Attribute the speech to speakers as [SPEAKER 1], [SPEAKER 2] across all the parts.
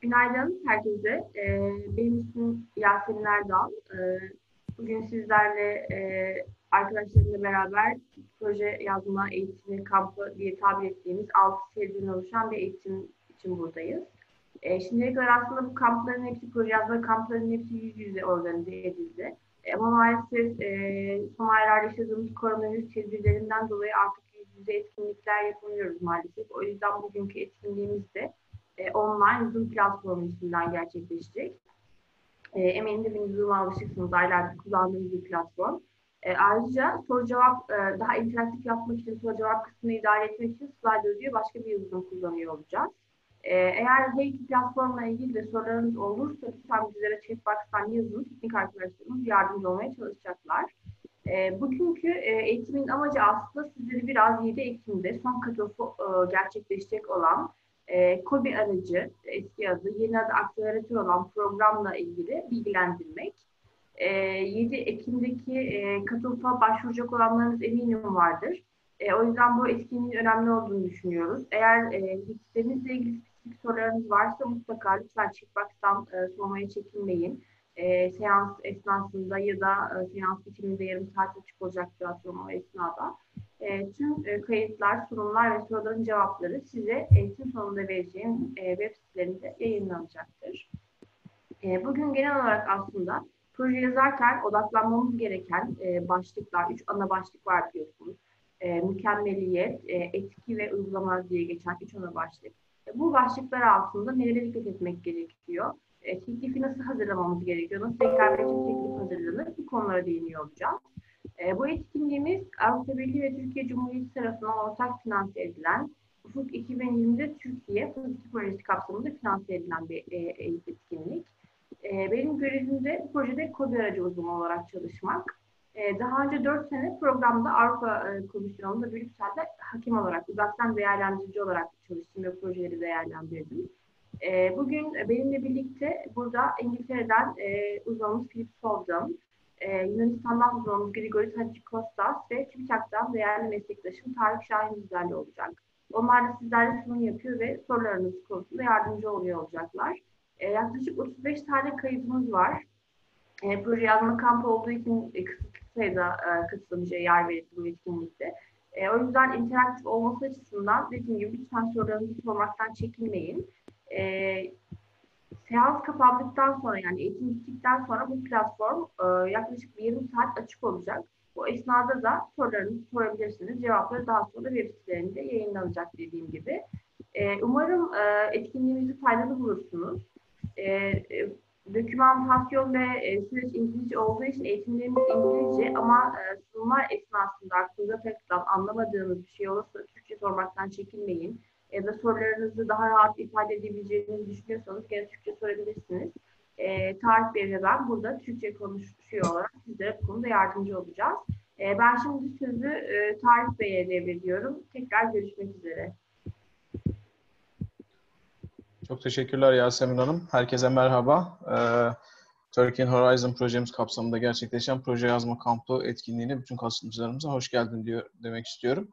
[SPEAKER 1] Günaydın herkese. Ee, benim ismim Yasemin Erdal. Ee, bugün sizlerle e, arkadaşlarımla beraber proje yazma eğitimi kampı diye tabir ettiğimiz 6 seriden oluşan bir eğitim için buradayız. E, şimdiye kadar aslında bu kampların hepsi, proje yazma kamplarının hepsi yüz yüze organize edildi. Ama maalesef e, son aylarda yaşadığımız koronavirüs tedbirlerinden dolayı artık yüz yüze etkinlikler yapamıyoruz maalesef. O yüzden bugünkü etkinliğimiz de e, online Zoom platformu üstünden gerçekleşecek. E, eminim hepiniz Zoom'a alışıksınız. Aylardır kullandığınız bir platform. E, ayrıca soru cevap e, daha interaktif yapmak için soru cevap kısmını idare etmek için Slido diye başka bir yazılım kullanıyor olacağız. E, eğer her iki platformla ilgili de sorularınız olursa lütfen bizlere chatbox'tan yazın. Teknik arkadaşlarımız yardımcı olmaya çalışacaklar. E, bugünkü e, eğitimin amacı aslında sizleri biraz 7 Ekim'de son katofu e, gerçekleşecek olan e, KOBİ aracı, eski adı, yeni adı akselerasyon olan programla ilgili bilgilendirmek. E, 7 Ekim'deki e, katofa başvuracak olanlarınız eminim vardır. E, o yüzden bu etkinliğin önemli olduğunu düşünüyoruz. Eğer e, listelerinizle ilgili spesifik sorularınız varsa mutlaka lütfen checkbox'tan e, sormaya çekinmeyin. E, seans esnasında ya da e, seans bitiminde yarım saat açık olacak platform o esnada. E, tüm e, kayıtlar, sunumlar ve soruların cevapları size eğitim sonunda vereceğim e, web sitelerinde yayınlanacaktır. E, bugün genel olarak aslında proje yazarken odaklanmamız gereken e, başlıklar, üç ana başlık var biliyorsunuz. E, mükemmeliyet, e, etki ve uygulama diye geçen üç ana başlık. E, bu başlıklar altında nelere dikkat etmek gerekiyor? E, teklifi nasıl hazırlamamız gerekiyor? Nasıl rekabetçi bir teklif hazırlanır? Bu konulara değiniyor olacağız. E, bu etkinliğimiz Avrupa Birliği ve Türkiye Cumhuriyeti tarafından ortak finanse edilen Ufuk 2020'de Türkiye Pozitif Projesi kapsamında finanse edilen bir e, etkinlik. E, benim görevim de projede kod aracı uzmanı olarak çalışmak. E, daha önce 4 sene programda Avrupa e, Komisyonu'nda Brüksel'de hakim olarak, uzaktan değerlendirici olarak çalıştım ve projeleri değerlendirdim. E, bugün benimle birlikte burada İngiltere'den e, uzmanımız Philip Soldan, e, Yunanistan'dan uzmanımız Grigoris Hacikostas ve TÜBİTAK'tan değerli meslektaşım Tarık Şahin bizlerle olacak. Onlar da sizlerle sunum yapıyor ve sorularınız konusunda yardımcı oluyor olacaklar. E, yaklaşık 35 tane kaydımız var. E, proje yazma kampı olduğu için e, kısıtlı sayıda e, katılımcıya yer verildi bu etkinlikte. E, o yüzden interaktif olması açısından dediğim gibi lütfen sorularınızı sormaktan çekinmeyin. E, seans kapandıktan sonra yani eğitim bittikten sonra bu platform e, yaklaşık bir yarım saat açık olacak. Bu esnada da sorularınızı sorabilirsiniz. Cevapları daha sonra web sitelerinde yayınlanacak dediğim gibi. E, umarım e, etkinliğimizi faydalı bulursunuz. E, e, dokümantasyon ve e, süreç İngilizce olduğu için eğitimlerimiz İngilizce ama e, sunumlar esnasında aklınıza takılan anlamadığınız bir şey olursa Türkçe sormaktan çekinmeyin ya da sorularınızı daha rahat ifade edebileceğinizi düşünüyorsanız gene Türkçe sorabilirsiniz. E, Tarık Bey ve ben burada Türkçe konuşuyor olarak sizlere bu konuda yardımcı olacağız. E, ben şimdi sözü e, Tarık Bey'e devrediyorum. Tekrar görüşmek üzere.
[SPEAKER 2] Çok teşekkürler Yasemin Hanım. Herkese merhaba. Ee, Turkey Horizon projemiz kapsamında gerçekleşen proje yazma kampı etkinliğine bütün katılımcılarımıza hoş geldin diyor demek istiyorum.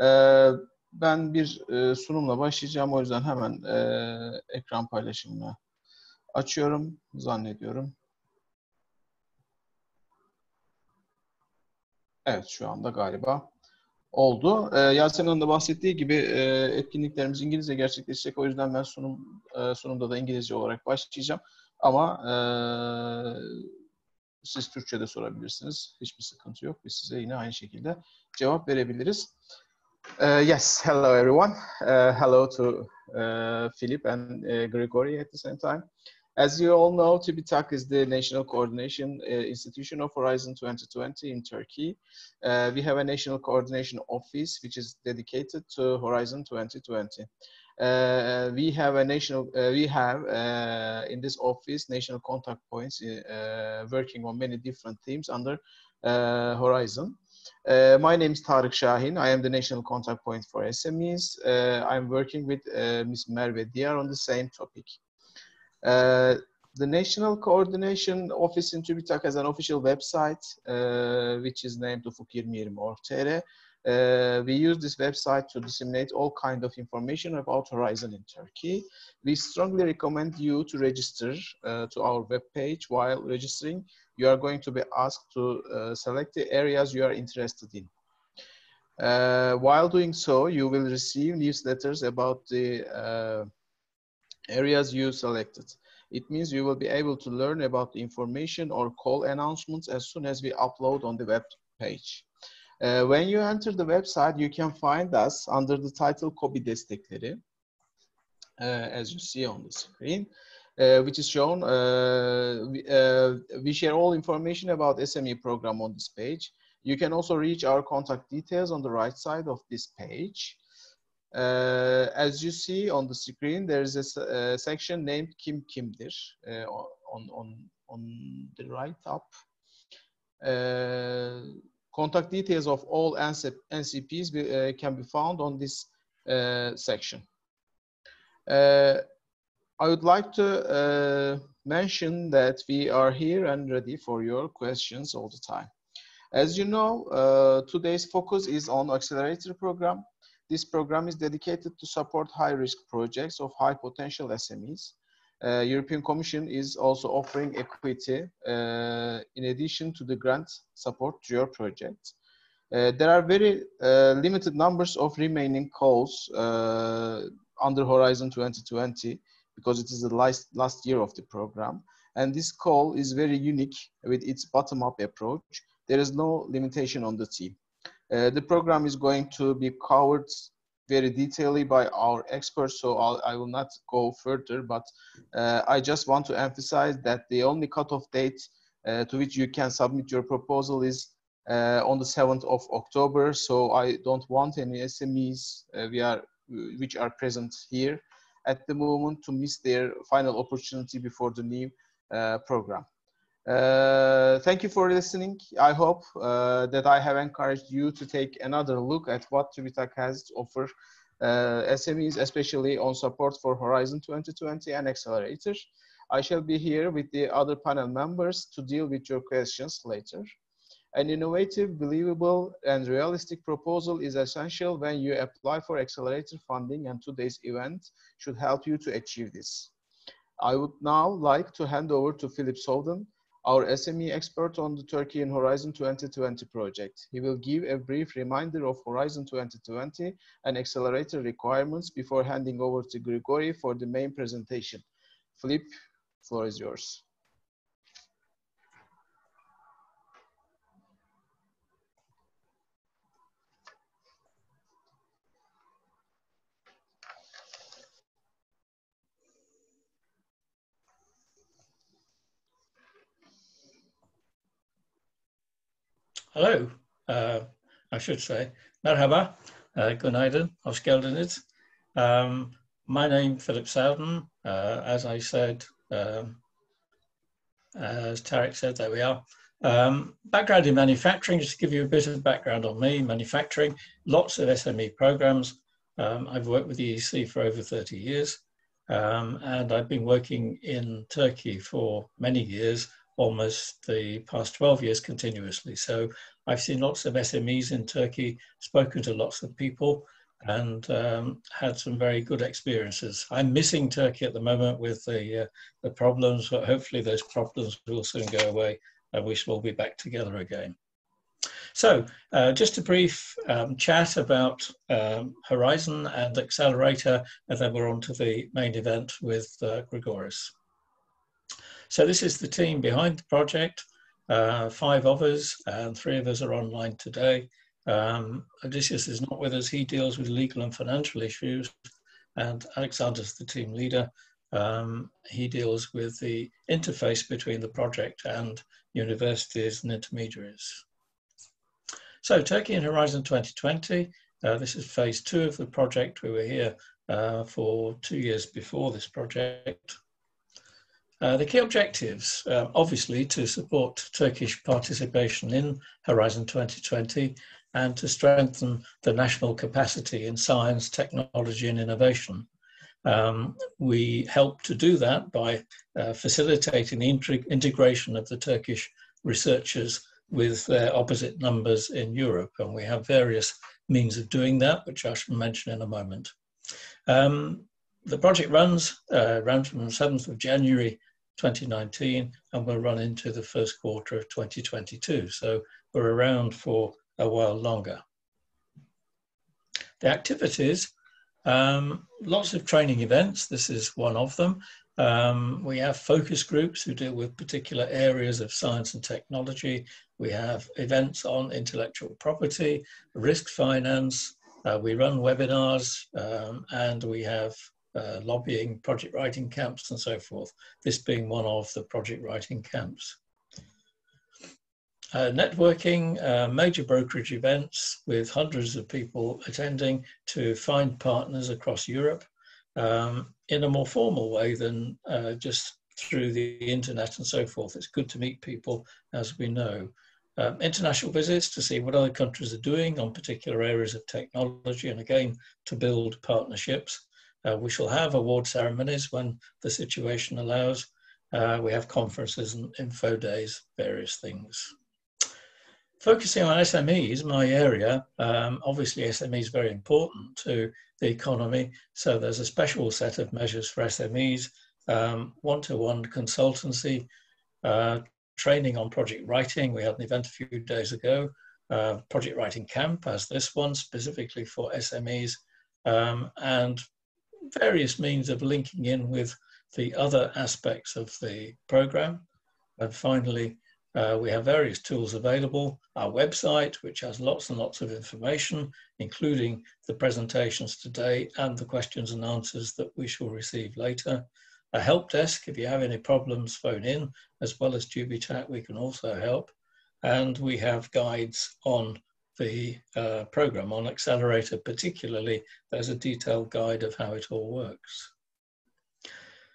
[SPEAKER 2] Ee, ben bir e, sunumla başlayacağım. O yüzden hemen e, ekran paylaşımını açıyorum zannediyorum. Evet şu anda galiba oldu. Ee, Yasemin Hanım bahsettiği gibi e, etkinliklerimiz İngilizce gerçekleşecek. O yüzden ben sunum e, sunumda da İngilizce olarak başlayacağım. Ama e, siz Türkçe de sorabilirsiniz. Hiçbir sıkıntı yok. Biz size yine aynı şekilde cevap verebiliriz. Uh, yes, hello everyone. Uh, hello to uh, Philip and uh, Gregory at the same time. As you all know, TÜBİTAK is the national coordination uh, institution of Horizon 2020 in Turkey. Uh, we have a national coordination office which is dedicated to Horizon 2020. Uh, we have a national, we have in this office national contact points working on many different themes under Horizon. My name is Tarık Şahin. I am the national contact point for SMEs. I'm working with Ms. Merve Diyar on the same topic. Uh, the National Coordination Office in TÜBİTAK has an official website, uh, which is named ufuk2020.org.tr. Uh, we use this website to disseminate all kind of information about Horizon in Turkey. We strongly recommend you to register uh, to our web page. While registering, you are going to be asked to uh, select the areas you are interested in. Uh, while doing so, you will receive newsletters about the uh, areas you selected. It means you will be able to learn about the information or call announcements as soon as we upload on the web page. Uh, when you enter the website, you can find us under the title KOBİ Destekleri, uh, as you see on the screen, uh, which is shown. Uh, we, uh, we share all information about SME program on this page. You can also reach our contact details on the right side of this page. Uh, as you see on the screen, there is a, a section named Kim Kimdir on, on, on the right up. Uh, contact details of all NCPs be, uh, can be found on this uh, section. Uh, I would like to mention that we are here and ready for your questions all the time. As you know, uh, today's focus is on accelerator program. This program is dedicated to support high-risk projects of high potential SMEs. Uh, European Commission is also offering equity uh, in addition to the grant support to your project. Uh, there are very uh, limited numbers of remaining calls uh, under Horizon 2020 because it is the last, last year of the program. And this call is very unique with its bottom-up approach there is no limitation on the team. Uh, the program is going to be covered very detailedly by our experts, so I'll, I will not go further, but uh, I just want to emphasize that the only cutoff date uh, to which you can submit your proposal is uh, on the 7th of October, so I don't want any SMEs uh, we are, which are present here at the moment to miss their final opportunity before the new uh, program. Uh, thank you for listening. I hope uh, that I have encouraged you to take another look at what TÜBİTAK has to offer uh, SMEs, especially on support for Horizon 2020 and Accelerator. I shall be here with the other panel members to deal with your questions later. An innovative, believable, and realistic proposal is essential when you apply for accelerator funding and today's event should help you to achieve this. I would now like to hand over to Philip Sowden, our SME expert on the Turkey and Horizon 2020 project. He will give a brief reminder of Horizon 2020 and accelerator requirements before handing over to Grigori for the main presentation. Flip, floor is yours.
[SPEAKER 3] Hello, uh, I should say. Merhaba, günaydın, hoş geldiniz. My name is Philip Sowden. Uh, as I said, um, as Tarek said, there we are. Um, background in manufacturing, just to give you a bit of background on me, manufacturing, lots of SME programs. Um, I've worked with the EEC for over 30 years, um, and I've been working in Turkey for many years almost the past 12 years continuously. So I've seen lots of SMEs in Turkey, spoken to lots of people, and um, had some very good experiences. I'm missing Turkey at the moment with the, uh, the problems, but hopefully those problems will soon go away and we shall all be back together again. So, uh, just a brief um, chat about um, Horizon and Accelerator, and then we're on to the main event with uh, Grigoris. So this is the team behind the project. Uh, five of us, and three of us are online today. Um, Odysseus is not with us. He deals with legal and financial issues, and Alexander's the team leader. Um, he deals with the interface between the project and universities and intermediaries. So Turkey and Horizon 2020, uh, this is phase two of the project. We were here uh, for two years before this project. Uh, the key objectives, uh, obviously, to support Turkish participation in Horizon 2020 and to strengthen the national capacity in science, technology, and innovation. Um, we help to do that by uh, facilitating the integration of the Turkish researchers with their opposite numbers in Europe. And we have various means of doing that, which I shall mention in a moment. Um, the project runs uh, around from the 7th of January 2019 and we'll run into the first quarter of 2022. So we're around for a while longer. The activities, um, lots of training events. This is one of them. Um, we have focus groups who deal with particular areas of science and technology. We have events on intellectual property, risk finance. Uh, we run webinars um, and we have uh, lobbying, project writing camps and so forth, this being one of the project writing camps. Uh, networking, uh, major brokerage events with hundreds of people attending to find partners across Europe um, in a more formal way than uh, just through the internet and so forth. It's good to meet people, as we know. Um, international visits to see what other countries are doing on particular areas of technology and again to build partnerships. Uh, we shall have award ceremonies when the situation allows. Uh, we have conferences and info days, various things. Focusing on SMEs, my area, um, obviously SME is very important to the economy. So there's a special set of measures for SMEs, um, one-to-one consultancy, uh, training on project writing. We had an event a few days ago, uh, project writing camp as this one, specifically for SMEs, um, and various means of linking in with the other aspects of the program. And finally, uh, we have various tools available. Our website, which has lots and lots of information, including the presentations today and the questions and answers that we shall receive later. A help desk, if you have any problems, phone in, as well as JubiChat, we can also help. And we have guides on the uh, program on Accelerator, particularly, there's a detailed guide of how it all works.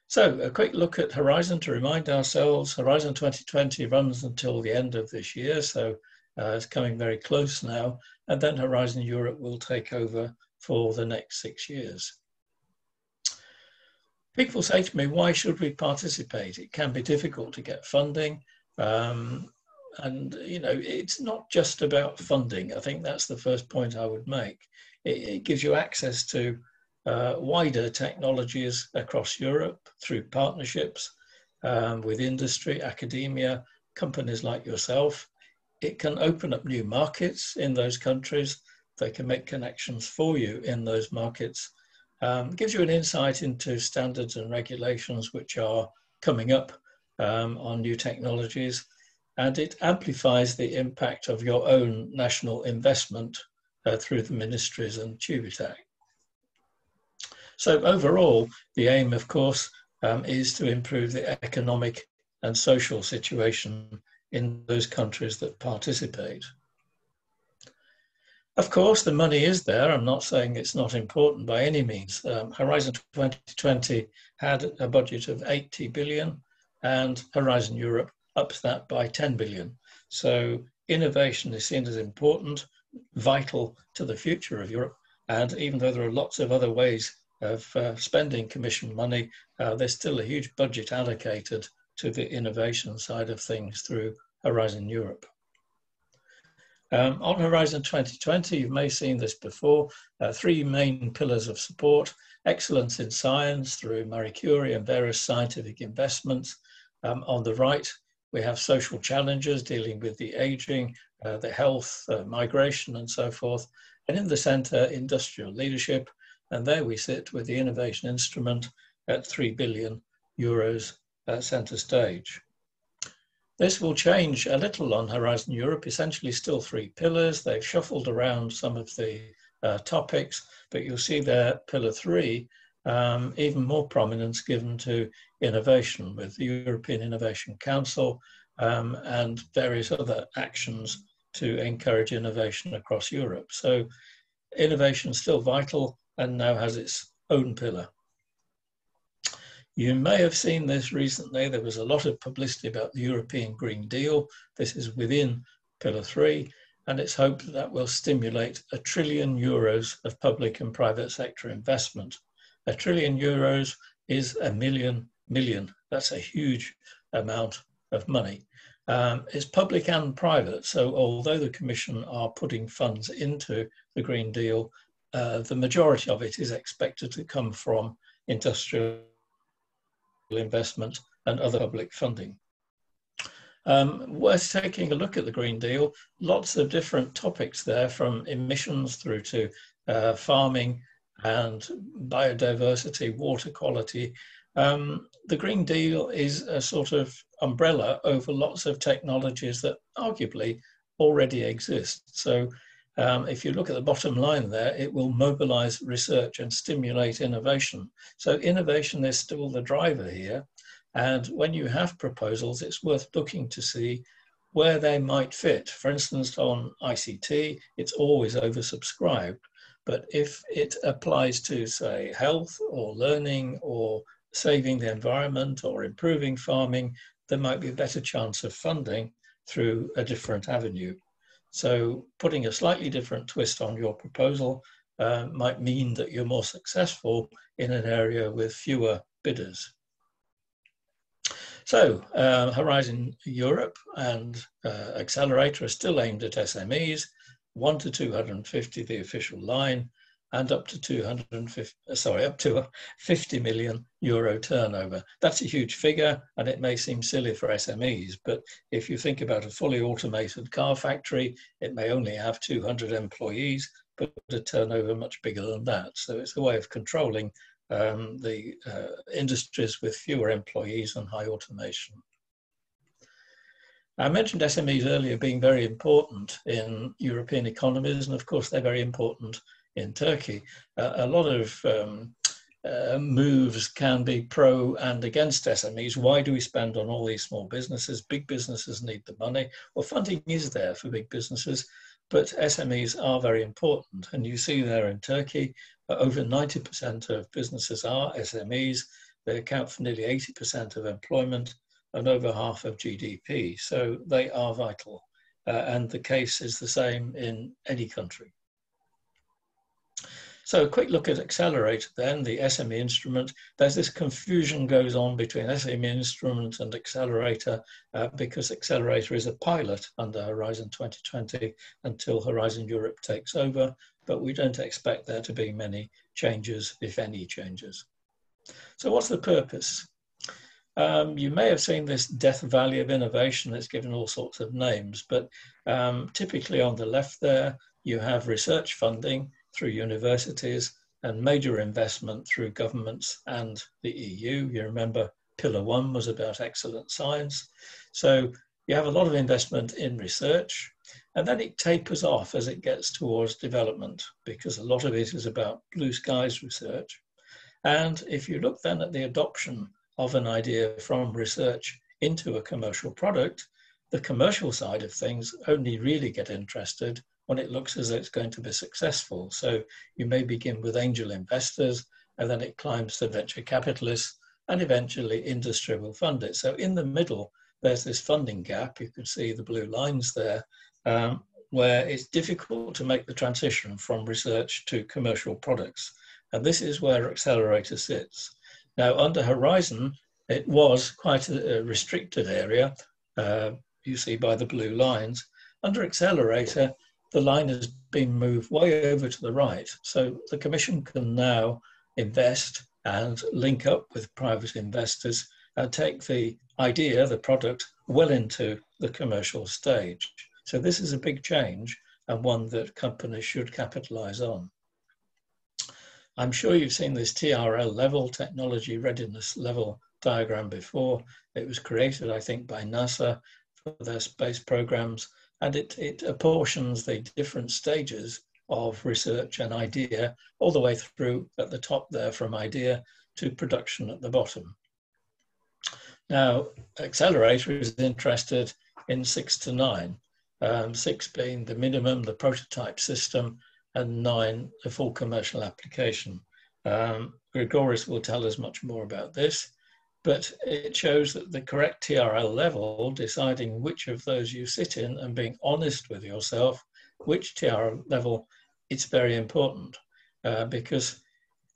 [SPEAKER 3] So a quick look at Horizon to remind ourselves, Horizon 2020 runs until the end of this year, so uh, it's coming very close now, and then Horizon Europe will take over for the next six years. People say to me, why should we participate? It can be difficult to get funding. Um, and you know it's not just about funding. I think that's the first point i would make. It, it gives you access to uh, wider technologies across europe through partnerships um, with industry academia companies like yourself. It can open up new markets in those countries. They can make connections for you in those markets. Um, gives you an insight into standards and regulations which are coming up um, on new technologies and it amplifies the impact of your own national investment uh, through the ministries and TÜBİTAK. So overall, the aim, of course, um, is to improve the economic and social situation in those countries that participate. Of course, the money is there. I'm not saying it's not important by any means. Um, Horizon 2020 had a budget of 80 billion and Horizon Europe ups that by 10 billion. So innovation is seen as important, vital to the future of Europe. And even though there are lots of other ways of uh, spending commission money, uh, there's still a huge budget allocated to the innovation side of things through Horizon Europe. Um, on Horizon 2020, you may have seen this before, uh, three main pillars of support, excellence in science through Marie Curie and various scientific investments. Um, on the right, we have social challenges dealing with the aging, uh, the health, uh, migration, and so forth. And in the center, industrial leadership. And there we sit with the innovation instrument at 3 billion euros at center stage. This will change a little on Horizon Europe, essentially still three pillars. They've shuffled around some of the uh, topics, but you'll see there, pillar three um, even more prominence given to innovation with the European Innovation Council um, and various other actions to encourage innovation across Europe. So innovation is still vital and now has its own pillar. You may have seen this recently. There was a lot of publicity about the European Green Deal. This is within Pillar 3, and it's hoped that, that will stimulate a trillion euros of public and private sector investment a trillion euros is a million million. That's a huge amount of money. um, is public and private. So although the Commission are putting funds into the Green Deal, uh, the majority of it is expected to come from industrial investment and other public funding. Um, worth taking a look at the Green Deal. Lots of different topics there, from emissions through to uh, farming and biodiversity, water quality. Um, the Green Deal is a sort of umbrella over lots of technologies that arguably already exist. So um, if you look at the bottom line there, it will mobilize research and stimulate innovation. So innovation is still the driver here. And when you have proposals, it's worth looking to see where they might fit. For instance, on ICT, it's always oversubscribed. But if it applies to, say, health or learning or saving the environment or improving farming, there might be a better chance of funding through a different avenue. So putting a slightly different twist on your proposal uh, might mean that you're more successful in an area with fewer bidders. So uh, Horizon Europe and uh, Accelerator are still aimed at SMEs, 1 to 250 the official line, and up to 250, uh, sorry, up to 50 million euro turnover. That's a huge figure, and it may seem silly for SMEs, but if you think about a fully automated car factory, it may only have 200 employees, but a turnover much bigger than that. So it's a way of controlling um, the uh, industries with fewer employees and high automation. I mentioned SMEs earlier being very important in European economies, and of course they're very important in Turkey. Uh, a lot of um, uh, moves can be pro and against SMEs. Why do we spend on all these small businesses? Big businesses need the money. Well, funding is there for big businesses, but SMEs are very important. And you see there in Turkey, over 90% of businesses are SMEs. They account for nearly 80% of employment and over half of GDP. So they are vital. Uh, and the case is the same in any country. So a quick look at Accelerator then, the SME instrument. There's this confusion goes on between SME instrument and Accelerator uh, because Accelerator is a pilot under Horizon 2020 until Horizon Europe takes over but we don't expect there to be many changes, if any changes. So what's the purpose? Um, you may have seen this Death Valley of Innovation that's given all sorts of names, but um, typically on the left there, you have research funding through universities and major investment through governments and the EU. You remember Pillar One was about excellent science. So you have a lot of investment in research, and then it tapers off as it gets towards development because a lot of it is about blue skies research. And if you look then at the adoption of an idea from research into a commercial product, the commercial side of things only really get interested when it looks as though it's going to be successful. So you may begin with angel investors and then it climbs to venture capitalists and eventually industry will fund it. So in the middle, there's this funding gap. You can see the blue lines there um, where it's difficult to make the transition from research to commercial products. And this is where Accelerator sits. Now, under Horizon, it was quite a, restricted area, uh, you see by the blue lines. Under Accelerator, the line has been moved way over to the right. So the Commission can now invest and link up with private investors and take the idea, the product, well into the commercial stage. So this is a big change and one that companies should capitalize on. I'm sure you've seen this TRL level, technology readiness level diagram before. It was created, I think, by NASA for their space programs, and it, it apportions the different stages of research and idea all the way through at the top there from idea to production at the bottom. Now, Accelerator is interested in six to nine um, six being the minimum, the prototype system, and nine, the full commercial application. Um, Grigoris will tell us much more about this, but it shows that the correct TRL level, deciding which of those you sit in and being honest with yourself, which TRL level, it's very important uh, because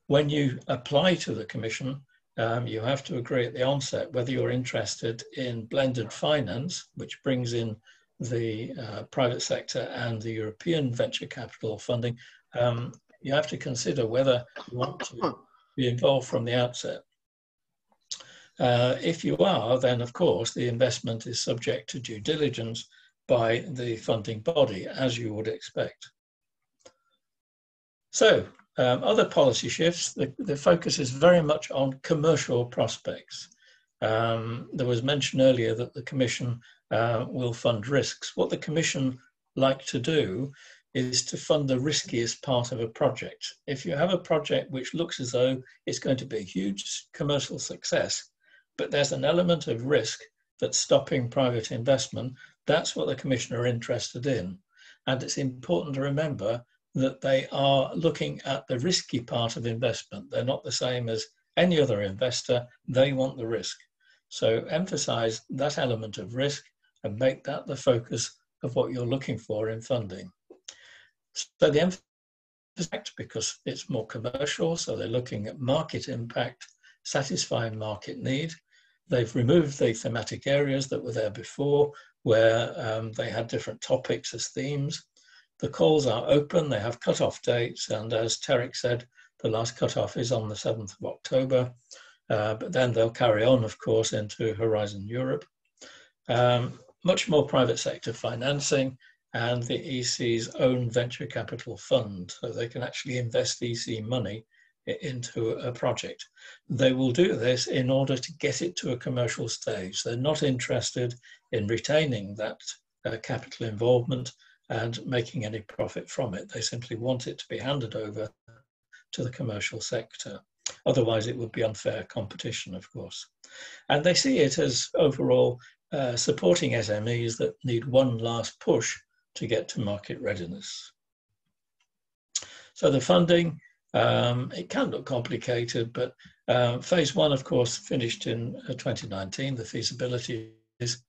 [SPEAKER 3] when you apply to the Commission, um, you have to agree at the onset whether you're interested in blended finance, which brings in the uh, private sector and the European venture capital funding. Um, you have to consider whether you want to be involved from the outset. Uh, if you are, then of course the investment is subject to due diligence by the funding body, as you would expect. So um, other policy shifts, the, the, focus is very much on commercial prospects. Um, there was mention earlier that the Commission uh, will fund risks. What the Commission like to do is to fund the riskiest part of a project. If you have a project which looks as though it's going to be a huge commercial success, but there's an element of risk that's stopping private investment, that's what the Commission are interested in. And it's important to remember that they are looking at the risky part of investment. They're not the same as any other investor. They want the risk. So emphasize that element of risk and make that the focus of what you're looking for in funding. So the emphasis because it's more commercial, so they're looking at market impact, satisfying market need. They've removed the thematic areas that were there before, where um, they had different topics as themes. The calls are open, they have cut-off dates, and as Tarek said, the last cut-off is on the 7th of October, uh, but then they'll carry on, of course, into Horizon Europe. Um, much more private sector financing and the EC's own venture capital fund, so they can actually invest EC money into a project. They will do this in order to get it to a commercial stage. They're not interested in retaining that uh, capital involvement and making any profit from it. They simply want it to be handed over to the commercial sector. Otherwise, it would be unfair competition, of course. And they see it as overall uh, supporting SMEs that need one last push to get to market readiness. So the funding, um, it can look complicated, but uh, phase one, of course, finished in uh, 2019, the feasibility is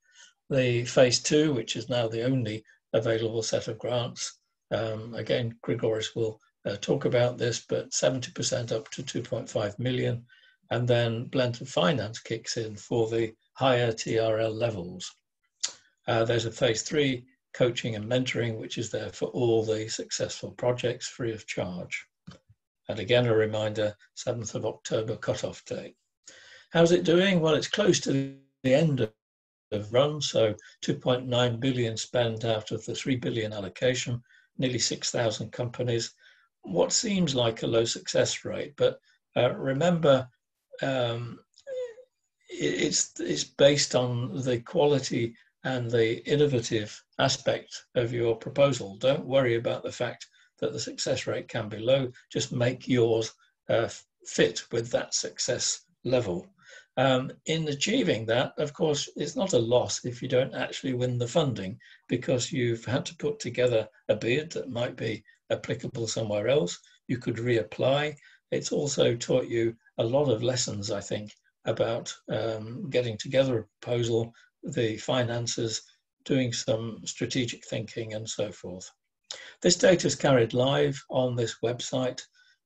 [SPEAKER 3] the phase two, which is now the only available set of grants. Um, again, Grigoris will uh, talk about this, but 70% up to 2.5 million. And then blended finance kicks in for the higher TRL levels. Uh, there's a phase three coaching and mentoring, which is there for all the successful projects free of charge. And again, a reminder, 7th of October cutoff date. How's it doing? Well, it's close to the end of have run. So 2.9 billion spent out of the 3 billion allocation, nearly 6,000 companies. What seems like a low success rate, but uh, remember, um, it's, it's based on the quality and the innovative aspect of your proposal. Don't worry about the fact that the success rate can be low. Just make yours uh, fit with that success level. Um, in achieving that, of course, it's not a loss if you don't actually win the funding because you've had to put together a bid that might be applicable somewhere else. You could reapply. It's also taught you a lot of lessons, I think, about um, getting together a proposal, the finances, doing some strategic thinking, and so forth. This data is carried live on this website,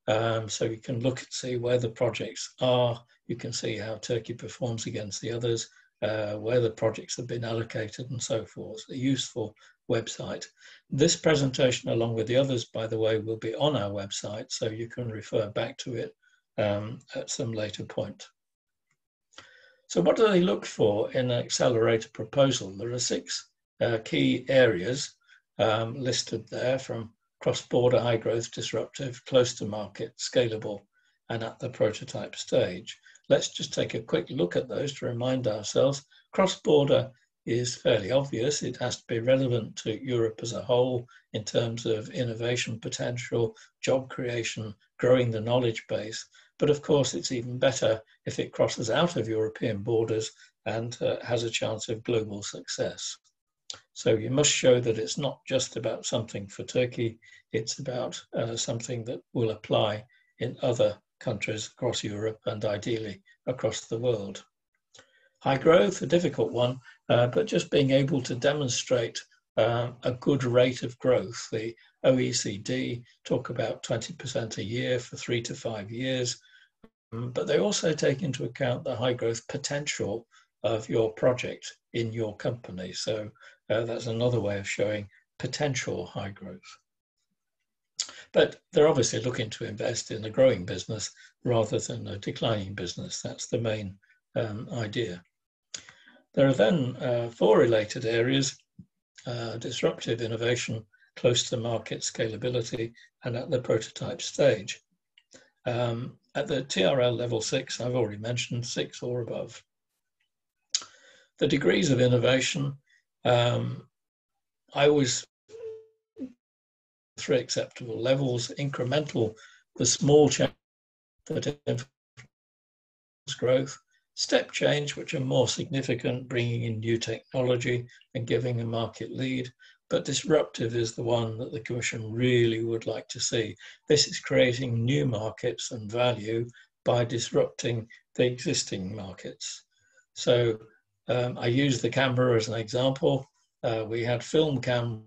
[SPEAKER 3] um, so you can look and see where the projects are you can see how Turkey performs against the others, uh, where the projects have been allocated and so forth. A useful website. This presentation, along with the others, by the way, will be on our website, so you can refer back to it um, at some later point. So what do they look for in an accelerator proposal? There are six uh, key areas um, listed there from cross-border, high-growth, disruptive, close to market, scalable, and at the prototype stage. Let's just take a quick look at those to remind ourselves. Cross-border is fairly obvious. It has to be relevant to Europe as a whole in terms of innovation potential, job creation, growing the knowledge base. But of course, it's even better if it crosses out of European borders and uh, has a chance of global success. So you must show that it's not just about something for Turkey, it's about uh, something that will apply in other countries across Europe and ideally across the world. High growth, a difficult one, uh, but just being able to demonstrate uh, a good rate of growth. The OECD talk about 20% a year for three to five years. but they also take into account the high growth potential of your project in your company. So uh, that's another way of showing potential high growth. But they're obviously looking to invest in a growing business rather than a declining business. That's the main um, idea. There are then uh, four related areas, uh, disruptive innovation, close to market scalability, and at the prototype stage. Um, at the TRL level six, I've already mentioned six or above. The degrees of innovation, um, I always three acceptable levels, incremental, the small change that growth, step change, which are more significant, bringing in new technology and giving a market lead. But disruptive is the one that the Commission really would like to see. This is creating new markets and value by disrupting the existing markets. So um, I use the camera as an example. Uh, we had film cam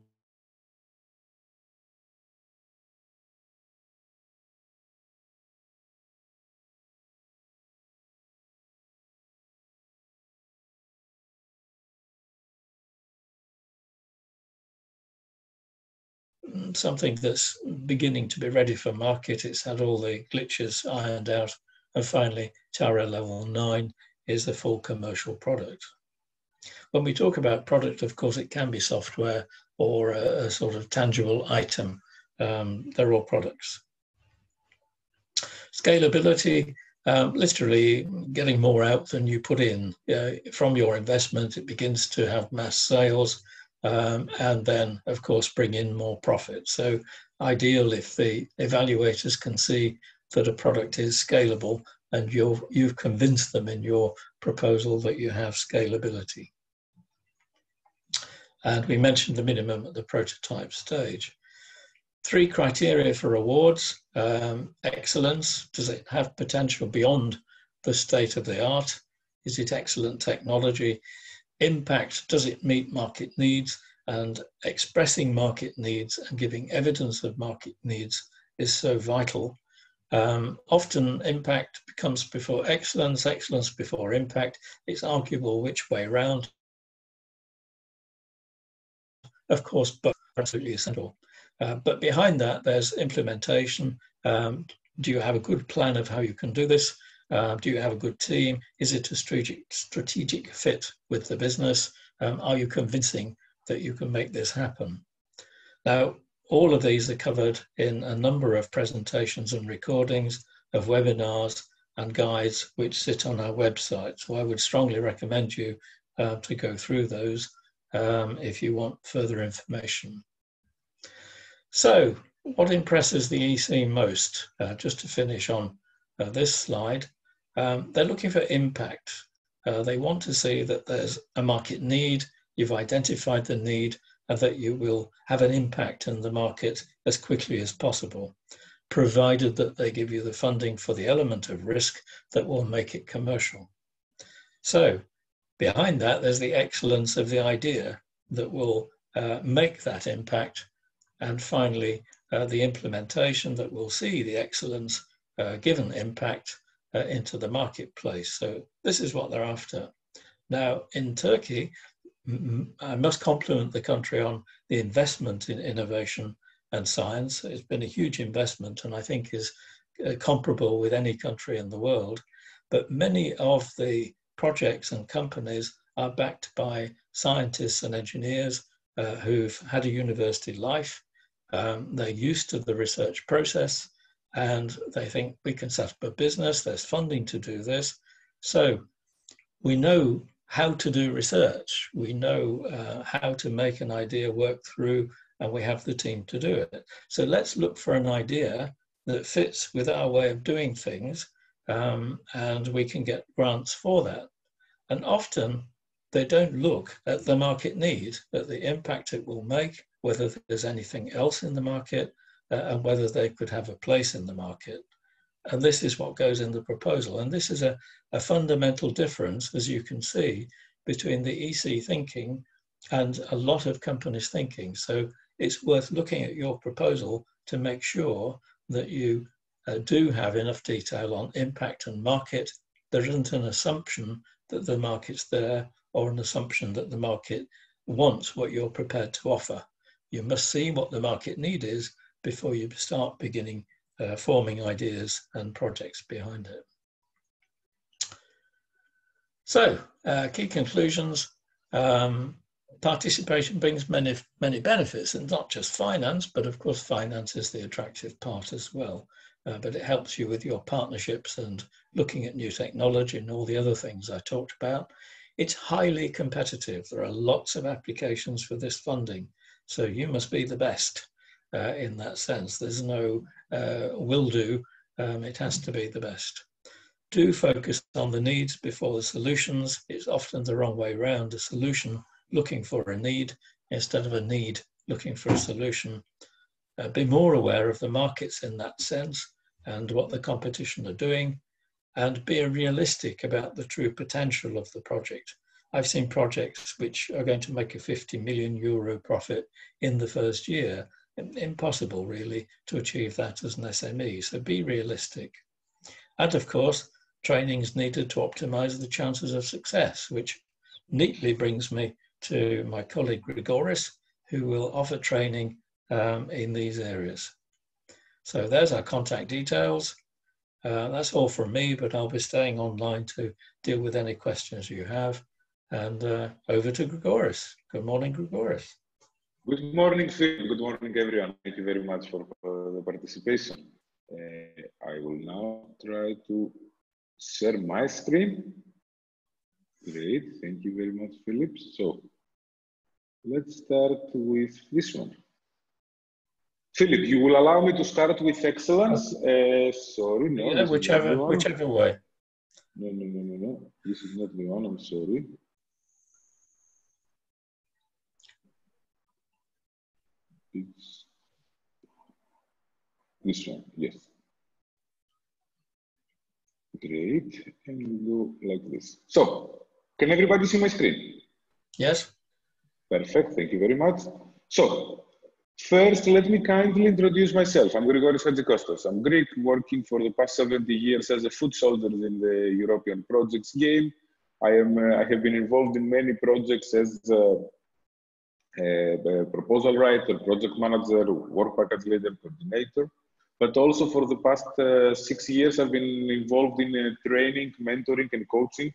[SPEAKER 3] something that's beginning to be ready for market. It's had all the glitches ironed out. And finally, TRL level nine is the full commercial product. When we talk about product, of course, it can be software or a, a sort of tangible item. Um, they're all products. Scalability, um, literally getting more out than you put in. Uh, from your investment, it begins to have mass sales um, and then, of course, bring in more profit. So, ideal if the evaluators can see that a product is scalable and you you've convinced them in your proposal that you have scalability. And we mentioned the minimum at the prototype stage. Three criteria for awards. Um, excellence, does it have potential beyond the state of the art? Is it excellent technology? Impact does it meet market needs and expressing market needs and giving evidence of market needs is so vital. Um, often impact comes before excellence, excellence before impact. It's arguable which way around. Of course, both are absolutely essential. Uh, but behind that, there's implementation. Um, do you have a good plan of how you can do this? Uh, do you have a good team? Is it a strategic, strategic fit with the business? Um, are you convincing that you can make this happen? Now, all of these are covered in a number of presentations and recordings of webinars and guides which sit on our website. So I would strongly recommend you uh, to go through those um, if you want further information. So, what impresses the EC most? Uh, just to finish on uh, this slide, um, they're looking for impact. Uh, they want to see that there's a market need, you've identified the need, and that you will have an impact in the market as quickly as possible, provided that they give you the funding for the element of risk that will make it commercial. So, behind that, there's the excellence of the idea that will uh, make that impact, and finally, uh, the implementation that will see the excellence uh, given impact uh, into the marketplace. So this is what they're after. Now, in Turkey, I must compliment the country on the investment in innovation and science. It's been a huge investment and I think is uh, comparable with any country in the world. But many of the projects and companies are backed by scientists and engineers uh, who've had a university life. Um, they're used to the research process and they think we can set up a business, there's funding to do this. So we know how to do research, we know uh, how to make an idea work through, and we have the team to do it. So let's look for an idea that fits with our way of doing things, um, and we can get grants for that. And often they don't look at the market need, at the impact it will make, whether there's anything else in the market, and whether they could have a place in the market. And this is what goes in the proposal. And this is a, a fundamental difference, as you can see, between the EC thinking and a lot of companies thinking. So it's worth looking at your proposal to make sure that you uh, do have enough detail on impact and market. There isn't an assumption that the market's there or an assumption that the market wants what you're prepared to offer. You must see what the market need is before you start beginning uh, forming ideas and projects behind it. So, uh, key conclusions. Um, participation brings many, many benefits, and not just finance, but of course, finance is the attractive part as well. Uh, but it helps you with your partnerships and looking at new technology and all the other things I talked about. It's highly competitive. There are lots of applications for this funding, so you must be the best uh, in that sense. There's no uh, will do, um, it has to be the best. Do focus on the needs before the solutions. It's often the wrong way around, a solution looking for a need instead of a need looking for a solution. Uh, be more aware of the markets in that sense and what the competition are doing, and be realistic about the true potential of the project. I've seen projects which are going to make a 50 million euro profit in the first year. Impossible, really, to achieve that as an SME. So be realistic. And of course, training is needed to optimize the chances of success, which neatly brings me to my colleague Grigoris, who will offer training um, in these areas. So there's our contact details. Uh, that's all from me, but I'll be staying online to deal with any questions you have. And uh, over to Grigoris. Good morning, Grigoris.
[SPEAKER 4] Good morning, Phil. Good morning, everyone. Thank you very much for, for the participation. Uh, I will now try to share my screen. Great. Thank you very much, Philip. So let's start with this one. Philip, you will allow me to start with excellence. Uh, sorry, no.
[SPEAKER 3] Yeah, whichever, whichever way.
[SPEAKER 4] No, no, no, no, no. This is not the one. I'm sorry. This one. Yes. Great. And we go like this. So, can everybody see my screen?
[SPEAKER 3] Yes.
[SPEAKER 4] Perfect. Thank you very much. So, First, let me kindly introduce myself. I'm Grigoris Hadjikostas. I'm Greek, working for the past 70 years as a foot soldier in the European projects game. I am. Uh, I have been involved in many projects as uh, a, proposal writer, project manager, work package leader, coordinator. But also for the past uh, six years, I've been involved in uh, training, mentoring, and coaching,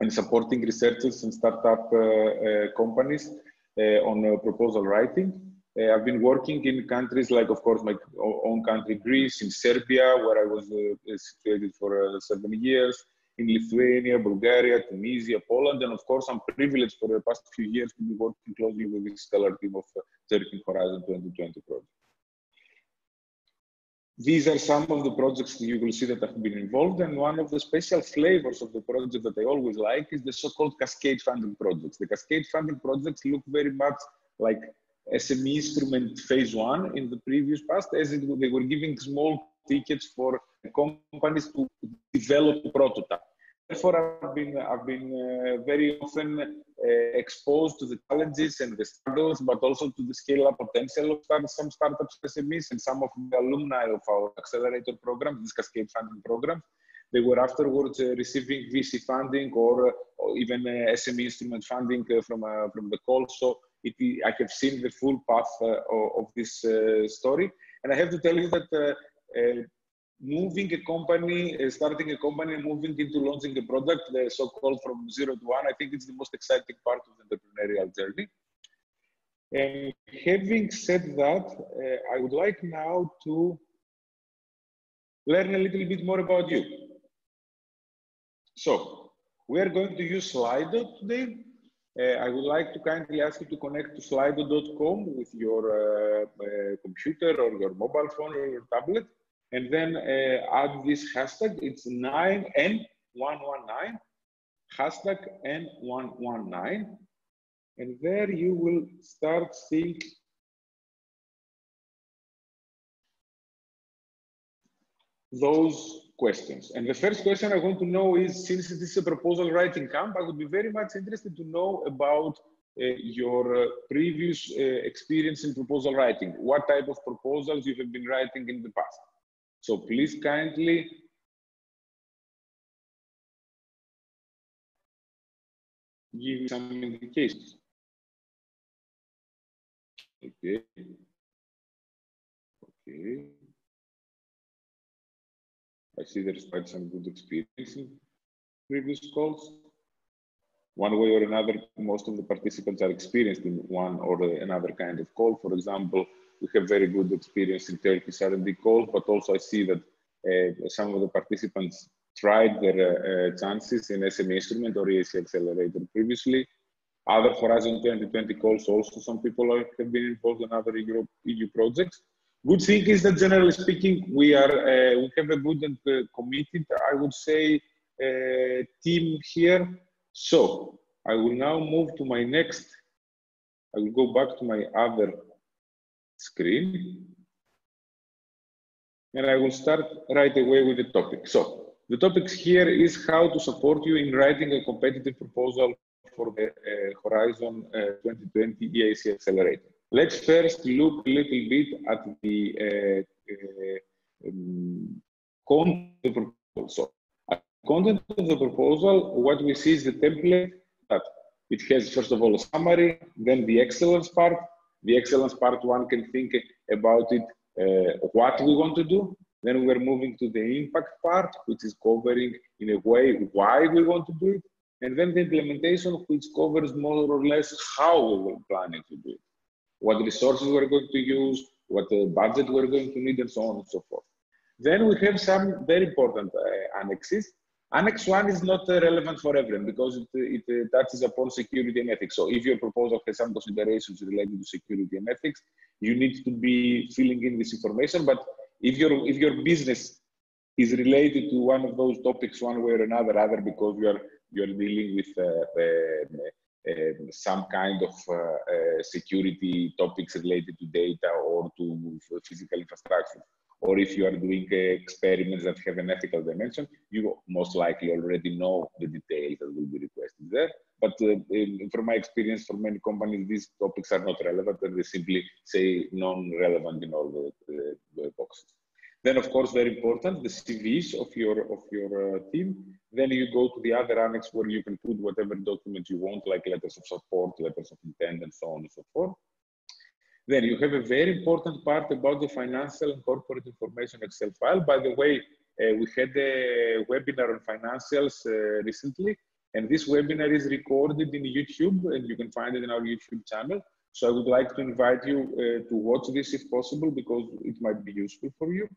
[SPEAKER 4] and supporting researchers and startup uh, uh, companies on proposal writing. Uh, I've been working in countries like, of course, my own country, Greece, in Serbia, where I was uh, situated for uh, seven years, in Lithuania, Bulgaria, Tunisia, Poland, and of course, I'm privileged for the past few years to be working closely with the stellar team of uh, Turkic Horizon 2020 project. These are some of the projects you will see that I've been involved, and one of the special flavors of the project that I always like is the so-called cascade funding projects. The cascade funding projects look very much like SME instrument phase one in the previous past, as it, they were giving small tickets for companies to develop a prototype. Therefore, I've been, I've been uh, very often uh, exposed to the challenges and the struggles, but also to the scale-up potential of some startups, SMEs, and some of the alumni of our accelerator program, this cascade funding program. They were afterwards uh, receiving VC funding or, or even uh, SME instrument funding uh, from, uh, from the call. So it, I have seen the full path of, this story. And I have to tell you that moving a company, starting a company, moving into launching a product, the so-called from zero to one, I think it's the most exciting part of the entrepreneurial journey. And having said that, uh, I would like now to learn a little bit more about you. So, we are going to use Slido today. Uh, I would like to kindly ask you to connect to slido.com with your uh, uh, computer or your mobile phone or your tablet, and then add this hashtag. It's 9N119, hashtag N119. And there you will start seeing those questions. And the first question I want to know is, since it is a proposal writing camp, I would be very much interested to know about uh, your uh, previous uh, experience in proposal writing. What type of proposals you have been writing in the past? So please kindly give me some indications. Okay. Okay. I see there's quite some good experience in previous calls. One way or another, most of the participants are experienced in one or another kind of call. For example, we have very good experience in Turkish R&D calls, but also I see that uh, some of the participants tried their uh, chances in SME instrument or EIC accelerator previously. Other Horizon 2020 calls also some people are, have been involved in other EU, EU projects. Good thing is that generally speaking, we are uh, we have a good and uh, committed, I would say, uh, team here. So I will now move to my next. I will go back to my other screen, and I will start right away with the topic. So the topics here is how to support you in writing a competitive proposal for the uh, Horizon uh, 2020 EIC Accelerator. Let's first look a little bit at the uh, uh um, content of the proposal. So, content of the proposal, what we see is the template that it has, first of all, a summary, then the excellence part. The excellence part, one can think about it, uh, what we want to do, then we're moving to the impact part, which is covering in a way why we want to do it. And then the implementation, which covers more or less how we will planning to do it. What resources we're going to use, what budget we're going to need, and so on and so forth. Then we have some very important uh, annexes. Annex 1 is not uh, relevant for everyone because it, it uh, touches upon security and ethics. So if your proposal has some considerations related to security and ethics, you need to be filling in this information. But if your if your business is related to one of those topics one way or another, either because you are you are dealing with uh, uh, some kind of uh, uh, security topics related to data or to physical infrastructure, or if you are doing uh, experiments that have an ethical dimension, you most likely already know the details that will be requested there. But in, from my experience, for many companies, these topics are not relevant and they simply say non-relevant in all the, the boxes. Then, of course, very important, the CVs of your of your uh, team. Then you go to the other annex where you can put whatever document you want, like letters of support, letters of intent, and so on and so forth. Then you have a very important part about the financial and corporate information Excel file. By the way, uh, we had a webinar on financials uh, recently, and this webinar is recorded in YouTube, and you can find it in our YouTube channel. So I would like to invite you uh, to watch this if possible, because it might be useful for you.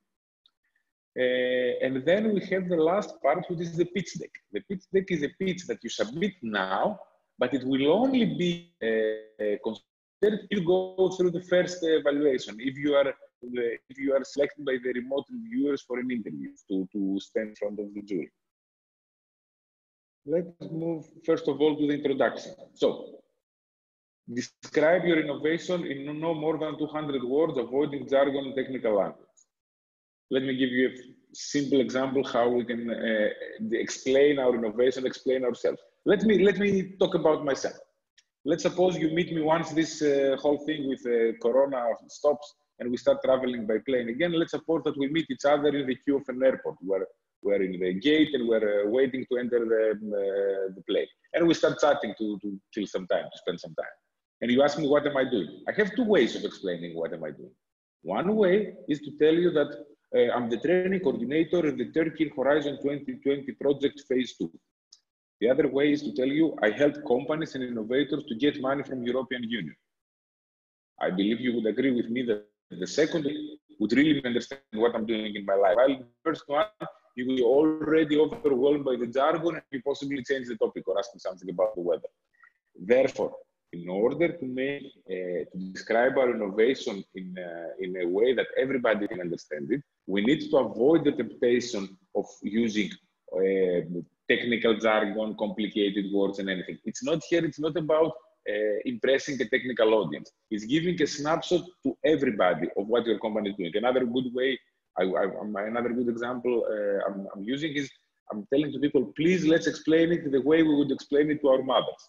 [SPEAKER 4] Uh, and then we have the last part, which is the pitch deck. The pitch deck is a pitch that you submit now, but it will only be uh, if you go through the first evaluation. If you are if you are selected by the remote reviewers for an interview to, to stand in front of the jury. Let's move first of all to the introduction. So, describe your innovation in no more than 200 words, avoiding jargon and technical language. Let me give you a simple example how we can uh, explain our innovation, explain ourselves. Let me, let me talk about myself. Let's suppose you meet me once this uh, whole thing with uh, Corona stops and we start traveling by plane again. Let's suppose that we meet each other in the queue of an airport where we're in the gate and we're uh, waiting to enter the, uh, the plane. And we start chatting to, to kill some time, to spend some time. And you ask me, what am I doing? I have two ways of explaining what am I doing. One way is to tell you that uh, I'm the training coordinator of the Turkey Horizon 2020 project phase two. The other way is to tell you I help companies and innovators to get money from European Union. I believe you would agree with me that the second would really understand what I'm doing in my life. While the first one, you will already overwhelmed by the jargon and you possibly change the topic or ask me something about the weather. Therefore, in order to make uh, to describe our innovation in uh, in a way that everybody can understand it, we need to avoid the temptation of using uh, technical jargon, complicated words, and anything. It's not here. It's not about uh, impressing a technical audience. It's giving a snapshot to everybody of what your company is doing. Another good way, I, I, another good example uh, I'm, I'm using is I'm telling to people, please let's explain it the way we would explain it to our mothers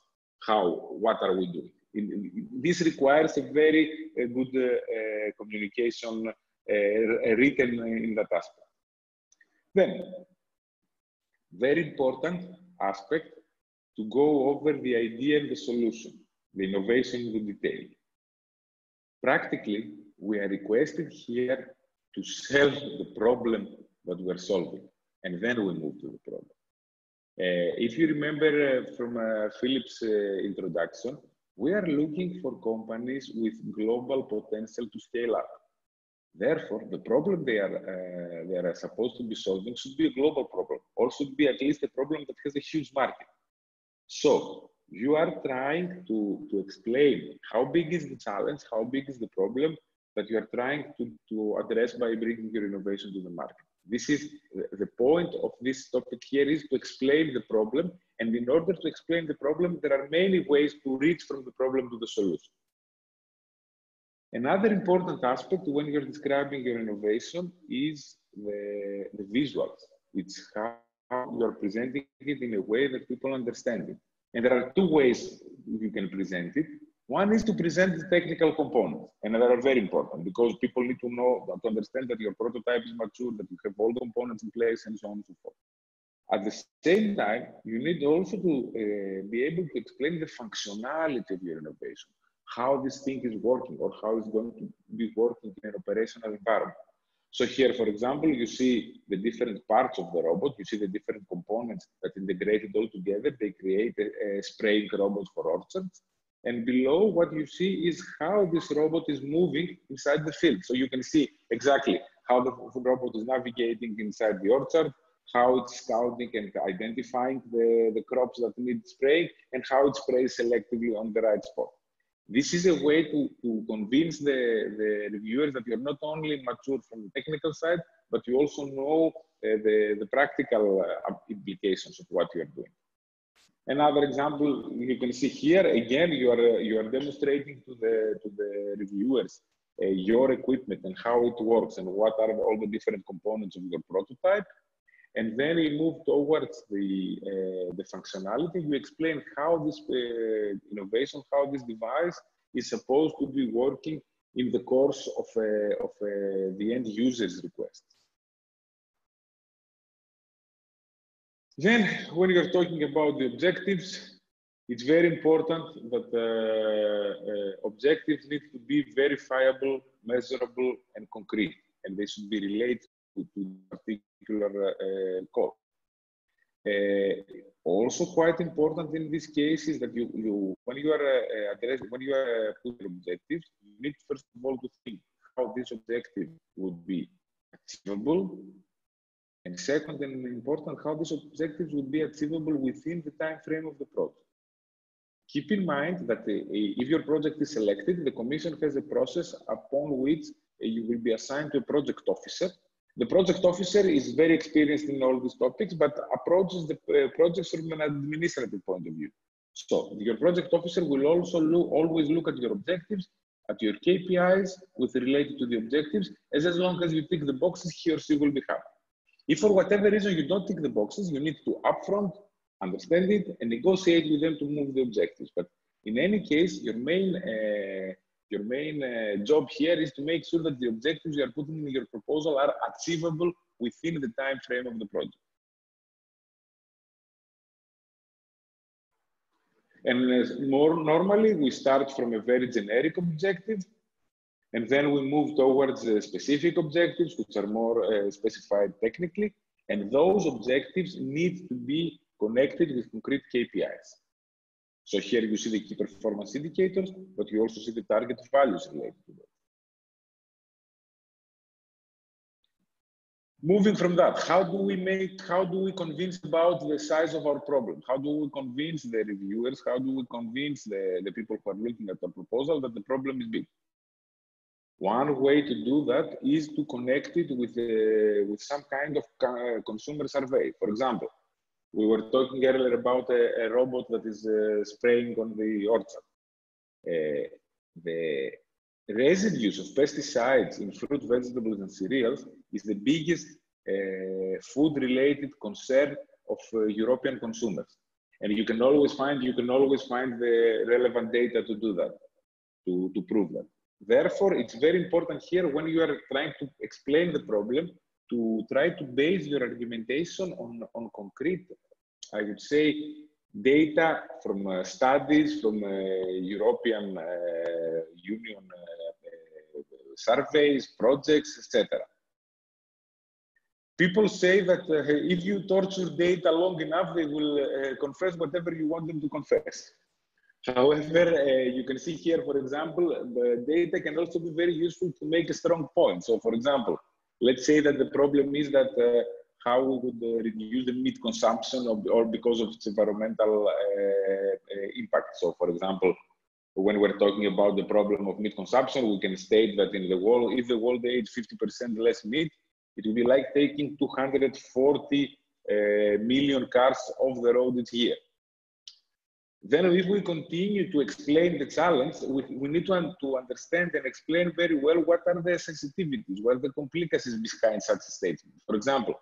[SPEAKER 4] how, what are we doing. In, in, this requires a very uh, good uh, communication uh, written in that aspect. Then, very important aspect to go over the idea and the solution, the innovation in the detail. Practically, we are requested here to solve the problem that we're solving, and then we move to the problem. Uh, if you remember uh, from uh, Philip's introduction, we are looking for companies with global potential to scale up. Therefore, the problem they are, uh, they are supposed to be solving should be a global problem, or should be at least a problem that has a huge market. So, you are trying to, to explain how big is the challenge, how big is the problem that you are trying to, to address by bringing your innovation to the market. This is the point of this topic here is to explain the problem. And in order to explain the problem, there are many ways to reach from the problem to the solution. Another important aspect when you're describing your innovation is the, the visuals. It's how you're presenting it in a way that people understand it. And there are two ways you can present it. One is to present the technical components, and they are very important because people need to know, to understand that your prototype is mature, that you have all the components in place, and so on and so forth. At the same time, you need also to uh, be able to explain the functionality of your innovation, how this thing is working or how it's going to be working in an operational environment. So here, for example, you see the different parts of the robot, you see the different components that integrated all together, they create a, a spraying robot for orchards. And below, what you see is how this robot is moving inside the field. So you can see exactly how the robot is navigating inside the orchard, how it's scouting and identifying the, the crops that need spraying, and how it sprays selectively on the right spot. This is a way to, to convince the, the reviewers that you're not only mature from the technical side, but you also know uh, the, the practical uh, implications of what you're doing. Another example you can see here, again, you are, you are demonstrating to the, to the reviewers uh, your equipment and how it works and what are all the different components of your prototype. And then we move towards the, uh, the functionality. You explain how this uh, innovation, how this device is supposed to be working in the course of, uh, of uh, the end user's request. Then, when you're talking about the objectives, it's very important that uh, uh, objectives need to be verifiable, measurable, and concrete, and they should be related to, to particular uh, call. Uh, also, quite important in this case is that you, you when you are uh, address, when you are putting objectives, you need first of all to think how this objective would be achievable and second and important, how these objectives would be achievable within the time frame of the project. Keep in mind that uh, if your project is selected, the Commission has a process upon which uh, you will be assigned to a project officer. The project officer is very experienced in all these topics, but approaches the uh, projects from an administrative point of view. So your project officer will also look, always look at your objectives, at your KPIs with related to the objectives, as, as long as you tick the boxes, he or she will be happy. If for whatever reason you don't tick the boxes, you need to upfront understand it and negotiate with them to move the objectives. But in any case, your main uh, your main uh, job here is to make sure that the objectives you are putting in your proposal are achievable within the time frame of the project. And uh, more normally, we start from a very generic objective and then we move towards uh, specific objectives, which are more uh, specified technically. And those objectives need to be connected with concrete KPIs. So here you see the key performance indicators, but you also see the target values related to that. Moving from that, how do we make, how do we convince about the size of our problem? How do we convince the reviewers? How do we convince the, the people who are looking at the proposal that the problem is big? One way to do that is to connect it with, uh, with some kind of consumer survey. For example, we were talking earlier about a, a robot that is uh, spraying on the orchard. Uh, the residues of pesticides in fruit, vegetables, and cereals is the biggest uh, food-related concern of uh, European consumers. And you can always find you can always find the relevant data to do that, to, to prove that. Therefore, it's very important here when you are trying to explain the problem to try to base your argumentation on, on concrete, I would say, data from uh, studies from uh, European uh, Union uh, surveys, projects, etc. People say that uh, if you torture data long enough, they will uh, confess whatever you want them to confess. However, you can see here, for example, the data can also be very useful to make a strong point. So, for example, let's say that the problem is that how we would uh, reduce the meat consumption of, or because of its environmental uh, uh, impact. So, for example, when we're talking about the problem of meat consumption, we can state that in the world, if the world ate 50% less meat, it would be like taking 240 uh, million cars off the road each year. Then if we continue to explain the challenge, we, we need to, un to understand and explain very well what are the sensitivities, what are the complications behind such a statement. For example,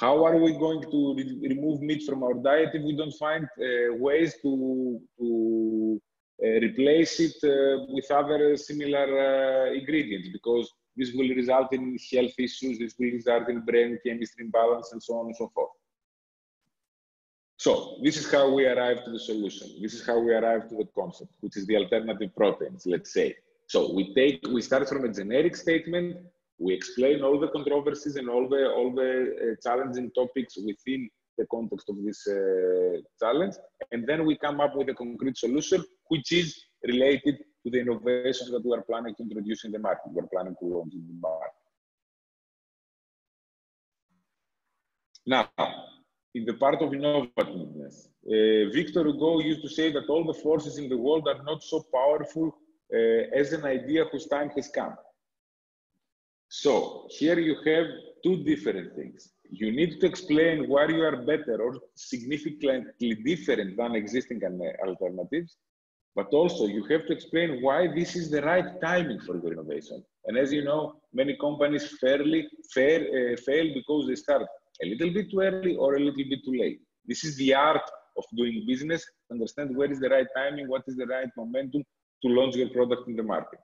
[SPEAKER 4] how are we going to re remove meat from our diet if we don't find uh, ways to, to uh, replace it uh, with other similar uh, ingredients? Because this will result in health issues, this will result in brain chemistry imbalance, and so on and so forth. So this is how we arrive to the solution. This is how we arrive to the concept, which is the alternative proteins, let's say. So we take, we start from a generic statement, we explain all the controversies and all the all the uh, challenging topics within the context of this uh, challenge, and then we come up with a concrete solution which is related to the innovations that we are planning to introduce in the market. We're planning to launch in the market. Now, in the part of innovativeness, uh, Victor Hugo used to say that all the forces in the world are not so powerful uh, as an idea whose time has come. So here you have two different things. You need to explain why you are better or significantly different than existing alternatives, but also you have to explain why this is the right timing for your innovation. And as you know, many companies fairly fair, uh, fail because they start a little bit too early or a little bit too late. This is the art of doing business. Understand where is the right timing, what is the right momentum to launch your product in the market.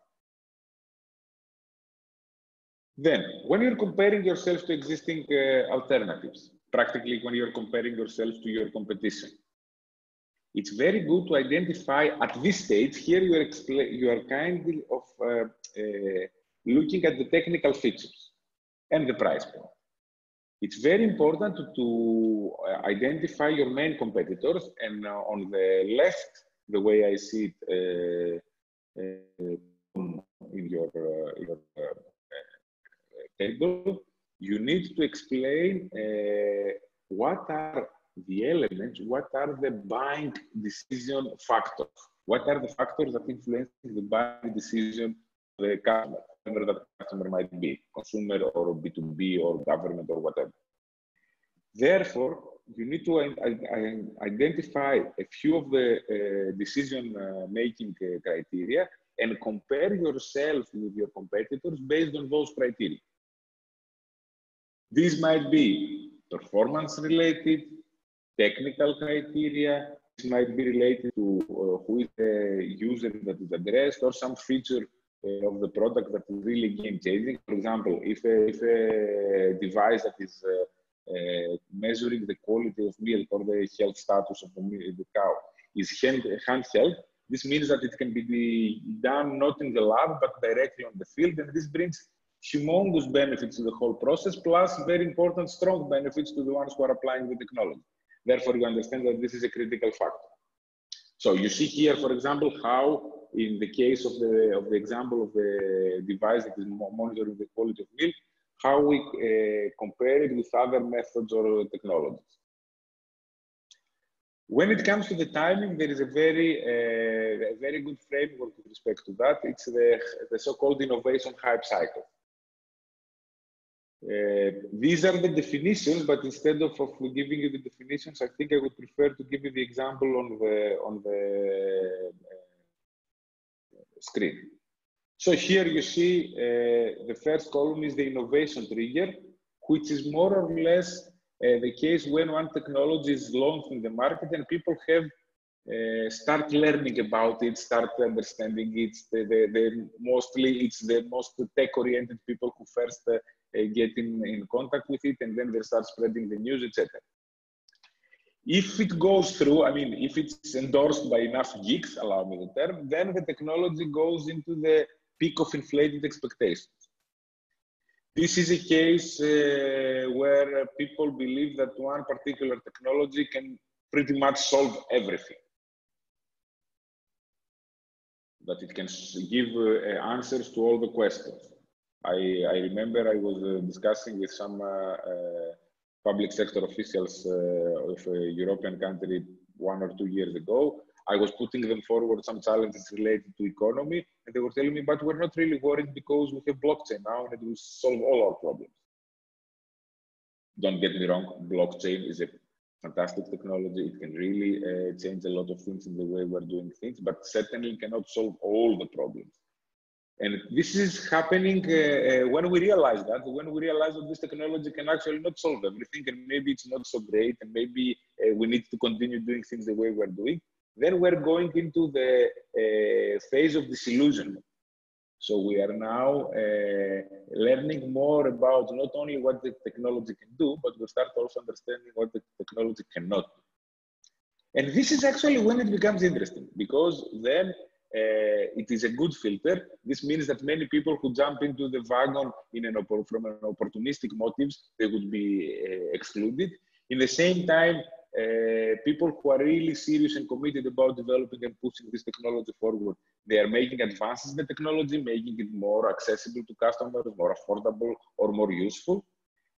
[SPEAKER 4] Then, when you're comparing yourself to existing uh, alternatives, practically when you're comparing yourself to your competition, it's very good to identify at this stage, here you are, you are kind of uh, uh, looking at the technical features and the price point. It's very important to, to uh, identify your main competitors and uh, on the left, the way I see it uh, in your, your table, you need to explain uh, what are the elements, what are the buying decision factors, what are the factors that influence the buying decision of the customer, whether that customer might be, consumer or B2B or government or whatever. Therefore, you need to identify a few of the uh, decision-making uh, uh, criteria and compare yourself with your competitors based on those criteria. These might be performance related, technical criteria, this might be related to who is the user that is addressed or some feature of the product that is really game changing. For example, if a, if a device that is uh, uh, measuring the quality of milk or the health status of the, cow is hand, handheld, this means that it can be done not in the lab but directly on the field, and this brings humongous benefits to the whole process, plus very important, strong benefits to the ones who are applying the technology. Therefore, you understand that this is a critical factor. So you see here, for example, how in the case of the, of the example of the device that is monitoring the quality of milk, how we uh, compare it with other methods or technologies. When it comes to the timing, there is a very, uh, a very good framework with respect to that. It's the, the so-called innovation hype cycle. Uh, these are the definitions, but instead of, of giving you the definitions, I think I would prefer to give you the example on the, on the screen. So here you see uh, the first column is the innovation trigger, which is more or less uh, the case when one technology is launched in the market and people have uh, start learning about it, start understanding it. The, the, the, mostly it's the most tech-oriented people who first uh, get in, in contact with it, and then they start spreading the news, etc. If it goes through, I mean, if it's endorsed by enough geeks, allow me the term, then the technology goes into the peak of inflated expectations. This is a case uh, where people believe that one particular technology can pretty much solve everything. That it can give uh, answers to all the questions. I, I remember I was uh, discussing with some uh, uh, public sector officials uh, of a European country one or two years ago. I was putting them forward some challenges related to economy, and they were telling me, but we're not really worried because we have blockchain now and it will solve all our problems. Don't get me wrong, blockchain is a fantastic technology. It can really uh, change a lot of things in the way we're doing things, but certainly cannot solve all the problems. And this is happening uh, uh, when we realize that, when we realize that this technology can actually not solve everything, and maybe it's not so great, and maybe uh, we need to continue doing things the way we're doing, then we're going into the uh, phase of disillusionment. So we are now uh, learning more about not only what the technology can do, but we start also understanding what the technology cannot do. And this is actually when it becomes interesting, because then it is a good filter. This means that many people who jump into the wagon in an from an opportunistic motives, they would be uh, excluded. In the same time, uh, people who are really serious and committed about developing and pushing this technology forward, they are making advances in the technology, making it more accessible to customers, more affordable, or more useful.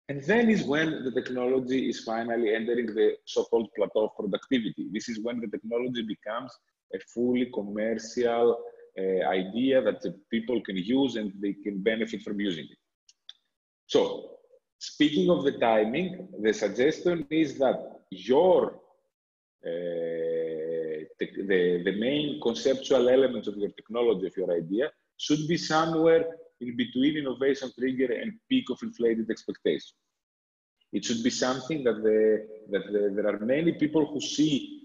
[SPEAKER 4] And then is when the technology is finally entering the so-called plateau of productivity. This is when the technology becomes a fully commercial uh, idea that the people can use and they can benefit from using it. So, speaking of the timing, the suggestion is that your uh, the, the main conceptual elements of your technology, of your idea, should be somewhere in between innovation trigger and peak of inflated expectation. It should be something that, the, that the, there are many people who see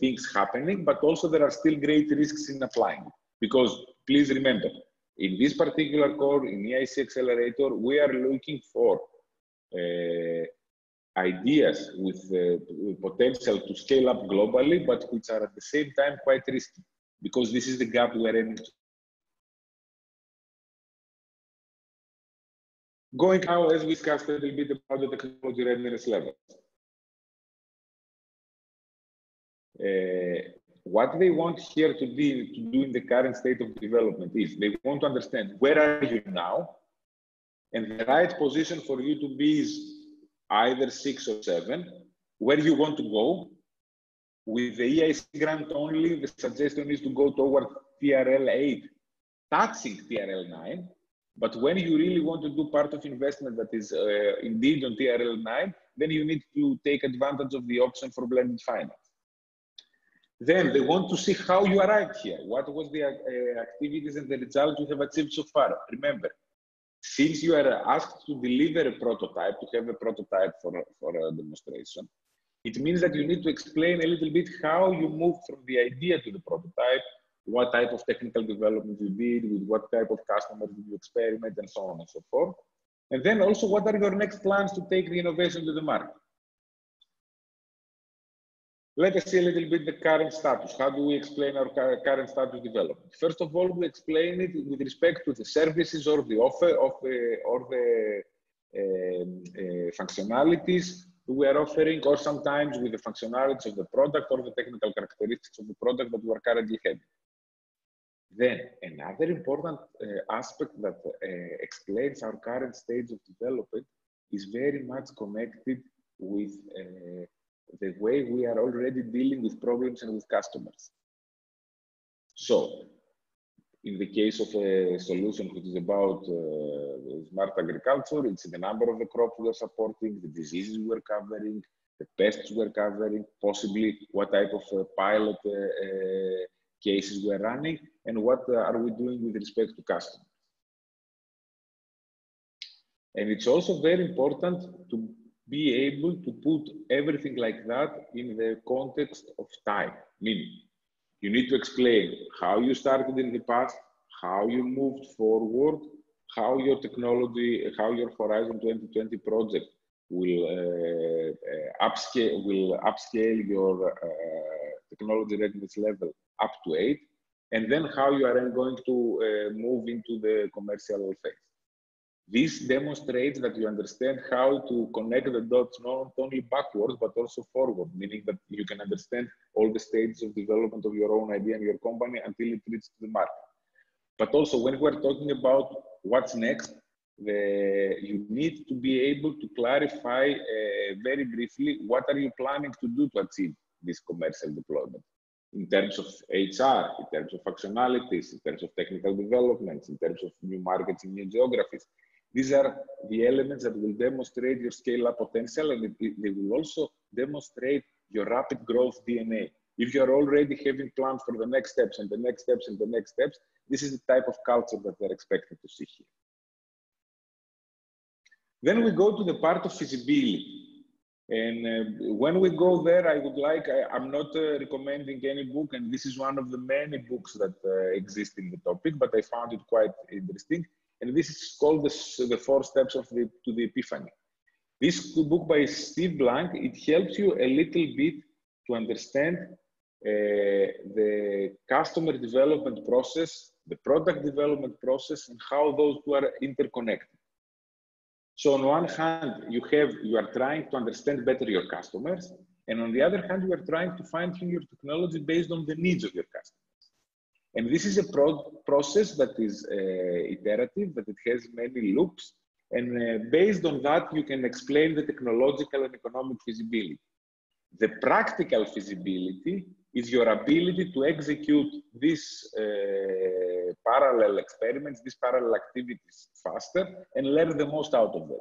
[SPEAKER 4] things happening, but also there are still great risks in applying. Because please remember, in this particular core, in EIC Accelerator, we are looking for uh, ideas with uh, potential to scale up globally, but which are at the same time quite risky, because this is the gap we're aiming to. Going now, as we discussed a little bit about the technology readiness levels. What they want here to, to do in the current state of development is they want to understand where are you now and the right position for you to be is either six or seven where you want to go. With the EIC grant only the suggestion is to go toward TRL 8 taxing TRL 9 but when you really want to do part of investment that is uh, indeed on TRL 9 then you need to take advantage of the option for blended finance then they want to see how you arrived here. What was the uh, activities and the results you have achieved so far? Remember, since you are asked to deliver a prototype, to have a prototype for, for a demonstration, it means that you need to explain a little bit how you moved from the idea to the prototype, what type of technical development you did, with what type of customers did you experiment, and so on and so forth. And then also, what are your next plans to take the innovation to the market? Let us see a little bit the current status. How do we explain our current status development? First of all, we explain it with respect to the services or the offer of the, or the uh, functionalities we are offering, or sometimes with the functionalities of the product or the technical characteristics of the product that we are currently having. Then another important uh, aspect that uh, explains our current stage of development is very much connected with the way we are already dealing with problems and with customers. So, in the case of a solution which is about uh, smart agriculture, it's the number of the crops we're supporting, the diseases we're covering, the pests we're covering, possibly what type of uh, pilot uh, uh cases we're running, and what uh, are we doing with respect to customers. And it's also very important to be able to put everything like that in the context of time. Meaning, you need to explain how you started in the past, how you moved forward, how your technology, how your Horizon 2020 project will uh, uh, upscale will upscale your uh, technology readiness level up to eight, and then how you are going to uh, move into the commercial phase. This demonstrates that you understand how to connect the dots not only backwards, but also forward, meaning that you can understand all the stages of development of your own idea and your company until it reaches the market. But also when we're talking about what's next, the, you need to be able to clarify uh, very briefly what are you planning to do to achieve this commercial deployment in terms of HR, in terms of functionalities, in terms of technical developments, in terms of new markets and new geographies. These are the elements that will demonstrate your scale-up potential and it, they will also demonstrate your rapid growth DNA. If you're already having plans for the next steps and the next steps and the next steps, this is the type of culture that they're expected to see here. Then we go to the part of feasibility. And uh, when we go there, I would like, I, am not uh, recommending any book, and this is one of the many books that uh, exist in the topic, but I found it quite interesting. And this is called the, the four steps of the, to the epiphany. This book by Steve Blank, it helps you a little bit to understand uh, the customer development process, the product development process, and how those two are interconnected. So on one hand, you have you are trying to understand better your customers, and on the other hand, you are trying to fine tune your technology based on the needs of your customers. And this is a pro process that is uh, iterative, that it has many loops. And uh, based on that, you can explain the technological and economic feasibility. The practical feasibility is your ability to execute these uh, parallel experiments, these parallel activities faster and learn the most out of them.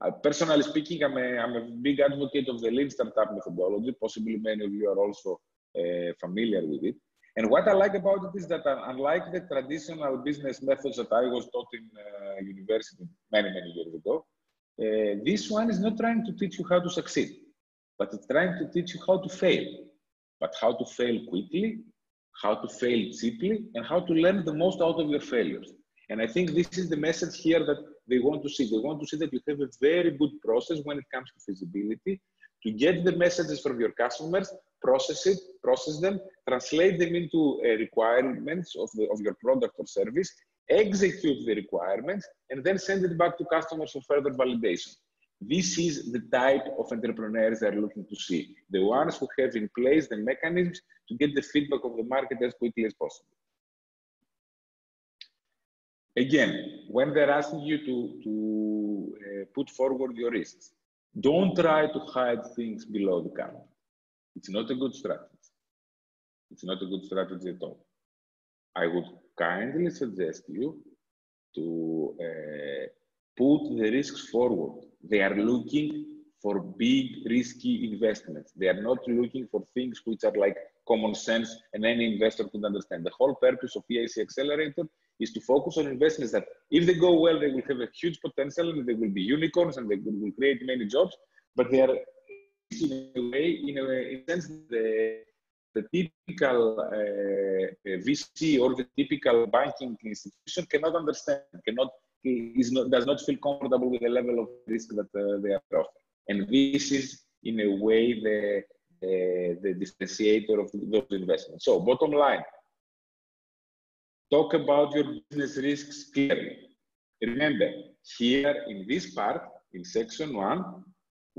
[SPEAKER 4] Uh, personally speaking, I'm a, I'm a big advocate of the lean startup methodology. Possibly many of you are also uh, familiar with it. And what I like about it is that uh, unlike the traditional business methods that I was taught in uh, university many, many years ago, uh, this one is not trying to teach you how to succeed, but it's trying to teach you how to fail, but how to fail quickly, how to fail cheaply, and how to learn the most out of your failures. And I think this is the message here that they want to see. They want to see that you have a very good process when it comes to feasibility to get the messages from your customers process it, process them, translate them into uh, requirements of, the, of your product or service, execute the requirements, and then send it back to customers for further validation. This is the type of entrepreneurs they're looking to see. The ones who have in place the mechanisms to get the feedback of the market as quickly as possible. Again, when they're asking you to, to uh, put forward your risks, don't try to hide things below the counter. It's not a good strategy. It's not a good strategy at all. I would kindly suggest you to uh, put the risks forward. They are looking for big, risky investments. They are not looking for things which are like common sense and any investor could understand. The whole purpose of EIC Accelerator is to focus on investments that, if they go well, they will have a huge potential and they will be unicorns and they will create many jobs, but they are in a way, in a, in a sense, the, the typical uh, VC or the typical banking institution cannot understand, cannot, is not, does not feel comfortable with the level of risk that uh, they are offering. And this is, in a way, the, uh, the differentiator of those investments. So, bottom line, talk about your business risks clearly. Remember, here in this part, in section one,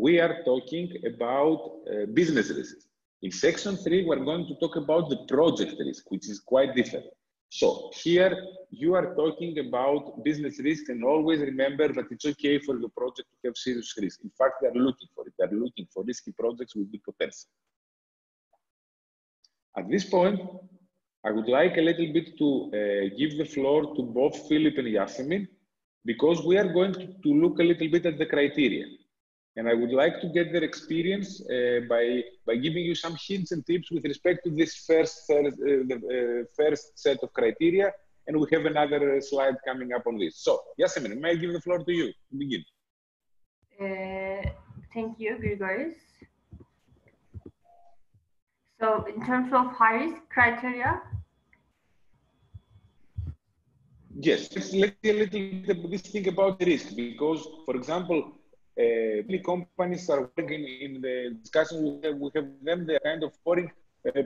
[SPEAKER 4] we are talking about uh, business risks. In section three, we're going to talk about the project risk, which is quite different. So here you are talking about business risk and always remember that it's okay for the project to have serious risk. In fact, they're looking for it. They're looking for risky projects with big potential. At this point, I would like a little bit to uh, give the floor to both Philip and Yasemin because we are going to, to look a little bit at the criteria. And I would like to get their experience uh, by, by giving you some hints and tips with respect to this first, uh, the, uh, first set of criteria. And we have another slide coming up on this. So, Yasemin, may I give the floor to you to begin?
[SPEAKER 1] Uh, thank you, Grigoris. So, in terms of high risk criteria,
[SPEAKER 4] Yes, let's, let's see a little bit this thing about risk because, for example, uh, many companies are working in the discussion we have, we have them. They're kind of pouring. Uh,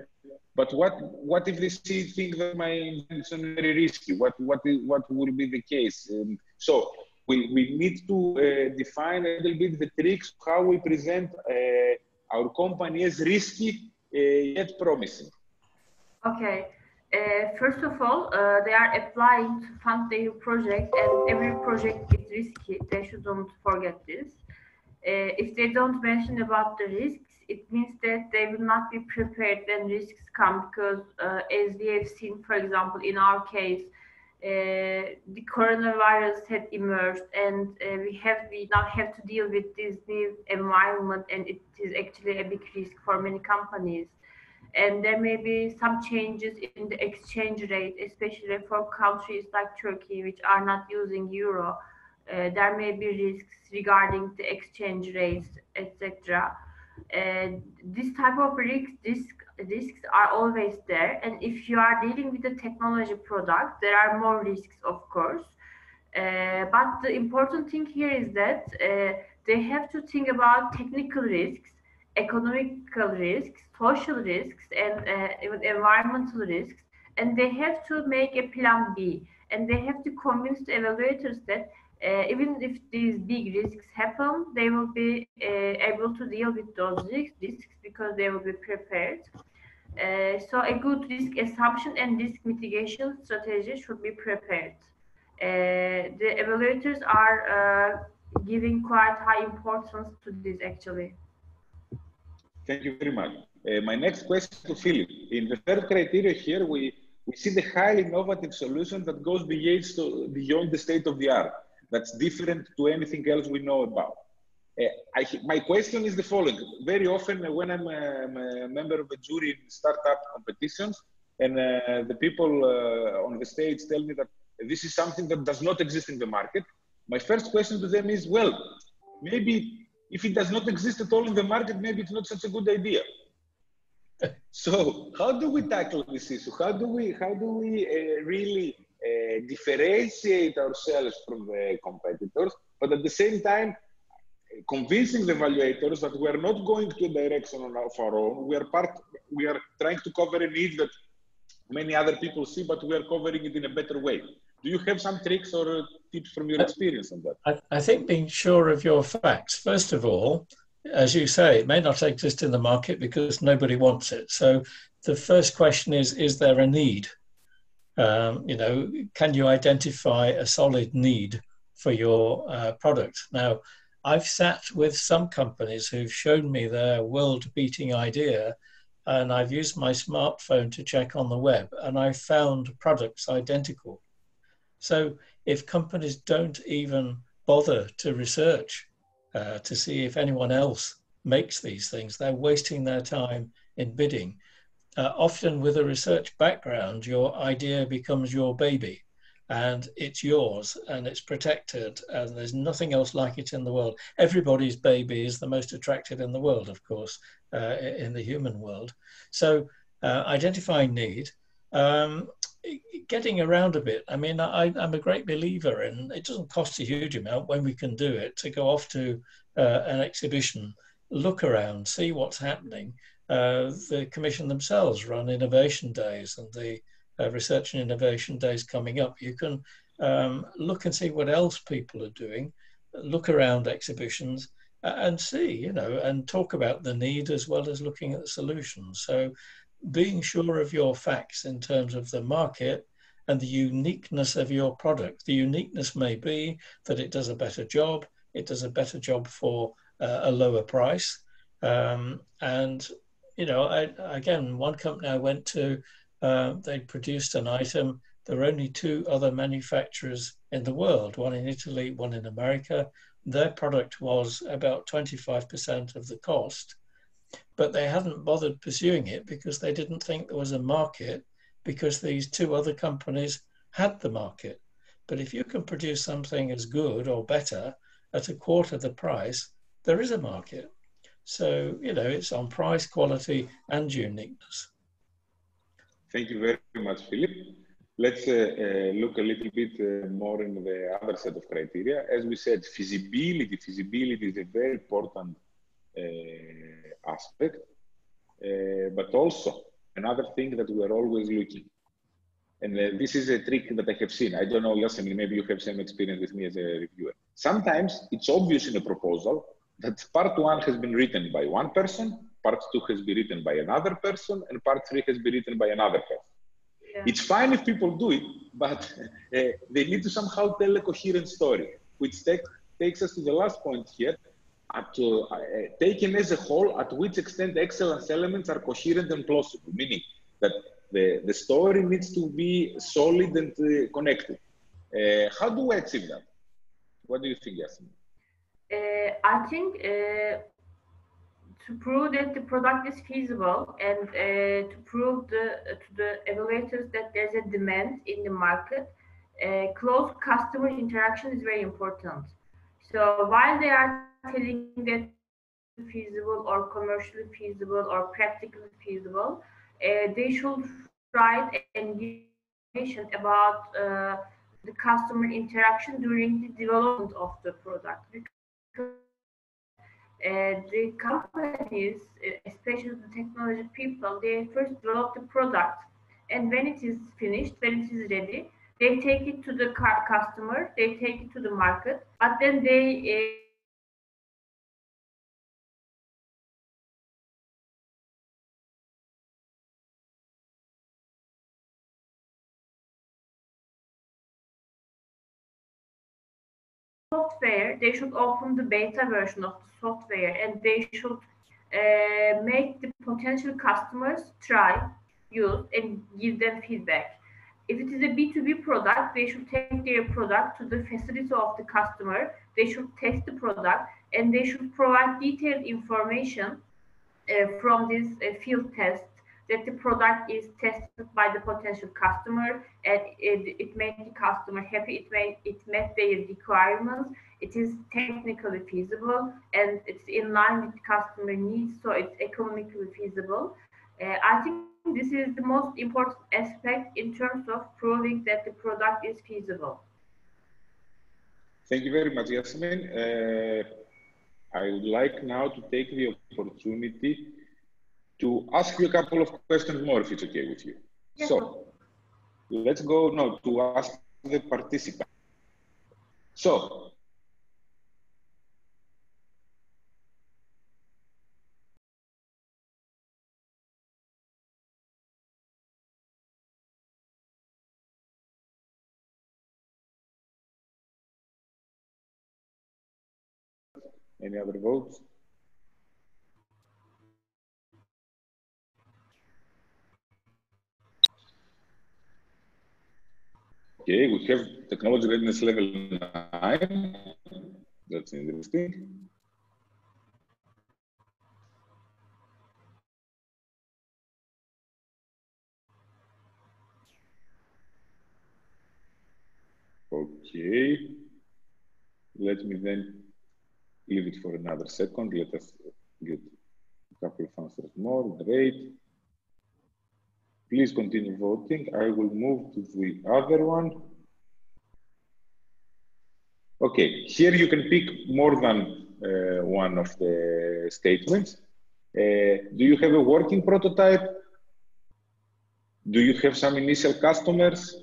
[SPEAKER 4] but what what if they see think that my invention is very risky? What what is, what will be the case? Um, so we, we need to uh, define a little bit the tricks how we present uh, our company as risky uh, yet promising.
[SPEAKER 1] Okay. Uh, first of all, uh, they are applying to fund their project, and every project is risky. They shouldn't forget this. Uh, if they don't mention about the risks, it means that they will not be prepared when risks come. Because uh, as we have seen, for example, in our case, uh, the coronavirus had emerged, and uh, we have we now have to deal with this new environment, and it is actually a big risk for many companies and there may be some changes in the exchange rate, especially for countries like Turkey, which are not using euro. Uh, there may be risks regarding the exchange rates, etc. Uh, this type of risk, risk, risks are always there. And if you are dealing with a technology product, there are more risks, of course. Uh, but the important thing here is that uh, they have to think about technical risks, economical risks, social risks, and uh, even environmental risks. And they have to make a plan B. And they have to convince the evaluators that uh, even if these big risks happen, they will be uh, able to deal with those risks, because they will be prepared. Uh, so a good risk assumption and risk mitigation strategy should be prepared. Uh, the evaluators are uh, giving quite high importance to this actually.
[SPEAKER 4] Thank you very much. Uh, my next question to Philip. In the third criteria here, we, we see the highly innovative solution that goes beyond the state of the art. That's different to anything else we know about. Uh, I, my question is the following. Very often uh, when I'm a, I'm a, member of a jury in startup competitions and uh, the people uh, on the stage tell me that this is something that does not exist in the market, my first question to them is, well, maybe if it does not exist at all in the market, maybe it's not such a good idea. so how do we tackle this issue? How do we, how do we uh, really Eh, differentiate ourselves from the competitors, but at the same time, eh, convincing the evaluators that we are not going to a direction of our own. We are part. We are trying to cover a need that many other people see, but we are covering it in a better way. Do you have some tricks or tips from your experience on that?
[SPEAKER 3] I, I think being sure of your facts. First of all, as you say, it may not exist in the market because nobody wants it. So the first question is: Is there a need? Um, you know, can you identify a solid need for your uh, product? Now, I've sat with some companies who've shown me their world-beating idea, and I've used my smartphone to check on the web, and I found products identical. So if companies don't even bother to research uh, to see if anyone else makes these things, they're wasting their time in bidding uh, often with a research background, your idea becomes your baby and it's yours and it's protected and there's nothing else like it in the world. Everybody's baby is the most attractive in the world, of course, uh, in the human world. So uh, identifying need, um, getting around a bit. I mean, I, am a great believer in it doesn't cost a huge amount when we can do it to go off to uh, an exhibition, look around, see what's happening, uh, the Commission themselves run innovation days and the uh, research and innovation days coming up. You can um, look and see what else people are doing, look around exhibitions and see, you know, and talk about the need as well as looking at the solutions. So being sure of your facts in terms of the market and the uniqueness of your product. The uniqueness may be that it does a better job, it does a better job for uh, a lower price, um, and you know, I, again, one company I went to, uh, they produced an item. There were only two other manufacturers in the world, one in Italy, one in America. Their product was about 25% of the cost, but they hadn't bothered pursuing it because they didn't think there was a market because these two other companies had the market. But if you can produce something as good or better at a quarter of the price, there is a market. So, you know, it's on price, quality, and uniqueness.
[SPEAKER 4] Thank you very much, Philip. let's uh, uh, look a little bit uh, more in the other set of criteria. As we said, feasibility, feasibility is a very important uh, aspect, uh, but also another thing that we are always looking. And uh, this is a trick that I have seen. I don't know, Yasemin, maybe you have some experience with me as a reviewer. Sometimes it's obvious in a proposal that part one has been written by one person, part two has been written by another person, and part three has been written by another person. Yeah. It's fine if people do it, but uh, they need to somehow tell a coherent story, which take, takes us to the last point here. At, uh, uh, taken as a whole, at which extent excellence elements are coherent and plausible, meaning that the, the story needs to be solid and uh, connected. Uh, how do we achieve that? What do you think, Yasin?
[SPEAKER 1] Uh, I think to prove that the product is feasible and uh, to prove the, to the evaluators that there's a demand in the market, uh, close customer interaction is very important. So while they are telling that feasible or commercially feasible or practically feasible, uh, they should write and give information about uh, the customer interaction during the development of the product. Uh, the companies, especially the technology people, they first develop the product, and when it is finished, when it is ready, they take it to the customer, they take it to the market, but then they software, they should open the beta version of the software and they should uh, make the potential customers try, use, and give them feedback. If it is a B2B product, they should take their product to the facility of the customer. They should test the product and they should provide detailed information uh, from this uh, field test that the product is tested by the potential customer and it, it made the customer happy, it, made, it met their requirements, it is technically feasible and it's in line with customer needs, so it's economically feasible. Uh, I think this is the most important aspect in terms of proving that the product is feasible.
[SPEAKER 4] Thank you very much, Yasmin. Uh, I would like now to take the opportunity to ask you a couple of questions more, if it's okay with you. Yes. So let's go now to ask the participant. So Any other votes? Okay, we have technology readiness level nine. That's interesting. Okay. Let me then leave it for another second. Let us get a couple of answers more. Great. Please continue voting. I will move to the other one. Okay, here you can pick more than uh, one of the statements. Uh, do you have a working prototype? Do you have some initial customers?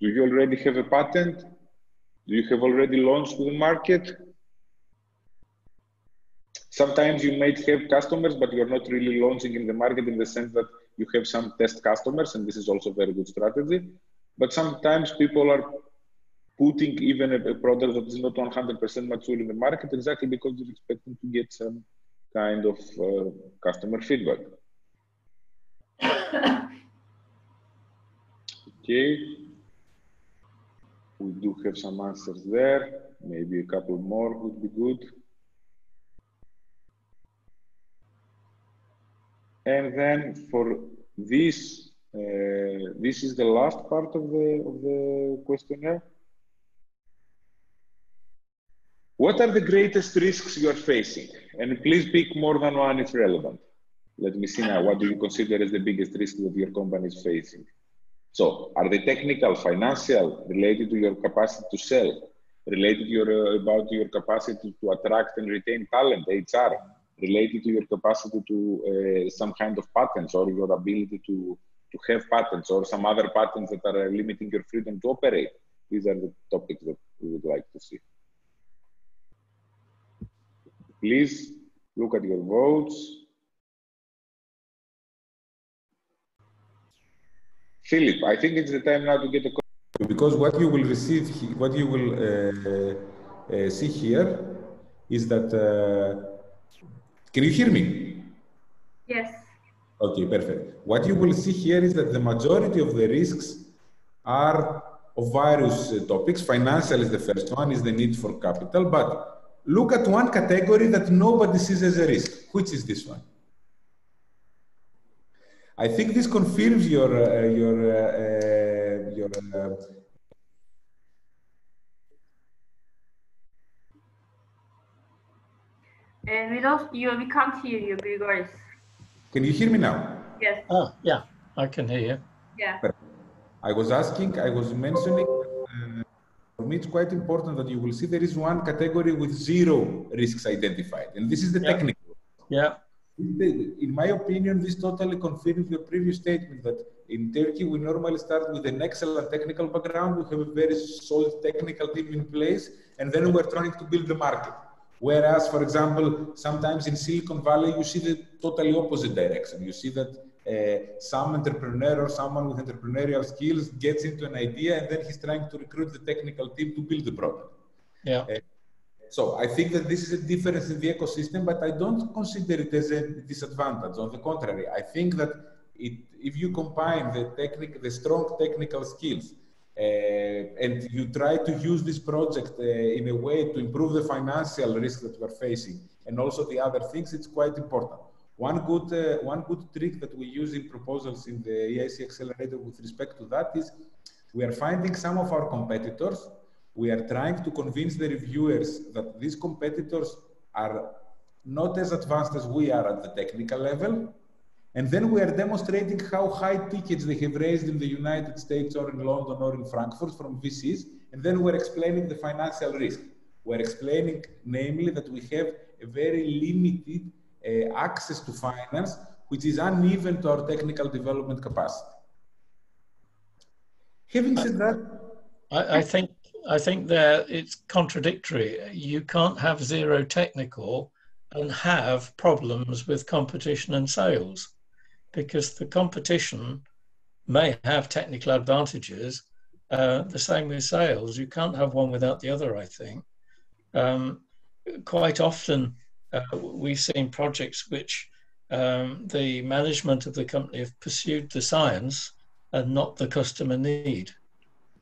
[SPEAKER 4] Do you already have a patent? Do you have already launched to the market? Sometimes you might have customers, but you're not really launching in the market in the sense that you have some test customers, and this is also very good strategy. But sometimes people are putting even a, a product that is not 100% mature in the market exactly because they're expecting to get some kind of uh, customer feedback. okay. We do have some answers there. Maybe a couple more would be good. And then for this, uh, this is the last part of the, of the questionnaire. What are the greatest risks you are facing? And please pick more than one if relevant. Let me see now. What do you consider as the biggest risk that your company is facing?
[SPEAKER 5] So are they technical, financial, related to your capacity to sell, related to your, uh, about your capacity to attract and retain talent, HR, related to your capacity to uh, some kind of patents or your ability to, to have patents or some other patents that are limiting your freedom to operate. These are the topics that we would like to see. Please look at your votes. Philip, I think it's the time now to get a
[SPEAKER 4] because what you will receive, what you will uh, uh, see here is that. Uh, can you hear me?
[SPEAKER 1] Yes.
[SPEAKER 4] Okay, perfect. What you will see here is that the majority of the risks are of various uh, topics. Financial is the first one, is the need for capital. But look at one category that nobody sees as a risk. Which is this one? I think this confirms your uh, your uh, your. Uh,
[SPEAKER 1] And we lost you. We can't hear you, Grigoris.
[SPEAKER 4] Can you hear me now?
[SPEAKER 1] Yes.
[SPEAKER 3] Oh, yeah, I can hear you.
[SPEAKER 1] Yeah.
[SPEAKER 4] I was asking, I was mentioning, uh, for me it's quite important that you will see there is one category with zero risks identified, and this is the
[SPEAKER 3] Yeah.
[SPEAKER 4] technical.
[SPEAKER 3] Yeah,
[SPEAKER 4] In my opinion, this totally confirms your previous statement that in Turkey we normally start with an excellent technical background, we have a very solid technical team in place, and then we're trying to build the market. Whereas, for example, sometimes in Silicon Valley, you see the totally opposite direction. You see that uh, some entrepreneur or someone with entrepreneurial skills gets into an idea and then he's trying to recruit the technical team to build the product.
[SPEAKER 3] yeah,
[SPEAKER 4] Uh, so I think that this is a difference in the ecosystem, but I don't consider it as a disadvantage. On the contrary, I think that it, if you combine the technic, the strong technical skills, and you try to use this project uh, in a way to improve the financial risk that we are facing, and also the other things, it's quite important. One good, uh, one good trick that we use in proposals in the EIC Accelerator with respect to that is we are finding some of our competitors we are trying to convince the reviewers that these competitors are not as advanced as we are at the technical level. And then we are demonstrating how high tickets they have raised in the United States or in London or in Frankfurt from VCs. And then we're explaining the financial risk. We're explaining, namely, that we have a very limited uh, access to finance, which is uneven to our technical development capacity. Having said that,
[SPEAKER 3] I, I think I think there it's contradictory. You can't have zero technical and have problems with competition and sales because the competition may have technical advantages. Uh, the same with sales. You can't have one without the other, I think. Um, quite often, uh, we've seen projects which um, the management of the company have pursued the science and not the customer need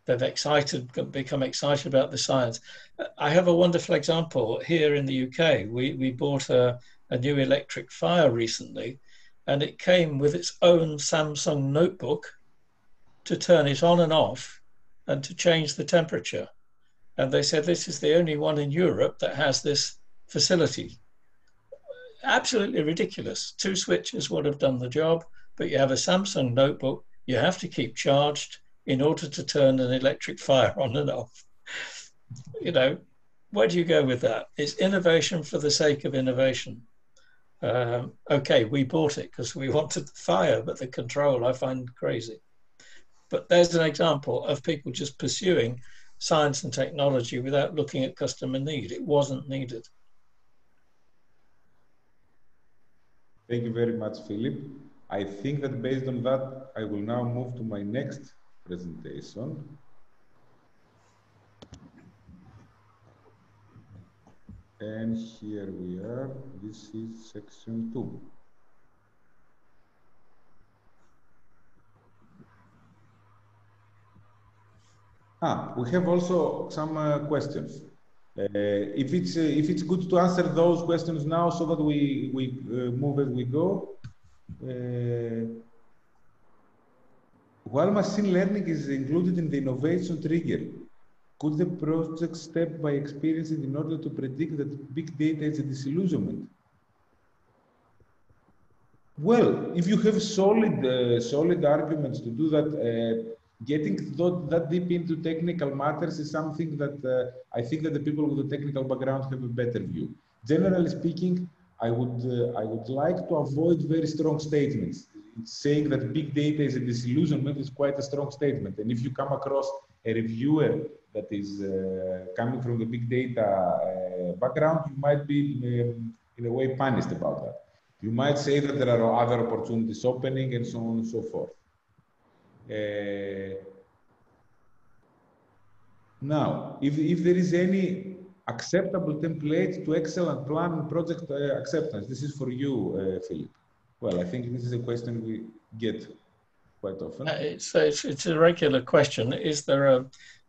[SPEAKER 3] they've excited become excited about the science i have a wonderful example here in the uk we, we bought a, a new electric fire recently and it came with its own samsung notebook to turn it on and off and to change the temperature and they said this is the only one in europe that has this facility absolutely ridiculous two switches would have done the job but you have a samsung notebook you have to keep charged in order to turn an electric fire on and off. You know, where do you go with that? It's innovation for the sake of innovation. Um, okay, we bought it because we wanted the fire, but the control I find crazy. But there's an example of people just pursuing science and technology without looking at customer need. It wasn't needed.
[SPEAKER 4] Thank you very much, Philip. I think that based on that, I will now move to my next presentation. And here we are, this is section two. Ah, we have also some uh, questions. Uh, if it's uh, if it's good to answer those questions now, so that we we uh, move as we go. Uh, while machine learning is included in the innovation trigger, could the project step by experience in order to predict that big data is a disillusionment? Well, if you have solid, uh, solid arguments to do that, uh, getting that deep into technical matters is something that uh, I think that the people with the technical background have a better view. Generally speaking, I would uh, I would like to avoid very strong statements. Saying that big data is a disillusionment is quite a strong statement. And if you come across a reviewer that is uh, coming from the big data uh, background, you might be um, in a way punished about that. You might say that there are other opportunities opening and so on and so forth. Uh, now, if, if there is any acceptable template to excellent plan and project uh, acceptance, this is for you, uh, Philip. Well, I think this is a question we get quite often.
[SPEAKER 3] Uh, it's, it's, it's a regular question. Is there a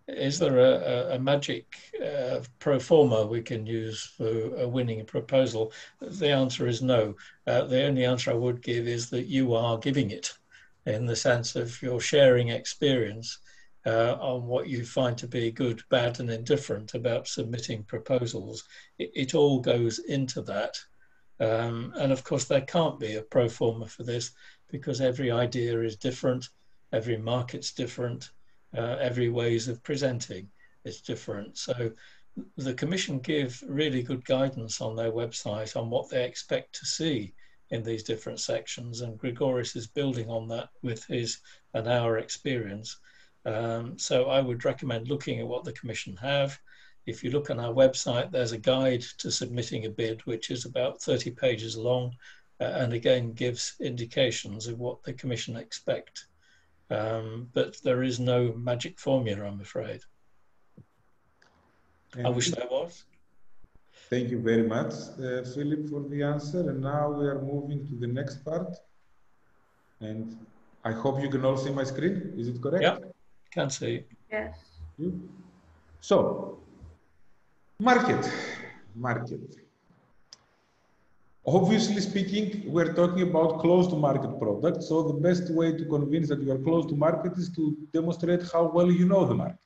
[SPEAKER 3] is there a, a, magic uh, pro forma we can use for winning a proposal? The answer is no. Uh, the only answer I would give is that you are giving it in the sense of you're sharing experience uh, on what you find to be good, bad, and indifferent about submitting proposals. It, it all goes into that. Um, and of course, there can't be a pro forma for this because every idea is different, every market's different, uh, every ways of presenting is different. So the Commission give really good guidance on their website on what they expect to see in these different sections, and Grigoris is building on that with his and our experience. Um, so I would recommend looking at what the Commission have. If you look on our website, there's a guide to submitting a bid, which is about 30 pages long, uh, and again gives indications of what the Commission expect. Um, but there is no magic formula, I'm afraid. I wish there was.
[SPEAKER 4] Thank you very much, uh, Philip, for the answer. And now we are moving to the next part. And I hope you can all see my screen. Is it correct?
[SPEAKER 3] Yeah, can see.
[SPEAKER 1] Yes.
[SPEAKER 4] So, market. Market. Obviously speaking, we're talking about close to market products. So the best way to convince that you are close to market is to demonstrate how well you know the market.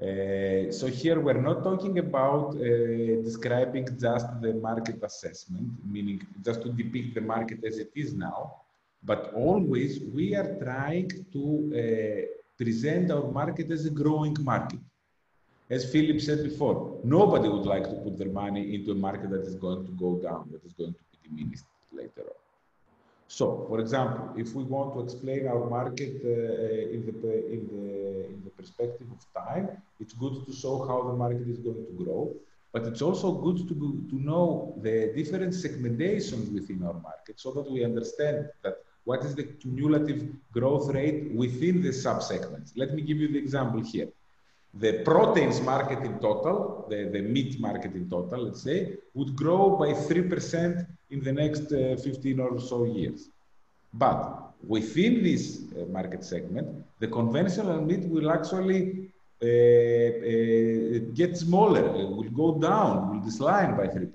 [SPEAKER 4] Uh, so here we're not talking about uh, describing just the market assessment, meaning just to depict the market as it is now, but always we are trying to uh, present our market as a growing market. As Philip said before, nobody would like to put their money into a market that is going to go down, that is going to be diminished later on. So, for example, if we want to explain our market uh, in, the, in, the, in the perspective of time, it's good to show how the market is going to grow, but it's also good to, to know the different segmentations within our market so that we understand that what is the cumulative growth rate within the subsegments. Let me give you the example here. The proteins market in total, the, the meat market in total, let's say, would grow by 3% in the next uh, 15 or so years. But within this uh, market segment, the conventional meat will actually uh, uh get smaller, will go down, will decline by 3%.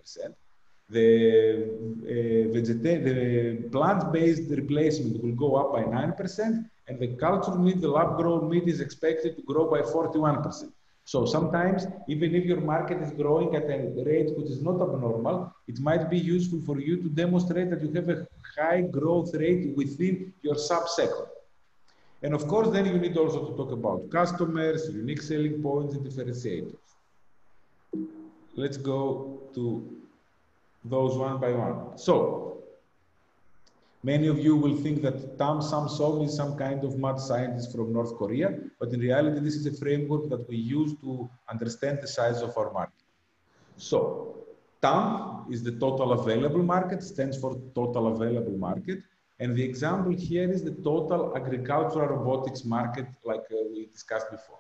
[SPEAKER 4] The, uh, the plant-based replacement will go up by 9%, and the cultured meat, the lab-grown meat is expected to grow by 41%. So sometimes, even if your market is growing at a rate which is not abnormal, it might be useful for you to demonstrate that you have a high growth rate within your subsector. And of course, then you need also to talk about customers, unique selling points, and differentiators. Let's go to those one by one. So Many of you will think that TAM SAM SOM is some kind of mad scientist from North Korea, but in reality, this is a framework that we use to understand the size of our market. So, TAM is the total available market, stands for total available market. And the example here is the total agricultural robotics market, like uh, we discussed before.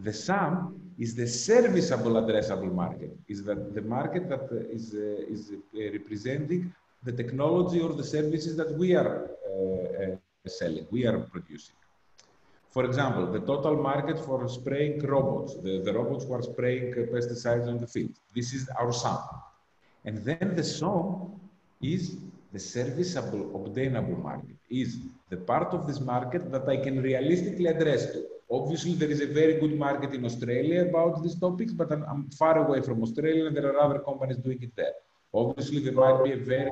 [SPEAKER 4] The SAM is the serviceable addressable market, is that the market that uh, is, uh, is uh, representing the technology or the services that we are uh, uh, selling, we are producing. For example, the total market for spraying robots, the, the robots who are spraying pesticides on the field. This is our SAM. And then the SOM is the serviceable, obtainable market, is the part of this market that I can realistically address to. Obviously, there is a very good market in Australia about these topics, but I'm, I'm far away from Australia and there are other companies doing it there. Obviously, there might be a very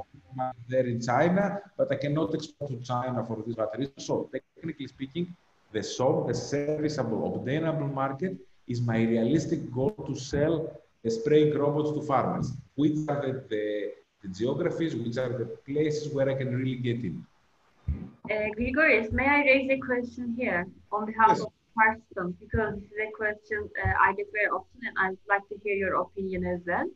[SPEAKER 4] there in China, but I cannot export to China for these batteries. So, technically speaking, the SOM, the serviceable, obtainable market, is my realistic goal to sell the spraying robots to farmers. Which are the, the, the geographies, which are the places where I can really get in.
[SPEAKER 1] Uh, Grigoris, may I raise a question here on behalf
[SPEAKER 4] Yes.
[SPEAKER 1] of participants? Because this is a question uh, I get very often and I'd like to hear your opinion as well.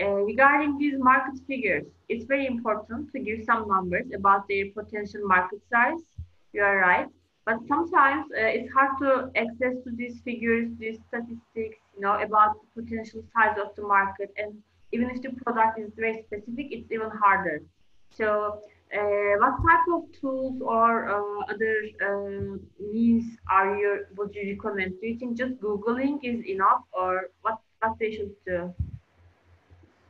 [SPEAKER 1] Uh, regarding these market figures, it's very important to give some numbers about their potential market size. You are right. But sometimes uh, it's hard to access to these figures, these statistics, you know, about the potential size of the market. And even if the product is very specific, it's even harder. So uh, what type of tools or uh, other uh, means are you would you recommend? Do you think just googling is enough, or what what they should do?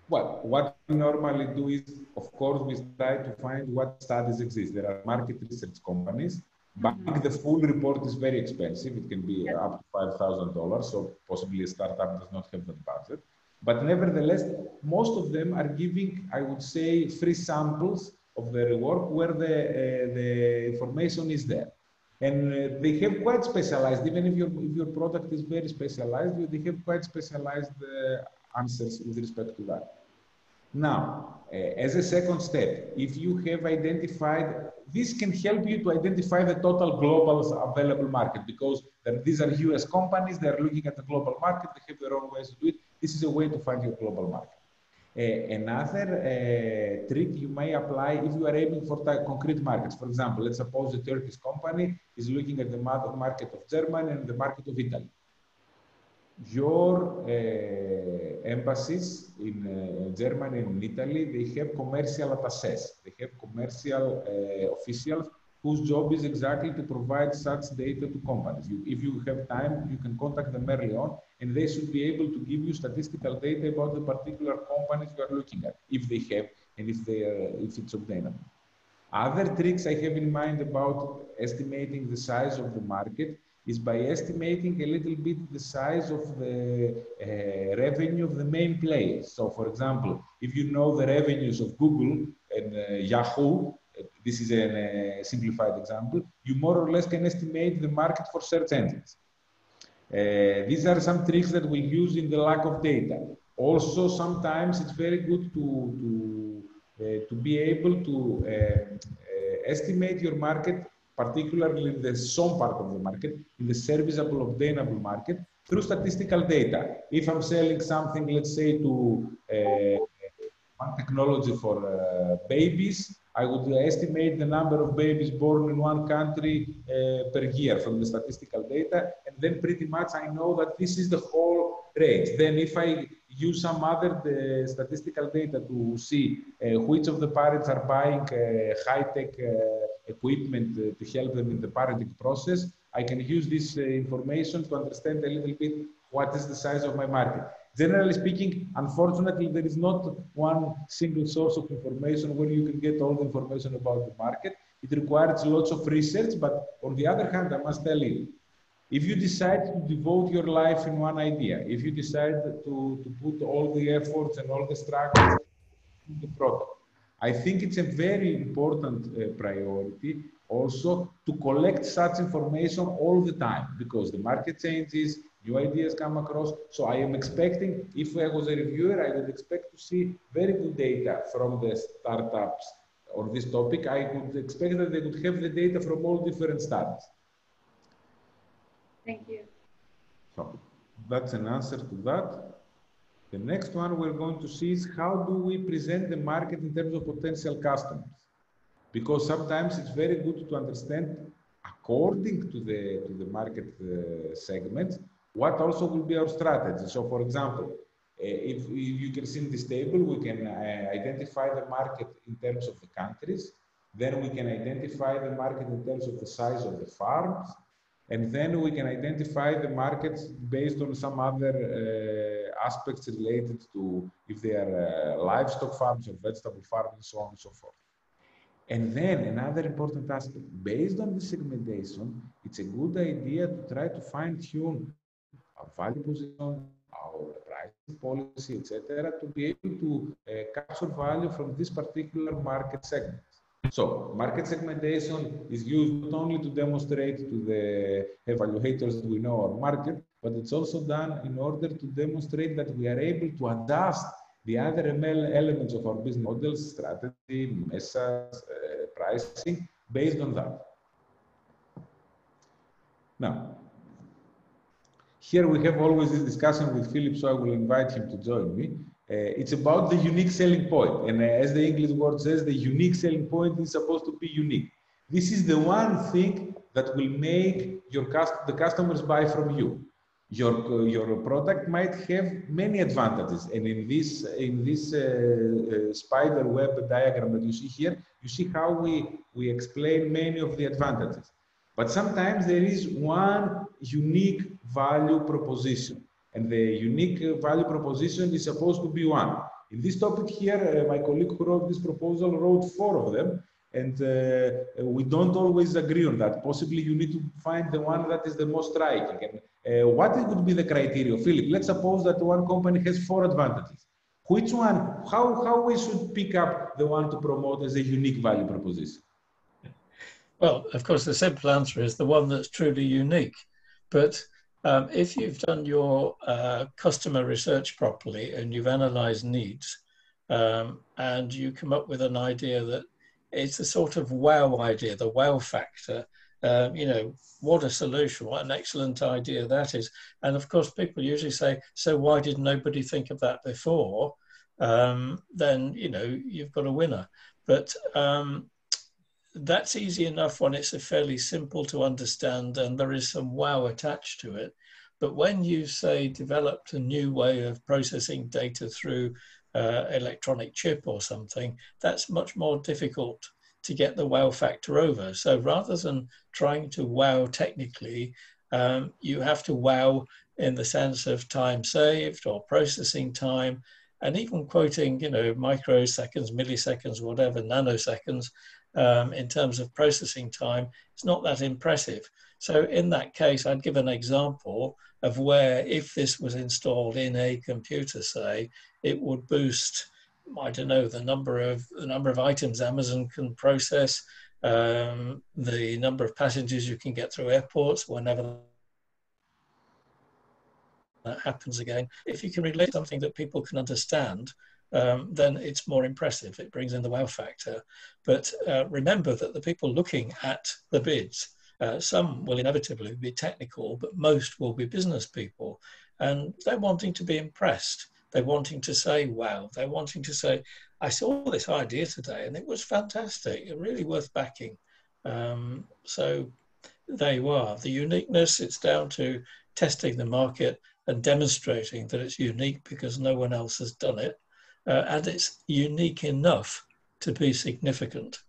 [SPEAKER 4] Well, what we normally do is, of course, we try to find what studies exist. There are market research companies. Buying the full report is very expensive. It can be up to five thousand dollars. So possibly a startup does not have that budget. But nevertheless, most of them are giving, I would say, free samples of their work where the uh, the information is there. And uh, they have quite specialized, even if your, if your product is very specialized, they have quite specialized uh, answers with respect to that. Now, uh, as a second step, if you have identified, this can help you to identify the total global available market because these are US companies, they're looking at the global market, they have their own ways to do it. This is a way to find your global market. Uh, another uh, trick you may apply if you are aiming for concrete markets. For example, let's suppose a Turkish company is looking at the market of Germany and the market of Italy. Your uh, embassies in uh, Germany and in Italy, they have commercial attaches. They have commercial uh, officials whose job is exactly to provide such data to companies. You, if you have time, you can contact them early on, and they should be able to give you statistical data about the particular companies you are looking at, if they have, and if they are, if it's obtainable. Other tricks I have in mind about estimating the size of the market is by estimating a little bit the size of the uh, revenue of the main players. So, for example, if you know the revenues of Google and uh, Yahoo, uh, this is a uh, simplified example, you more or less can estimate the market for search engines. Uh, these are some tricks that we use in the lack of data. Also, sometimes it's very good to, to, uh, to be able to uh, estimate your market, particularly in the SOM part of the market, in the serviceable, obtainable market, through statistical data. If I'm selling something, let's say, to uh, one technology for uh, babies, I would estimate the number of babies born in one country uh, per year from the statistical data, and then pretty much I know that this is the whole range. Then if I use some other the statistical data to see uh, which of the parents are buying uh, high-tech uh, equipment uh, to help them in the parenting process, I can use this uh, information to understand a little bit what is the size of my market. Generally speaking, unfortunately, there is not one single source of information where you can get all the information about the market. It requires lots of research, but on the other hand, I must tell you, if you decide to devote your life in one idea, if you decide to, to put all the efforts and all the struggles in the product, I think it's a very important uh, priority also to collect such information all the time because the market changes, new ideas come across. So I am expecting, if I was a reviewer, I would expect to see very good data from the startups on this topic. I would expect that they would have the data from all different studies.
[SPEAKER 1] Thank you.
[SPEAKER 4] So that's an answer to that. The next one we're going to see is how do we present the market in terms of potential customers? Because sometimes it's very good to understand according to the, to the market uh, segments, what also will be our strategy. So for example, uh, if, you can see in this table, we can uh, identify the market in terms of the countries. Then we can identify the market in terms of the size of the farms. And then we can identify the markets based on some other uh, aspects related to if they are uh, livestock farms or vegetable farms and so on and so forth. And then another important aspect, based on the segmentation, it's a good idea to try to fine tune our value position, our pricing policy, etc., to be able to uh, capture value from this particular market segment. So market segmentation is used not only to demonstrate to the evaluators that we know our market, but it's also done in order to demonstrate that we are able to adjust the other ML elements of our business models, strategy, message, uh, pricing, based on that. Now, here we have always this discussion with Philip, so I will invite him to join me. Uh, it's about the unique selling point. And uh, as the English word says, the unique selling point is supposed to be unique. This is the one thing that will make your cust- the customers buy from you. Your, your product might have many advantages. And in this, in this uh, uh, spider web diagram that you see here, you see how we, we explain many of the advantages. But sometimes there is one unique value proposition and the unique value proposition is supposed to be one. In this topic here, uh, my colleague who wrote this proposal wrote four of them, and uh, we don't always agree on that. Possibly you need to find the one that is the most striking. And uh, what would be the criteria? Philip, let's suppose that one company has four advantages. Which one, how, how we should pick up the one to promote as a unique value proposition?
[SPEAKER 3] Well, of course, the simple answer is the one that's truly unique. But um, if you've done your uh, customer research properly and you've analyzed needs um, and you come up with an idea that it's a sort of wow idea, the wow factor, um, you know, what a solution, what an excellent idea that is. And of course, people usually say, so why did nobody think of that before? Um, then, you know, you've got a winner. But um, that's easy enough when it's a fairly simple to understand and there is some wow attached to it. But when you say developed a new way of processing data through uh, electronic chip or something, that's much more difficult to get the wow factor over. So rather than trying to wow technically, um, you have to wow in the sense of time saved or processing time and even quoting, you know, microseconds, milliseconds, whatever, nanoseconds, um, in terms of processing time, it's not that impressive. So in that case, I'd give an example of where if this was installed in a computer, say, it would boost, I don't know, the number of the number of items Amazon can process, um, the number of passengers you can get through airports whenever that happens again. If you can relate something that people can understand, um, then it's more impressive. It brings in the wow factor. But uh, remember that the people looking at the bids, uh, some will inevitably be technical, but most will be business people. And they're wanting to be impressed. They're wanting to say, wow. They're wanting to say, I saw this idea today and it was fantastic, really worth backing. Um, so there you are. The uniqueness, it's down to testing the market and demonstrating that it's unique because no one else has done it uh, and it's unique enough to be significant.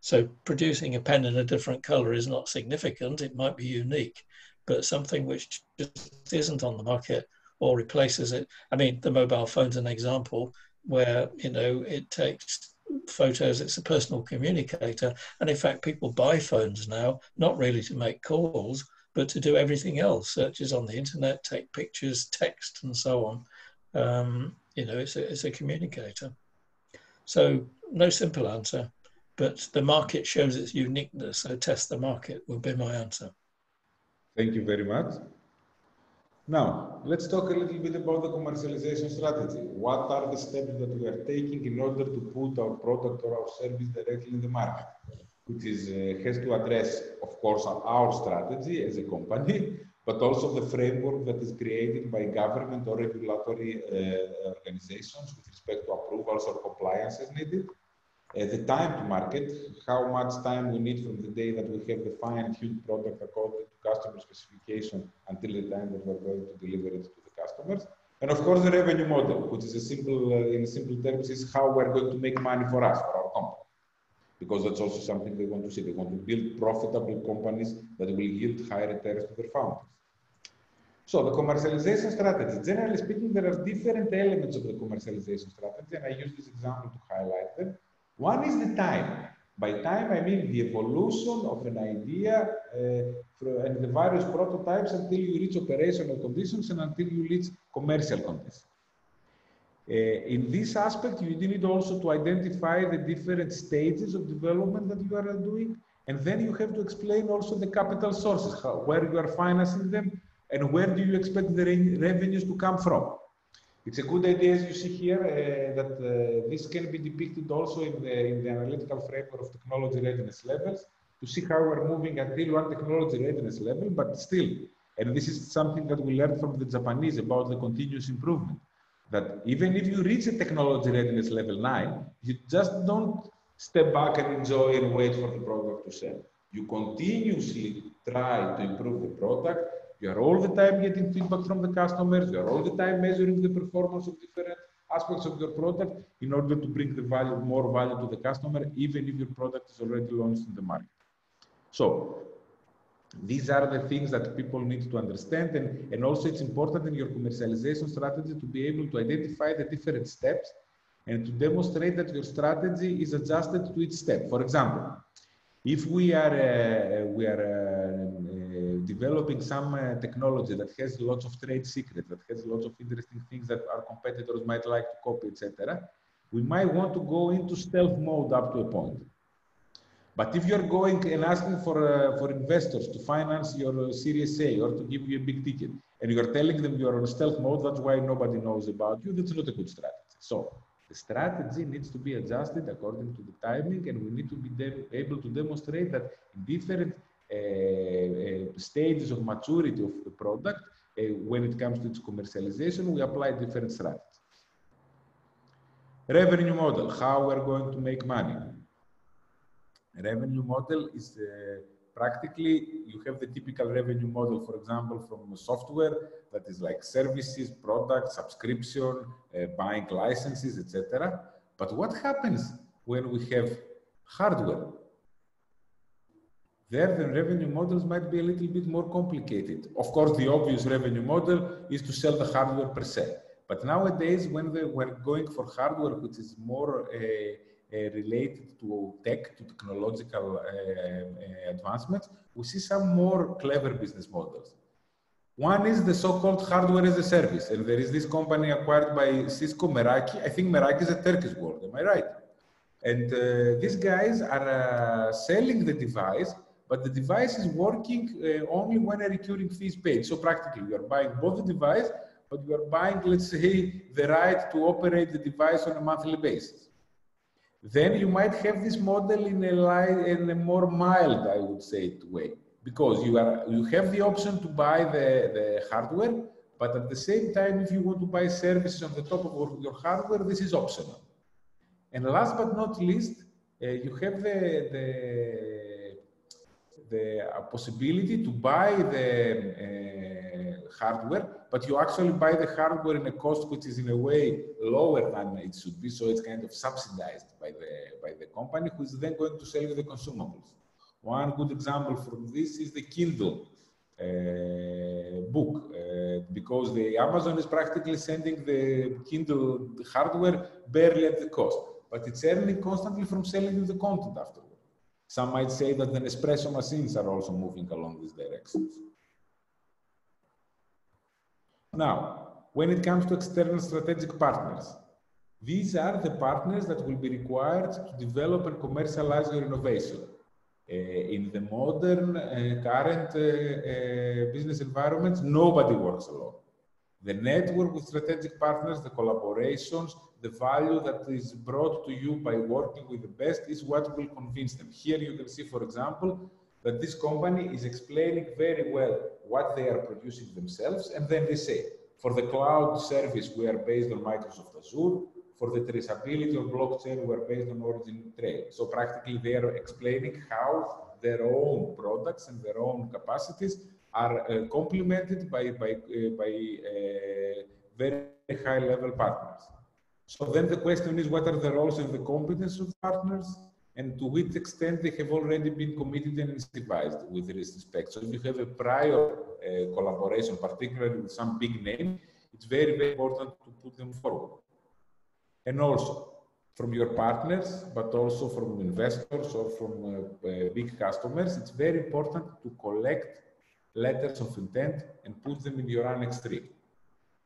[SPEAKER 3] So producing a pen in a different color is not significant, it might be unique, but something which just isn't on the market or replaces it. I mean, the mobile phone's an example where, you know, it takes photos, it's a personal communicator. And in fact, people buy phones now, not really to make calls, but to do everything else, searches on the internet, take pictures, text, and so on. Um, you know, it's a, it's a communicator. So no simple answer, but the market shows its uniqueness. So test the market will be my answer.
[SPEAKER 4] Thank you very much. Now, let's talk a little bit about the commercialization strategy. What are the steps that we are taking in order to put our product or our service directly in the market? Which is, uh, has to address, of course, our strategy as a company, but also the framework that is created by government or regulatory uh, organizations with respect to approvals or compliance as needed. The time to market, how much time we need from the day that we have the huge product according to customer specification until the time that we're going to deliver it to the customers. And of course, the revenue model, which is a simple, uh, in simple terms, is how we're going to make money for us, for our company. Because that's also something they want to see. They want to build profitable companies that will yield high returns to their founders. So the commercialization strategy, generally speaking, there are different elements of the commercialization strategy, and I use this example to highlight them. One is the time. By time, I mean the evolution of an idea uh, and the various prototypes until you reach operational conditions and until you reach commercial conditions. Uh, in this aspect, you need also to identify the different stages of development that you are doing. And then you have to explain also the capital sources, how, where you are financing them, and where do you expect the re revenues to come from. It's a good idea, as you see here, uh, that uh, this can be depicted also in the, in the analytical framework of technology readiness levels to see how we're moving until one technology readiness level, but still, and this is something that we learned from the Japanese about the continuous improvement, that even if you reach a technology readiness level 9, you just don't step back and enjoy and wait for the product to sell. You continuously try to improve the product. You are all the time getting feedback from the customers. You are all the time measuring the performance of different aspects of your product in order to bring the value, more value to the customer, even if your product is already launched in the market. So these are the things that people need to understand. And, and also it's important in your commercialization strategy to be able to identify the different steps and to demonstrate that your strategy is adjusted to each step. For example, if we are, uh, we are uh, developing some uh, technology that has lots of trade secrets, that has lots of interesting things that our competitors might like to copy, etc., we might want to go into stealth mode up to a point. But if you're going and asking for, uh, for investors to finance your uh, Series A or to give you a big ticket, and you're telling them you're on stealth mode, that's why nobody knows about you, that's not a good strategy. So the strategy needs to be adjusted according to the timing, and we need to be able to demonstrate that in different stages of maturity of the product, uh, when it comes to its commercialization, we apply different strategies. Revenue model, how we're going to make money revenue model is uh, practically you have the typical revenue model, for example, from software that is like services, product, subscription, uh, buying licenses, etc. But what happens when we have hardware? There, the revenue models might be a little bit more complicated. Of course, the obvious revenue model is to sell the hardware per se. But nowadays, when we're going for hardware, which is more uh, uh, related to tech, to technological uh, uh, advancements, we see some more clever business models. One is the so-called hardware as a service, and there is this company acquired by Cisco Meraki. I think Meraki is a Turkish word, am I right? And uh, these guys are uh, selling the device, but the device is working uh, only when a recurring fee is paid. So practically, you are buying both the device, but you are buying, let's say, the right to operate the device on a monthly basis then you might have this model in a, light, in a more mild, I would say, way, because you are you have the option to buy the, the hardware, but at the same time, if you want to buy services on the top of your hardware, this is optional. And last but not least, uh, you have the, the, the possibility to buy the uh, hardware but you actually buy the hardware in a cost which is in a way lower than it should be. So it's kind of subsidized by the, by the company, who is then going to sell the consumables. One good example from this is the Kindle uh, book, uh, because the Amazon is practically sending the Kindle hardware barely at the cost, but it's earning constantly from selling the content afterward. Some might say that the Nespresso machines are also moving along these directions. Now, when it comes to external strategic partners, these are the partners that will be required to develop and commercialize your innovation. Uh, in the modern uh, current uh, business environments, nobody works alone. The network with strategic partners, the collaborations, the value that is brought to you by working with the best is what will convince them. Here you can see, for example, that this company is explaining very well what they are producing themselves. And then they say, for the cloud service, we are based on Microsoft Azure. For the traceability of blockchain, we're based on Origin Trail. So practically they are explaining how their own products and their own capacities are uh, complemented by, by, uh, by uh, very high level partners. So then the question is, what are the roles and the competence of partners? and to which extent they have already been committed and incentivized with this respect. So if you have a prior uh, collaboration, particularly with some big name, it's very, very important to put them forward. And also from your partners, but also from investors or from uh, uh, big customers, it's very important to collect letters of intent and put them in your Annex 3.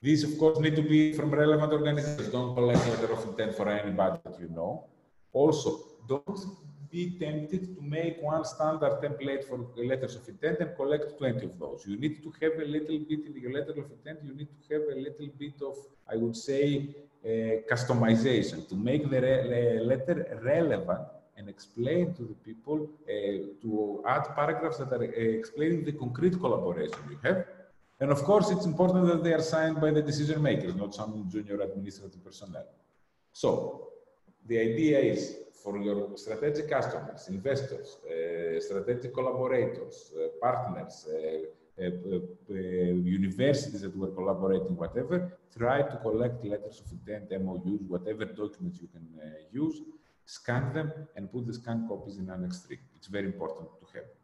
[SPEAKER 4] These, of course, need to be from relevant organizations. Don't collect letter of intent for anybody that you know. Also, don't be tempted to make one standard template for letters of intent and collect 20 of those. You need to have a little bit in your letter of intent, you need to have a little bit of, I would say, uh, customization to make the re letter relevant and explain to the people, uh, to add paragraphs that are uh, explaining the concrete collaboration you have. And of course, it's important that they are signed by the decision makers, not some junior administrative personnel. So the idea is for your strategic customers, investors, uh, strategic collaborators, uh, partners, uh, universities that were collaborating, whatever, try to collect letters of intent, MOUs, whatever documents you can use, scan them, and put the scanned copies in Annex 3. It's very important to have.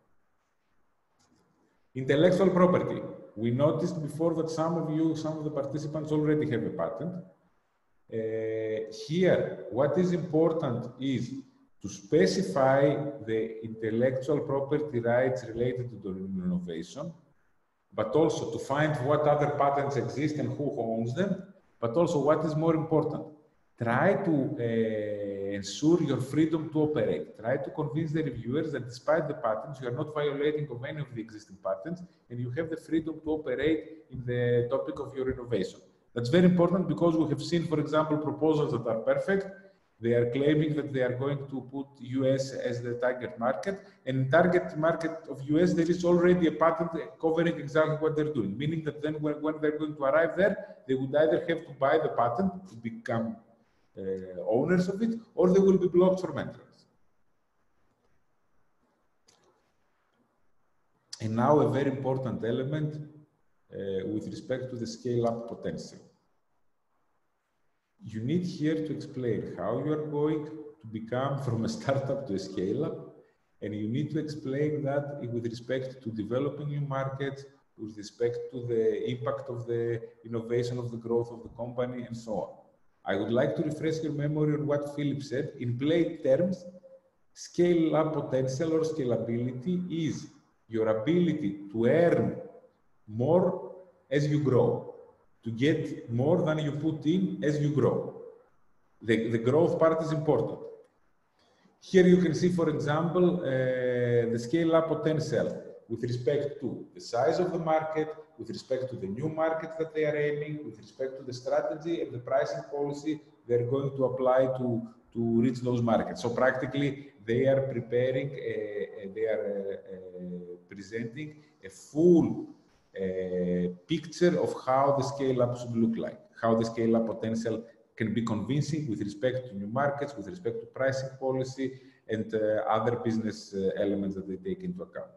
[SPEAKER 4] Intellectual property. We noticed before that some of you, some of the participants already have a patent. Uh, here, what is important is to specify the intellectual property rights related to the innovation, but also to find what other patents exist and who owns them, but also what is more important, try to uh, ensure your freedom to operate. Try to convince the reviewers that despite the patents, you are not violating of any of the existing patents, and you have the freedom to operate in the topic of your innovation. That's very important because we have seen, for example, proposals that are perfect. They are claiming that they are going to put US as the target market. And target market of US, there is already a patent covering exactly what they're doing, meaning that then when, when they're going to arrive there, they would either have to buy the patent to become owners of it, or they will be blocked from entrance. And now a very important element uh, with respect to the scale-up potential you need here to explain how you are going to become from a startup to a scale up. And you need to explain that with respect to developing new markets, with respect to the impact of the innovation of the growth of the company and so on. I would like to refresh your memory on what Philip said. In plain terms, scale up potential or scalability is your ability to earn more as you grow to get more than you put in as you grow. The, the growth part is important. Here you can see, for example, uh, the scale-up potential with respect to the size of the market, with respect to the new market that they are aiming, with respect to the strategy and the pricing policy they're going to apply to, to reach those markets. So practically, they are preparing, uh, they are uh, uh presenting a full picture of how the scale-up should look like, how the scale-up potential can be convincing with respect to new markets, with respect to pricing policy, and uh, other business uh, elements that they take into account.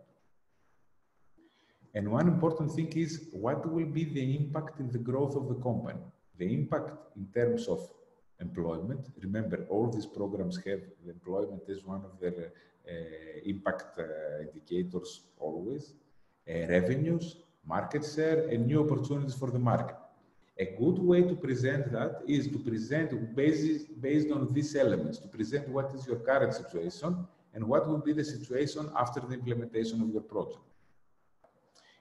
[SPEAKER 4] And one important thing is what will be the impact in the growth of the company? The impact in terms of employment. Remember, all these programs have employment as one of their uh, impact uh, indicators always. Uh, revenues, market share and new opportunities for the market. A good way to present that is to present based, based on these elements, to present what is your current situation and what will be the situation after the implementation of your project.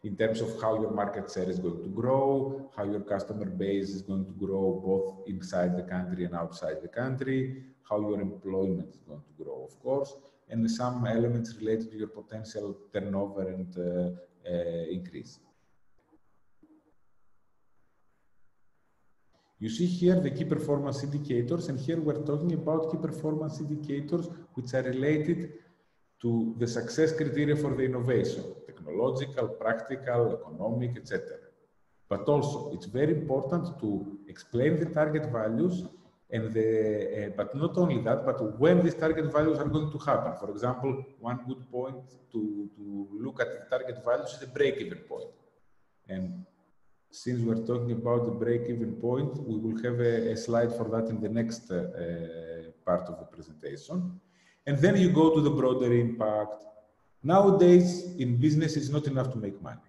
[SPEAKER 4] In terms of how your market share is going to grow, how your customer base is going to grow both inside the country and outside the country, how your employment is going to grow, of course, and some elements related to your potential turnover and uh, uh, increase. You see here the key performance indicators, and here we're talking about key performance indicators which are related to the success criteria for the innovation, technological, practical, economic, etc. But also, it's very important to explain the target values and the, uh, but not only that, but when these target values are going to happen. For example, one good point to, to look at the target values is the break-even point. And since we're talking about the break-even point, we will have a, a, slide for that in the next uh, part of the presentation. And then you go to the broader impact. Nowadays, in business, it's not enough to make money.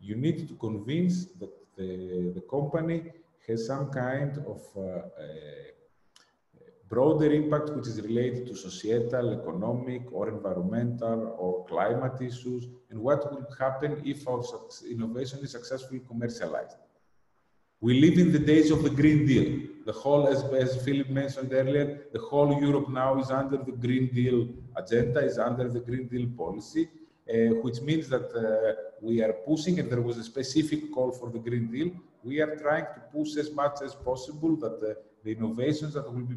[SPEAKER 4] You need to convince that the, the company has some kind of uh, broader impact which is related to societal, economic, or environmental, or climate issues, and what will happen if our innovation is successfully commercialized. We live in the days of the Green Deal. The whole, as, as Philip mentioned earlier, the whole Europe now is under the Green Deal agenda, is under the Green Deal policy, uh, which means that uh, we are pushing, and there was a specific call for the Green Deal. We are trying to push as much as possible that uh, the innovations that will be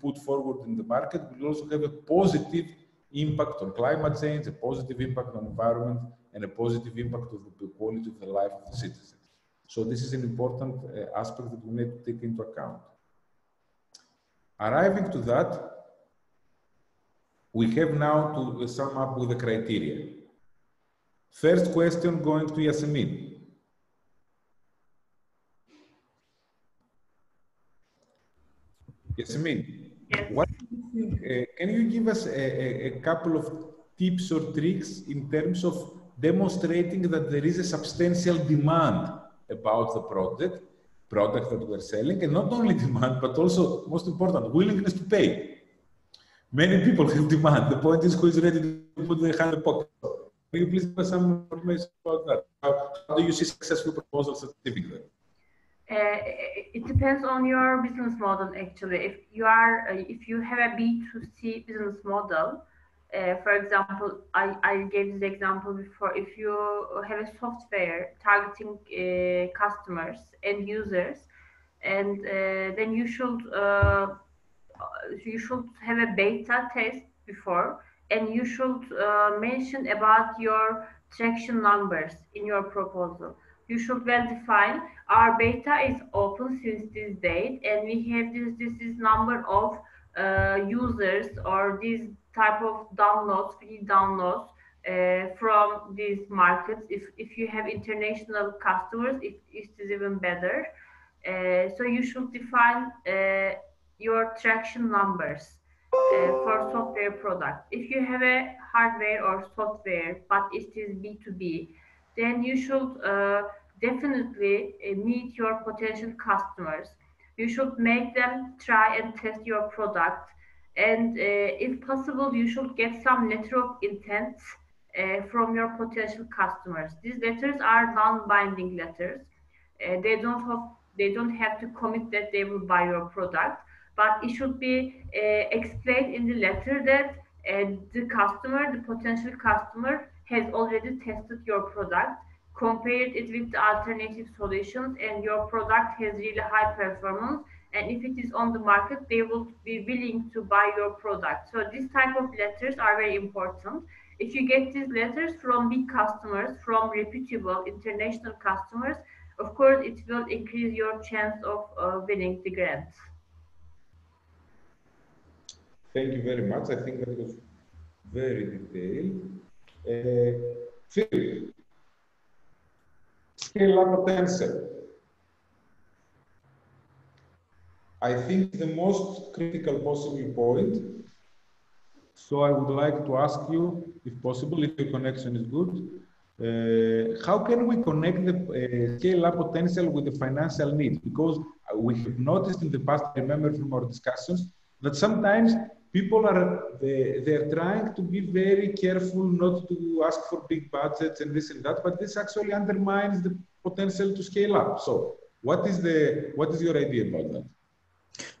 [SPEAKER 4] put forward in the market will also have a positive impact on climate change, a positive impact on environment, and a positive impact of the quality of the life of the citizens. So this is an important uh, aspect that we need to take into account. Arriving to that, we have now to sum up with the criteria. First question going to Yasemin. Yasemin,
[SPEAKER 1] Yes.
[SPEAKER 4] what uh, can you give us a, a, a couple of tips or tricks in terms of demonstrating that there is a substantial demand about the product, product that we're selling, and not only demand, but also, most important, willingness to pay. Many people have demand. The point is who is ready to put their hand in the pocket. Can you please give us some information about that? How, how do you see successful proposals at Typically?
[SPEAKER 1] Uh, it depends on your business model actually. If you are, uh, if you have a B2C business model, uh, for example, I, I gave this example before. If you have a software targeting uh, customers and users, and uh, then you should you should have a beta test before, and you should mention about your traction numbers in your proposal. You should well define our beta is open since this date, and we have this this is number of users or this type of downloads, free downloads uh, from these markets. If, if you have international customers, it, it is even better. Uh, so you should define uh, your traction numbers uh, for software product. If you have a hardware or software, but it is B2B, then you should uh, definitely uh, meet your potential customers. You should make them try and test your product and uh, if possible, you should get some letter of intent uh, from your potential customers. These letters are non-binding letters. Uh, they don't have they don't have to commit that they will buy your product, but it should be explained in the letter that the customer, the potential customer, has already tested your product compared it with the alternative solutions and your product has really high performance and if it is on the market they will be willing to buy your product. So this type of letters are very important. If you get these letters from big customers from reputable international customers of course it will increase your chance of uh, winning the grants.
[SPEAKER 4] Thank you very much. I think that was very detailed. Uh, Phil, scale up potential I think the most critical possible point. So I would like to ask you, if possible, if your connection is good, uh, how can we connect the uh, scale-up potential with the financial needs? Because we have noticed in the past, I remember from our discussions, that sometimes people are they, they're trying to be very careful not to ask for big budgets and this and that, but this actually undermines the potential to scale up. So, what is the what is your idea about that?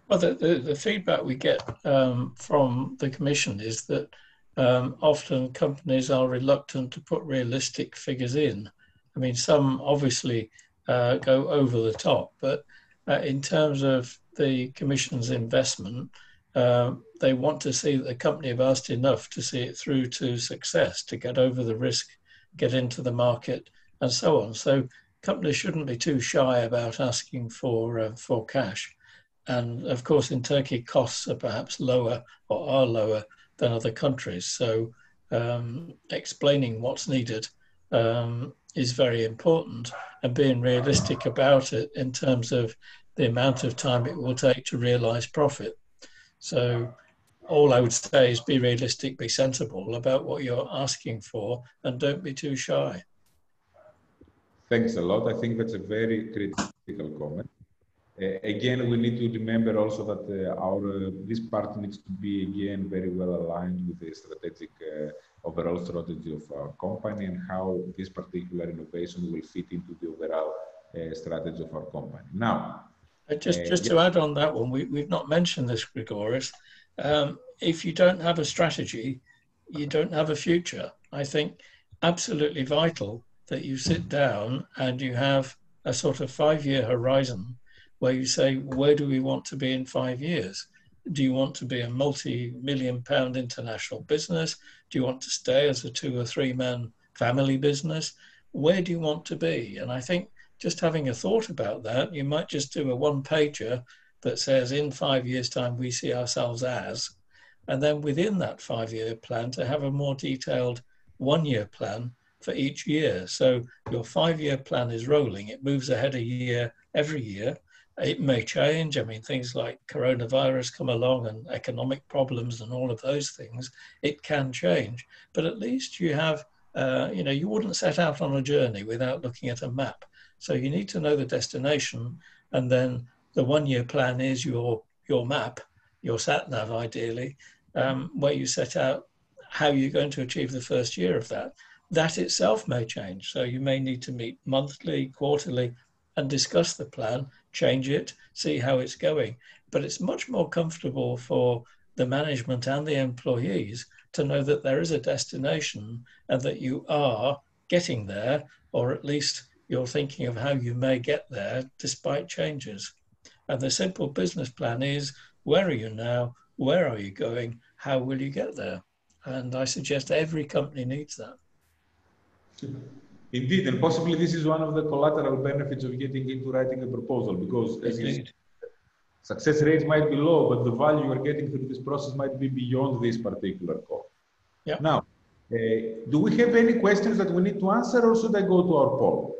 [SPEAKER 3] Well, the, the, the feedback we get um, from the Commission is that um, often companies are reluctant to put realistic figures in. I mean, some obviously uh, go over the top, but uh, in terms of the Commission's investment, uh, they want to see that the company have asked enough to see it through to success, to get over the risk, get into the market, and so on. So companies shouldn't be too shy about asking for uh, for cash. And of course, in Turkey, costs are perhaps lower or are lower than other countries. So um, explaining what's needed um, is very important and being realistic about it in terms of the amount of time it will take to realize profit. So all I would say is be realistic, be sensible about what you're asking for, and don't be too shy.
[SPEAKER 4] Thanks a lot. I think that's a very critical comment. Uh, again, we need to remember also that uh, our uh, this part needs to be again very well aligned with the strategic overall strategy of our company and how this particular innovation will fit into the overall uh, strategy of our company. Now,
[SPEAKER 3] uh, just just to add on that one, we, we've not mentioned this, Grigoris. Um, if you don't have a strategy, you don't have a future. I think absolutely vital that you sit down and you have a sort of five-year horizon where you say, where do we want to be in five years? Do you want to be a multi-million pound international business? Do you want to stay as a two or three man family business? Where do you want to be? And I think just having a thought about that, you might just do a one pager that says in five years time, we see ourselves as, and then within that five year plan to have a more detailed one year plan for each year. So your five year plan is rolling. It moves ahead a year every year. It may change. I mean, things like coronavirus come along and economic problems and all of those things. It can change, but at least you have, uh, you know, you wouldn't set out on a journey without looking at a map. So you need to know the destination, and then the one-year plan is your your map, your sat nav, ideally, um, where you set out how you're going to achieve the first year of that. That itself may change. So you may need to meet monthly, quarterly, and discuss the plan, change it, see how it's going. But it's much more comfortable for the management and the employees to know that there is a destination and that you are getting there, or at least you're thinking of how you may get there despite changes. And the simple business plan is where are you now? Where are you going? How will you get there? And I suggest every company needs that.
[SPEAKER 4] Indeed, and possibly this is one of the collateral benefits of getting into writing a proposal because as you said, success rates might be low, but the value you are getting through this process might be beyond this particular call.
[SPEAKER 3] Yeah.
[SPEAKER 4] Now, uh, do we have any questions that we need to answer or should I go to our poll?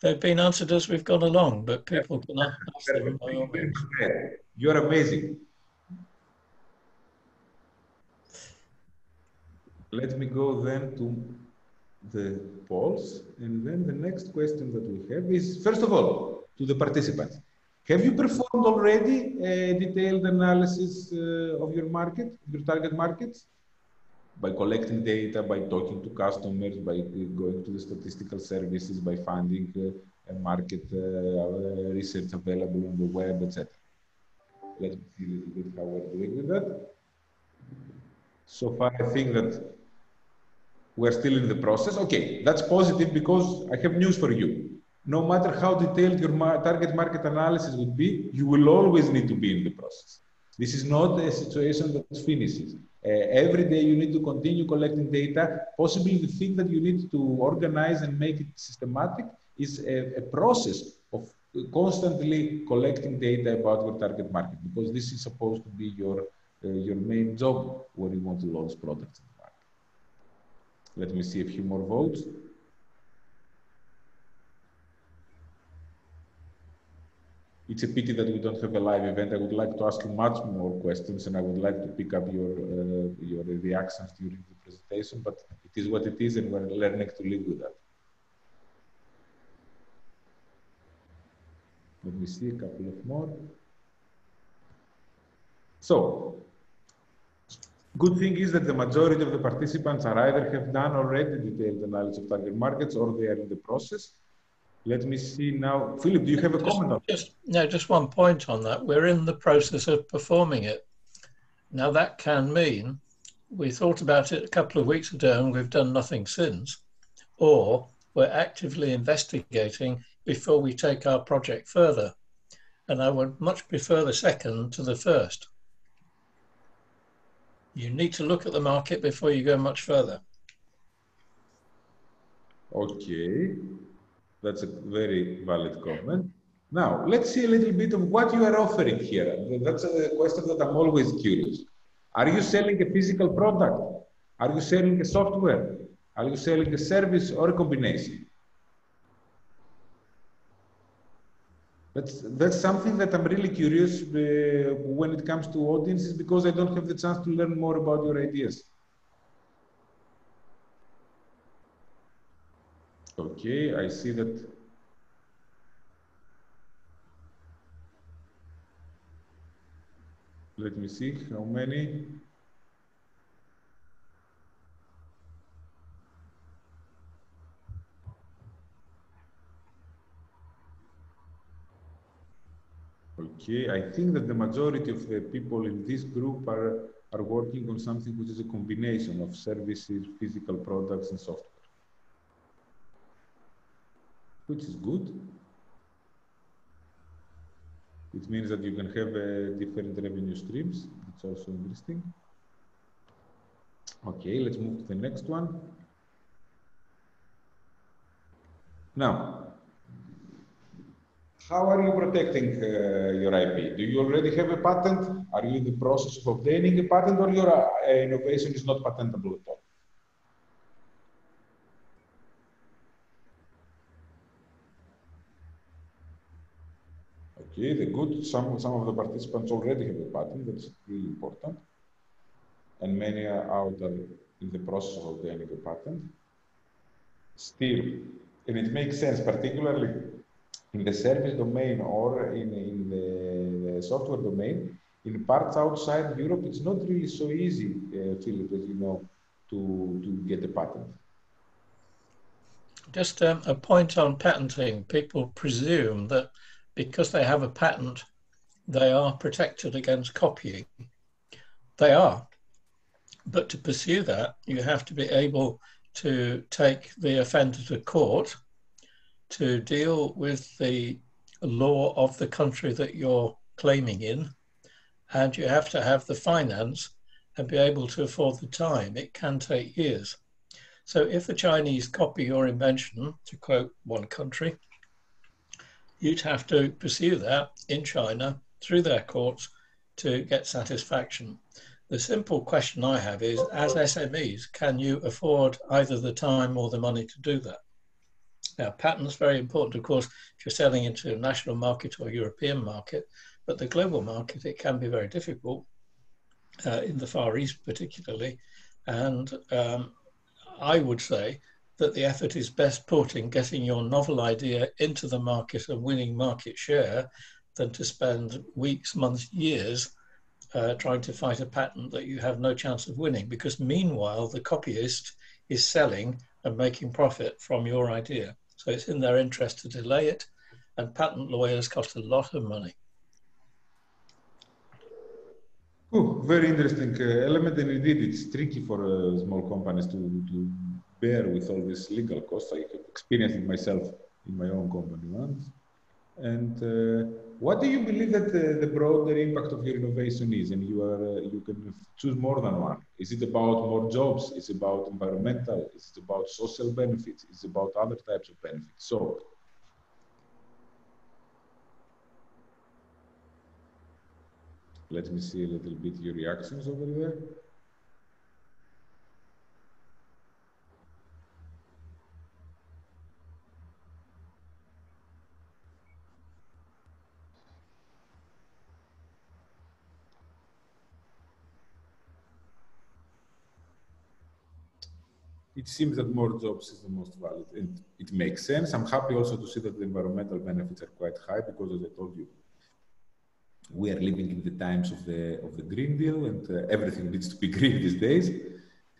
[SPEAKER 3] They've been answered as we've gone along, but people can ask them.
[SPEAKER 4] You're amazing. Let me go then to the polls. And then the next question that we have is, first of all, to the participants. Have you performed already a detailed analysis uh, of your market, your target markets? By collecting data, by talking to customers, by going to the statistical services, by finding uh, a market uh, research available on the web, etc. Let me see a little bit how we're doing with that. So far, I think that we're still in the process. Okay, that's positive because I have news for you. No matter how detailed your mar target market analysis would be, you will always need to be in the process. This is not a situation that finishes. Uh, every day you need to continue collecting data. Possibly the thing that you need to organize and make it systematic is a, a process of constantly collecting data about your target market because this is supposed to be your uh, your main job when you want to launch products. Let me see a few more votes. It's a pity that we don't have a live event. I would like to ask you much more questions and I would like to pick up your, uh, your reactions during the presentation, but it is what it is and we're learning to live with that. Let me see a couple of more. So, Good thing is that the majority of the participants are either have done already detailed analysis of target markets or they are in the process. Let me see now. Philip, do you have a
[SPEAKER 3] just,
[SPEAKER 4] comment on
[SPEAKER 3] just, No, just one point on that. We're in the process of performing it. Now, that can mean we thought about it a couple of weeks ago and we've done nothing since, or we're actively investigating before we take our project further. And I would much prefer the second to the first you need to look at the market before you go much further.
[SPEAKER 4] Okay, that's a very valid comment. Now, let's see a little bit of what you are offering here. That's a question that I'm always curious. Are you selling a physical product? Are you selling a software? Are you selling a service or a combination? That's, that's something that I'm really curious uh, when it comes to audiences because I don't have the chance to learn more about your ideas. Okay, I see that. Let me see how many. Okay, I think that the majority of the people in this group are, are working on something which is a combination of services, physical products, and software. Which is good. It means that you can have uh, different revenue streams. It's also interesting. Okay, let's move to the next one. Now, how are you protecting uh, your IP? Do you already have a patent? Are you in the process of obtaining a patent or your uh, innovation is not patentable at all? Okay, the good, some, some of the participants already have a patent, that's really important. And many are out in the process of obtaining a patent. Still, and it makes sense, particularly in the service domain or in, in the, the software domain, in parts outside Europe, it's not really so easy, uh, Philip, as you know, to, to get a patent.
[SPEAKER 3] Just um, a point on patenting. People presume that because they have a patent, they are protected against copying. They are. But to pursue that, you have to be able to take the offender to court to deal with the law of the country that you're claiming in, and you have to have the finance and be able to afford the time. It can take years. So if the Chinese copy your invention, to quote one country, you'd have to pursue that in China through their courts to get satisfaction. The simple question I have is, as SMEs, can you afford either the time or the money to do that? Now, patents very important, of course, if you're selling into a national market or European market, but the global market, it can be very difficult, uh, in the Far East particularly. And um, I would say that the effort is best put in getting your novel idea into the market and winning market share than to spend weeks, months, years uh, trying to fight a patent that you have no chance of winning because meanwhile the copyist is selling and making profit from your idea. So it's in their interest to delay it and patent lawyers cost a lot of money.
[SPEAKER 4] Oh, very interesting uh, element and indeed it's tricky for uh, small companies to, to bear with all these legal costs. I have experienced it myself in my own company once. And uh, what do you believe that the, the, broader impact of your innovation is? And you are uh, you can choose more than one. Is it about more jobs? Is it about environmental? Is it about social benefits? Is it about other types of benefits? So. Let me see a little bit your reactions over there. It seems that more jobs is the most valid and it makes sense. I'm happy also to see that the environmental benefits are quite high because as I told you, we are living in the times of the, of the Green Deal and uh, everything needs to be green these days.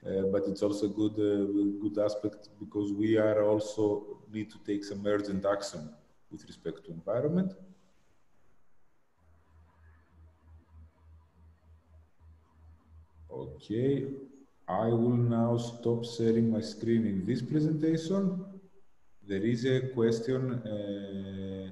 [SPEAKER 4] Uh, but it's also a good, uh, good aspect because we are also need to take some urgent action with respect to environment. Okay, I will now stop sharing my screen in this presentation. There is a question. Uh,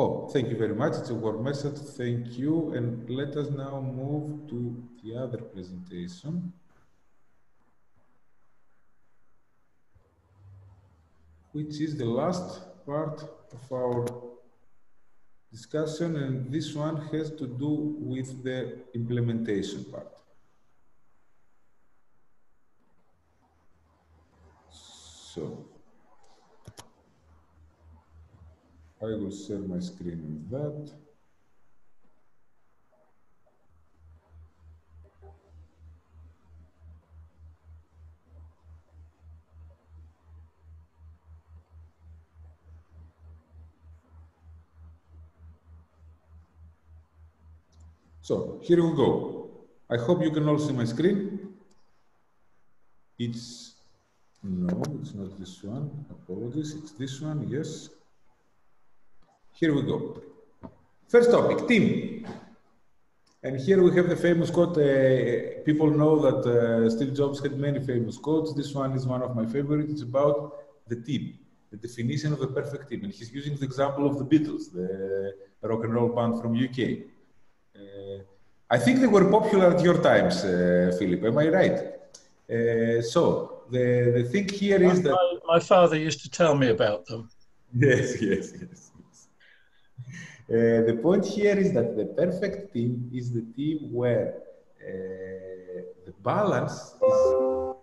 [SPEAKER 4] oh, thank you very much. It's a warm message. Thank you. And let us now move to the other presentation. Which is the last part of our discussion, and this one has to do with the implementation part. So, I will share my screen with that. So here we go. I hope you can all see my screen. It's No, it's not this one. Apologies. It's this one. Yes. Here we go. First topic, team. And here we have the famous quote. Uh, people know that uh, Steve Jobs had many famous quotes. This one is one of my favorites. It's about the team, the definition of the perfect team. And he's using the example of the Beatles, the rock and roll band from UK. Uh, I think they were popular at your times, uh, Philip. Am I right? Uh, so the, the thing here is that
[SPEAKER 3] my, my father used to tell me about them.
[SPEAKER 4] yes, yes, yes. Uh, the point here is that the perfect team is the team where uh, the balance is,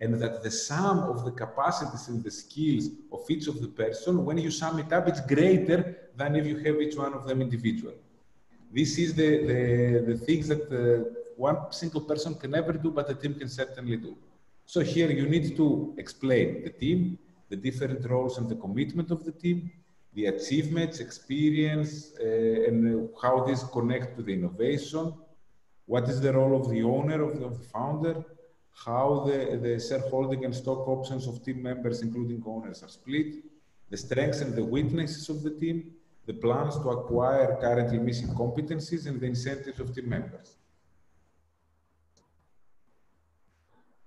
[SPEAKER 4] and that the sum of the capacities and the skills of each of the person, when you sum it up, it's greater than if you have each one of them individually. This is the, the, the things that uh, one single person can never do, but the team can certainly do. So here you need to explain the team, the different roles and the commitment of the team, the achievements, experience, uh, and how this connect to the innovation. What is the role of the owner, of the, of the founder? How the, the shareholding and stock options of team members, including owners, are split. The strengths and the weaknesses of the team. The plans to acquire currently missing competencies and the incentives of team members.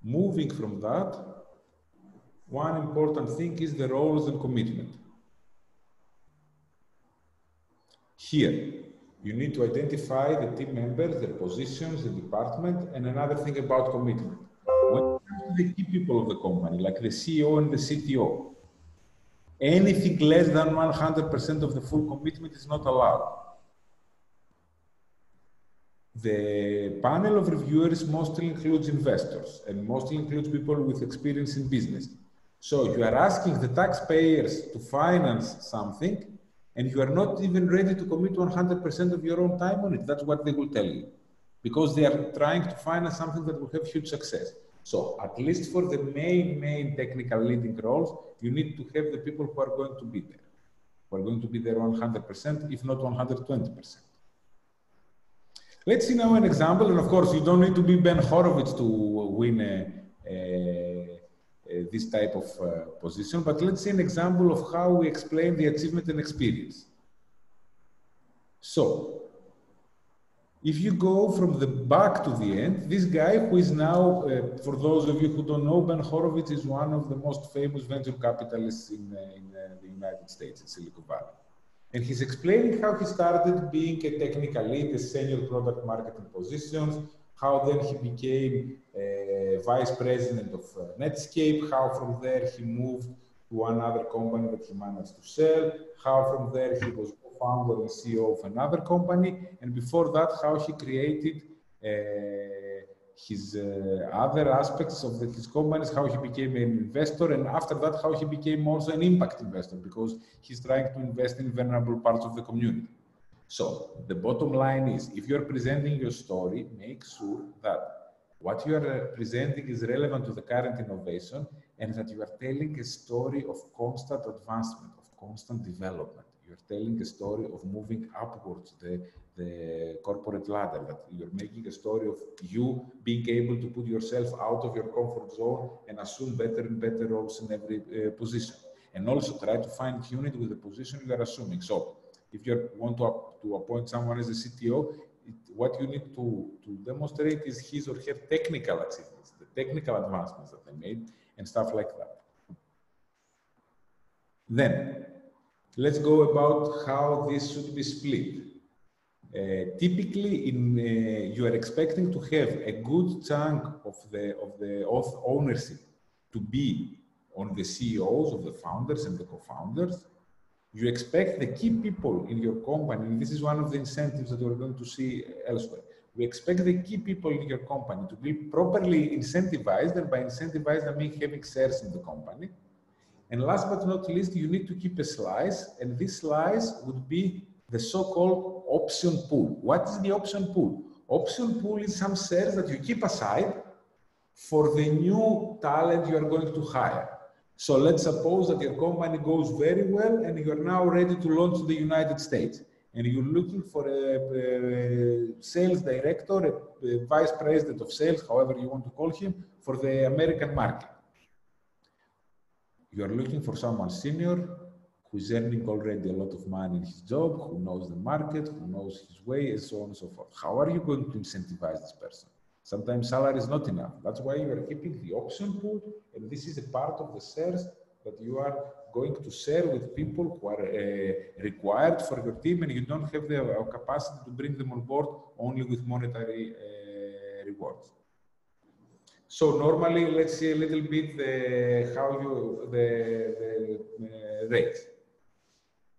[SPEAKER 4] Moving from that, one important thing is the roles and commitment. Here, you need to identify the team members, their positions, the department, and another thing about commitment. When to the key people of the company, like the CEO and the CTO, anything less than 100% of the full commitment is not allowed. The panel of reviewers mostly includes investors and mostly includes people with experience in business. So you are asking the taxpayers to finance something and you are not even ready to commit 100% of your own time on it. That's what they will tell you because they are trying to finance something that will have huge success. So at least for the main, main technical leading roles, you need to have the people who are going to be there, who are going to be there 100%, if not 120%. Let's see now an example, and of course, you don't need to be Ben Horowitz to win a, a, a, this type of uh, position, but let's see an example of how we explain the achievement and experience. So, if you go from the back to the end, this guy who is now, uh, for those of you who don't know, Ben Horowitz is one of the most famous venture capitalists in, uh, in uh, the United States, in Silicon Valley. And he's explaining how he started being a technical lead, a senior product marketing positions, how then he became a vice president of uh, Netscape, how from there he moved to another company that he managed to sell, how from there he was founder and CEO of another company, and before that, how he created uh, his uh, other aspects of the, his companies, how he became an investor, and after that, how he became also an impact investor because he's trying to invest in vulnerable parts of the community. So the bottom line is, if you're presenting your story, make sure that what you are presenting is relevant to the current innovation and that you are telling a story of constant advancement, of constant development. You're telling a story of moving upwards the, the corporate ladder, that you're making a story of you being able to put yourself out of your comfort zone and assume better and better roles in every uh, position. And also try to tune it with the position you are assuming. So if you want to, to appoint someone as a CTO, it, what you need to, to demonstrate is his or her technical achievements, the technical advancements that they made, and stuff like that. Then, let's go about how this should be split. Uh, typically, in, uh, you are expecting to have a good chunk of the, of the ownership to be on the CEOs of the founders and the co-founders. You expect the key people in your company, and this is one of the incentives that we're going to see elsewhere. We expect the key people in your company to be properly incentivized, and by incentivized, I mean having shares in the company. And last but not least, you need to keep a slice, and this slice would be the so-called option pool. What is the option pool? Option pool is some shares that you keep aside for the new talent you are going to hire. So let's suppose that your company goes very well and you are now ready to launch to the United States and you're looking for a, a sales director, a, a, vice president of sales, however you want to call him, for the American market. You are looking for someone senior who is earning already a lot of money in his job, who knows the market, who knows his way, and so on and so forth. How are you going to incentivize this person? Sometimes salary is not enough. That's why you are keeping the option pool, and this is a part of the shares that you are going to share with people who are uh, required for your team, and you don't have the uh, capacity to bring them on board only with monetary uh, rewards. So normally, let's see a little bit the, how you the, the uh, rates.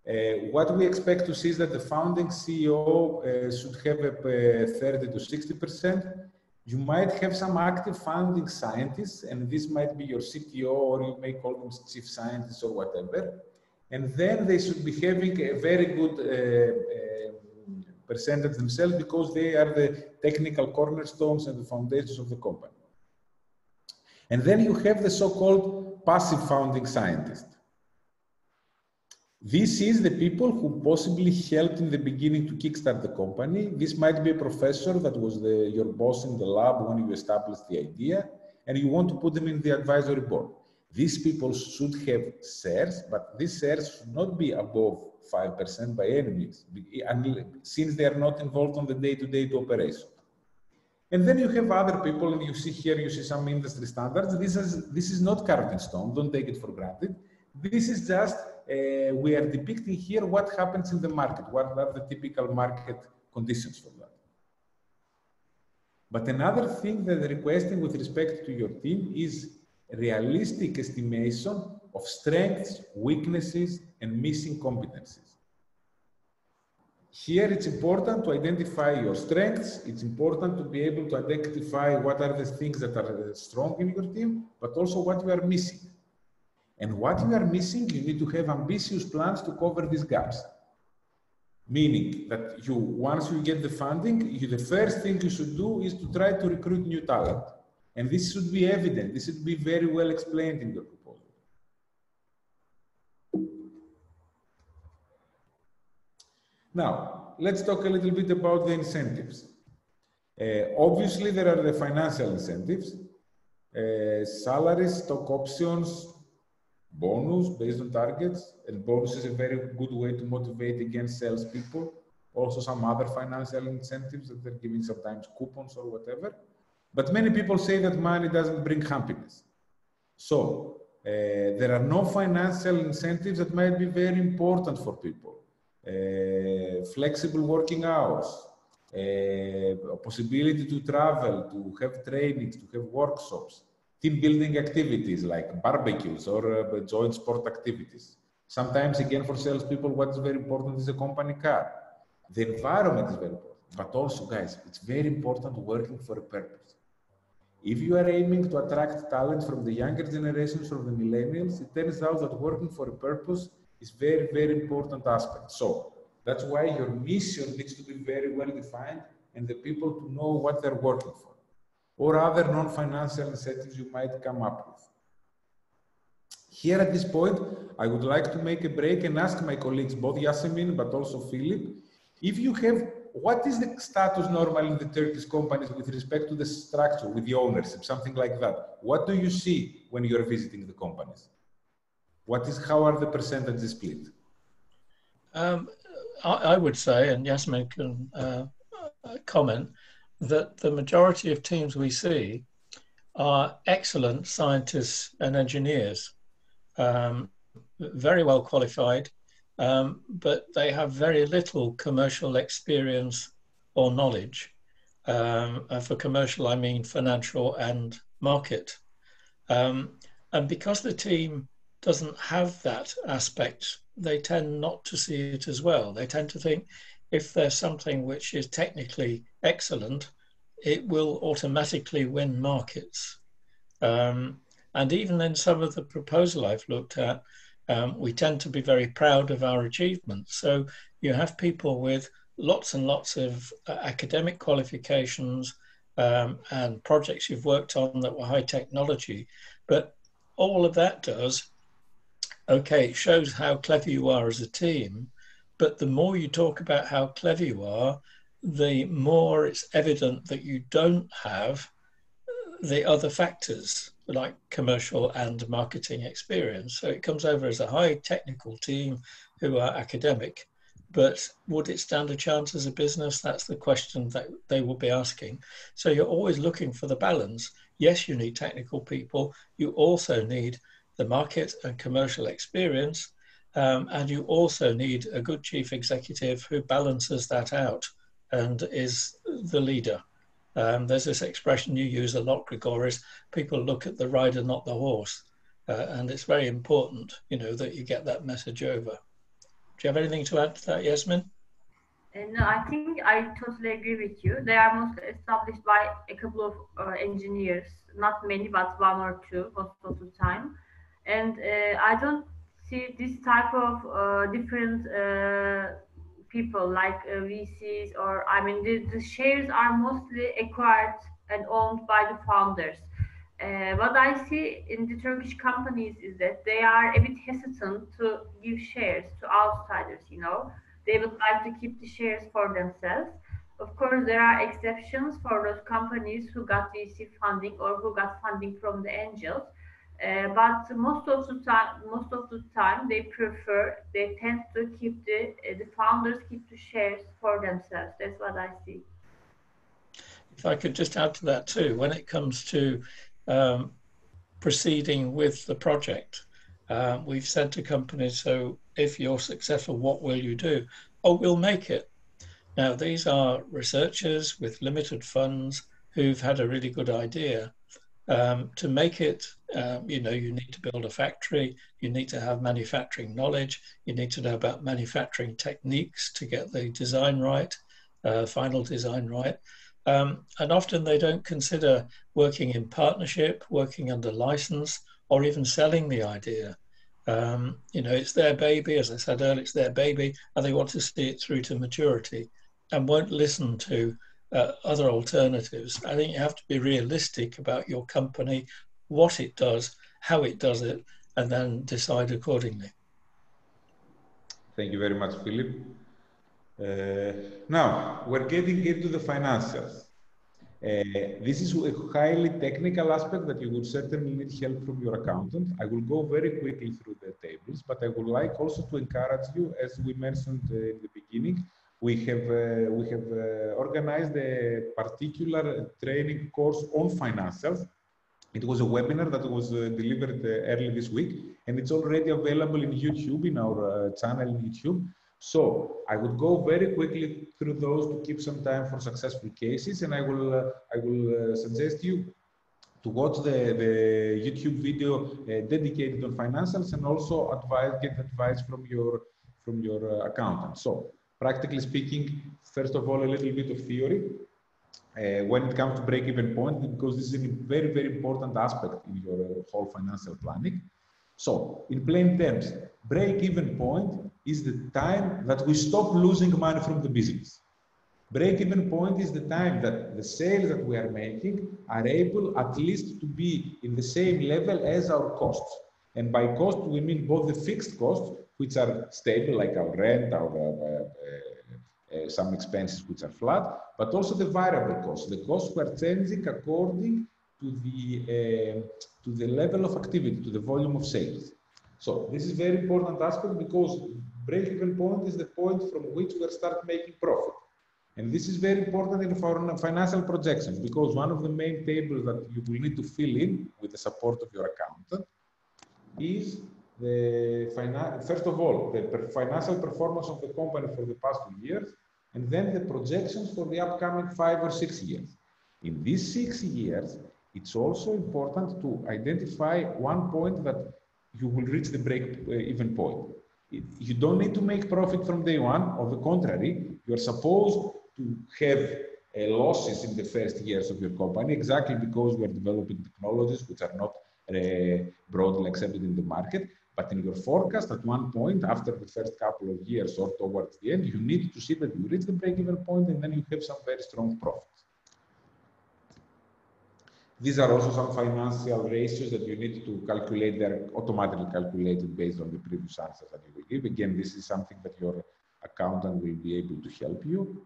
[SPEAKER 4] Uh, what we expect to see is that the founding CEO uh, should have a, 30 to 60 percent. You might have some active founding scientists, and this might be your CTO, or you may call them chief scientists or whatever. And then they should be having a very good uh, uh, percentage themselves because they are the technical cornerstones and the foundations of the company. And then you have the so-called passive founding scientist. This is the people who possibly helped in the beginning to kickstart the company. This might be a professor that was the, your boss in the lab when you established the idea, and you want to put them in the advisory board. These people should have shares, but these shares should not be above 5% by any means, since they are not involved on the day-to-day -day operation. And then you have other people, and you see here, you see some industry standards. This is, this is not carved in stone, don't take it for granted. This is just, uh, we are depicting here what happens in the market, what are the typical market conditions for that. But another thing that they're requesting with respect to your team is realistic estimation of strengths, weaknesses, and missing competencies. Here, it's important to identify your strengths. It's important to be able to identify what are the things that are uh, strong in your team, but also what you are missing. And what you are missing, you need to have ambitious plans to cover these gaps. Meaning that you, once you get the funding, you, the first thing you should do is to try to recruit new talent. And this should be evident. This should be very well explained in your proposal. Now, let's talk a little bit about the incentives. Uh, obviously, there are the financial incentives, uh, salaries, stock options, bonus based on targets, and bonus is a very good way to motivate against salespeople. Also, some other financial incentives that they're giving sometimes coupons or whatever. But many people say that money doesn't bring happiness. So uh, there are no financial incentives that might be very important for people. Uh, flexible working hours, uh, a possibility to travel, to have trainings, to have workshops, team building activities like barbecues or uh, joint sport activities. Sometimes, again, for salespeople, what is very important is a company car. The environment is very important. But also, guys, it's very important working for a purpose. If you are aiming to attract talent from the younger generations, from the millennials, it turns out that working for a purpose is very, very important aspect. So that's why your mission needs to be very well defined and the people to know what they're working for or other non-financial incentives you might come up with. Here at this point, I would like to make a break and ask my colleagues, both Yasemin but also Philip, if you have, what is the status normally in the Turkish companies with respect to the structure, with the ownership, something like that? What do you see when you're visiting the companies? What is, how are the percentages split?
[SPEAKER 3] Um, I, I, would say, and Yasemin can uh, comment, that the majority of teams we see are excellent scientists and engineers, um, very well qualified, um, but they have very little commercial experience or knowledge. Um, and for commercial, I mean financial and market. Um, and because the team doesn't have that aspect, they tend not to see it as well. They tend to think if there's something which is technically excellent, it will automatically win markets. Um, and even in some of the proposal I've looked at, um, we tend to be very proud of our achievements. So you have people with lots and lots of uh, academic qualifications um, and projects you've worked on that were high technology, but all of that does, okay, it shows how clever you are as a team, but the more you talk about how clever you are, the more it's evident that you don't have the other factors like commercial and marketing experience. So it comes over as a high technical team who are academic, but would it stand a chance as a business? That's the question that they will be asking. So you're always looking for the balance. Yes, you need technical people. You also need the market and commercial experience. Um, and you also need a good chief executive who balances that out and is the leader. Um, there's this expression you use a lot, Grigoris. People look at the rider, not the horse. Uh, and it's very important, you know, that you get that message over. Do you have anything to add to that, Yasmin?
[SPEAKER 1] Uh, no, I think I totally agree with you. They are mostly established by a couple of uh, engineers, not many, but one or two most of the time. And uh, I don't see this type of uh, different uh, people like VCs or I mean the, the, shares are mostly acquired and owned by the founders. Uh, what I see in the Turkish companies is that they are a bit hesitant to give shares to outsiders. You know, they would like to keep the shares for themselves. Of course, there are exceptions for those companies who got VC funding or who got funding from the angels. Uh, but most of the time, most of the time, they prefer, they tend to keep the uh, the founders keep the shares for themselves. That's what I see.
[SPEAKER 3] If I could just add to that too, when it comes to um, proceeding with the project, uh, we've said to companies, so if you're successful, what will you do? Oh, we'll make it. Now, these are researchers with limited funds who've had a really good idea um, to make it, um, you know, you need to build a factory, you need to have manufacturing knowledge, you need to know about manufacturing techniques to get the design right, uh, final design right. Um, and often they don't consider working in partnership, working under license, or even selling the idea. Um, you know, it's their baby, as I said earlier, it's their baby, and they want to see it through to maturity and won't listen to uh, other alternatives. I think you have to be realistic about your company, what it does, how it does it, and then decide accordingly.
[SPEAKER 4] Thank you very much, Philip. Uh, now, we're getting into the financials. Uh, this is a highly technical aspect that you would certainly need help from your accountant. I will go very quickly through the tables, but I would like also to encourage you, as we mentioned uh, in the beginning, we have uh, we have uh, organized a particular training course on financials. It was a webinar that was uh, delivered early this week, and it's already available in YouTube in our channel in YouTube. So I would go very quickly through those to keep some time for successful cases, and I will uh, I will uh, suggest you to watch the, the YouTube video uh, dedicated on financials and also advise get advice from your from your accountant. So practically speaking, first of all, a little bit of theory uh, when it comes to break-even point, because this is a very, very important aspect in your uh, whole financial planning. So, in plain terms, break-even point is the time that we stop losing money from the business. Break-even point is the time that the sales that we are making are able at least to be in the same level as our costs. And by cost, we mean both the fixed costs which are stable, like our rent, our uh, uh, uh, some expenses which are flat, but also the variable costs. The costs were changing according to the to the level of activity, to the volume of sales. So this is very important aspect because break-even point is the point from which we start making profit. And this is very important in financial projections because one of the main tables that you will need to fill in with the support of your accountant is the first of all, the financial performance of the company for the past two years, and then the projections for the upcoming five or six years. In these six years, it's also important to identify one point that you will reach the break-even uh, point. You don't need to make profit from day one. On the contrary, you are supposed to have uh, losses in the first years of your company, exactly because we are developing technologies which are not uh, broadly accepted in the market. But in your forecast, at one point, after the first couple of years or towards the end, you need to see that you reach the break-even point and then you have some very strong profits. These are also some financial ratios that you need to calculate. They're automatically calculated based on the previous answers that you will give. Again, this is something that your accountant will be able to help you.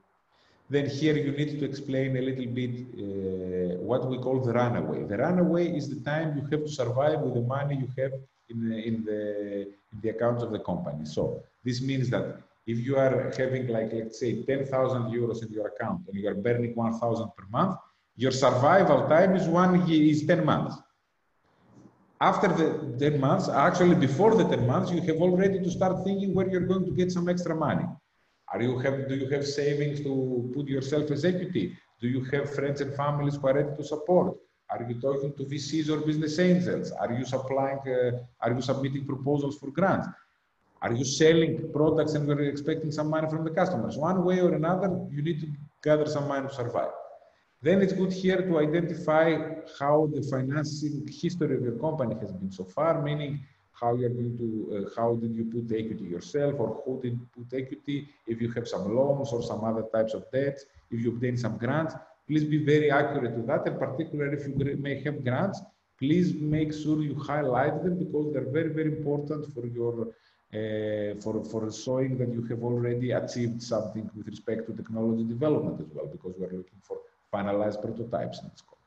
[SPEAKER 4] Then here you need to explain a little bit uh, what we call the runaway. The runaway is the time you have to survive with the money you have in the, in the, in the accounts of the company. So this means that if you are having like, let's say 10,000 euros in your account and you are burning 1,000 per month, your survival time is one is 10 months. After the 10 months, actually before the 10 months, you have already to start thinking where you're going to get some extra money. Are you have, do you have savings to put yourself as equity? Do you have friends and families who are ready to support? Are you talking to VCs or business angels? Are you supplying, uh, are you submitting proposals for grants? Are you selling products and we're expecting some money from the customers? One way or another, you need to gather some money to survive. Then it's good here to identify how the financing history of your company has been so far, meaning how you're going to, uh, how did you put equity yourself or who did put equity, if you have some loans or some other types of debts, if you obtain some grants, please be very accurate to that. And particularly if you may have grants, please make sure you highlight them because they're very, very important for your uh, for, for showing that you have already achieved something with respect to technology development as well, because we're looking for finalized prototypes in scope.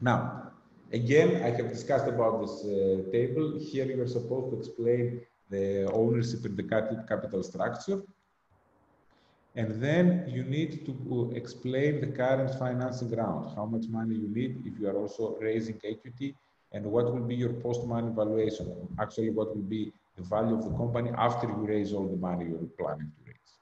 [SPEAKER 4] Now, again, I have discussed about this uh, table. Here you are supposed to explain the ownership in the capital structure. And then you need to uh, explain the current financing round, how much money you need if you are also raising equity and what will be your post-money valuation, actually what will be the value of the company after you raise all the money you're planning to raise.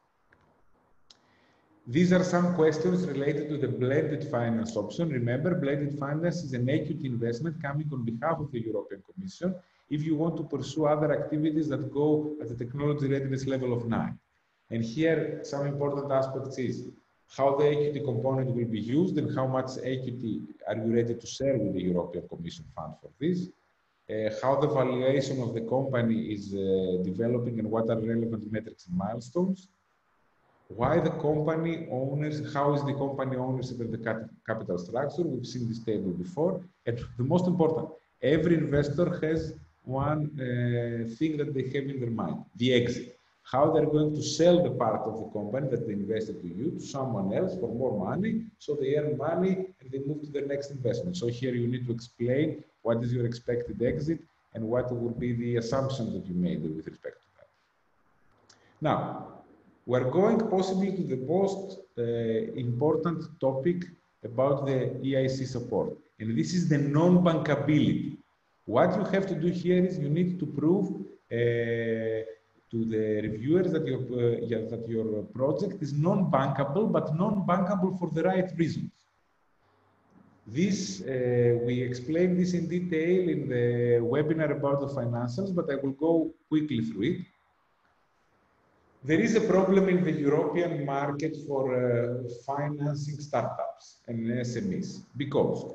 [SPEAKER 4] These are some questions related to the blended finance option. Remember, blended finance is an equity investment coming on behalf of the European Commission if you want to pursue other activities that go at the technology readiness level of nine. And here, some important aspects is how the equity component will be used and how much equity are you ready to share with the European Commission fund for this, uh, how the valuation of the company is uh, developing and what are relevant metrics and milestones, why the company owners, how is the company ownership of the capital structure, we've seen this table before, and the most important, every investor has one uh, thing that they have in their mind, the exit how they're going to sell the part of the company that they invested to you to someone else for more money so they earn money and they move to their next investment. So here you need to explain what is your expected exit and what will be the assumptions that you made with respect to that. Now we're going possibly to the most uh, important topic about the EIC support and this is the non-bankability. What you have to do here is you need to prove uh, to the reviewers that your, uh, yeah, that your project is non-bankable, but non-bankable for the right reasons. This, uh, we explain this in detail in the webinar about the financials, but I will go quickly through it. There is a problem in the European market for uh, financing startups and SMEs because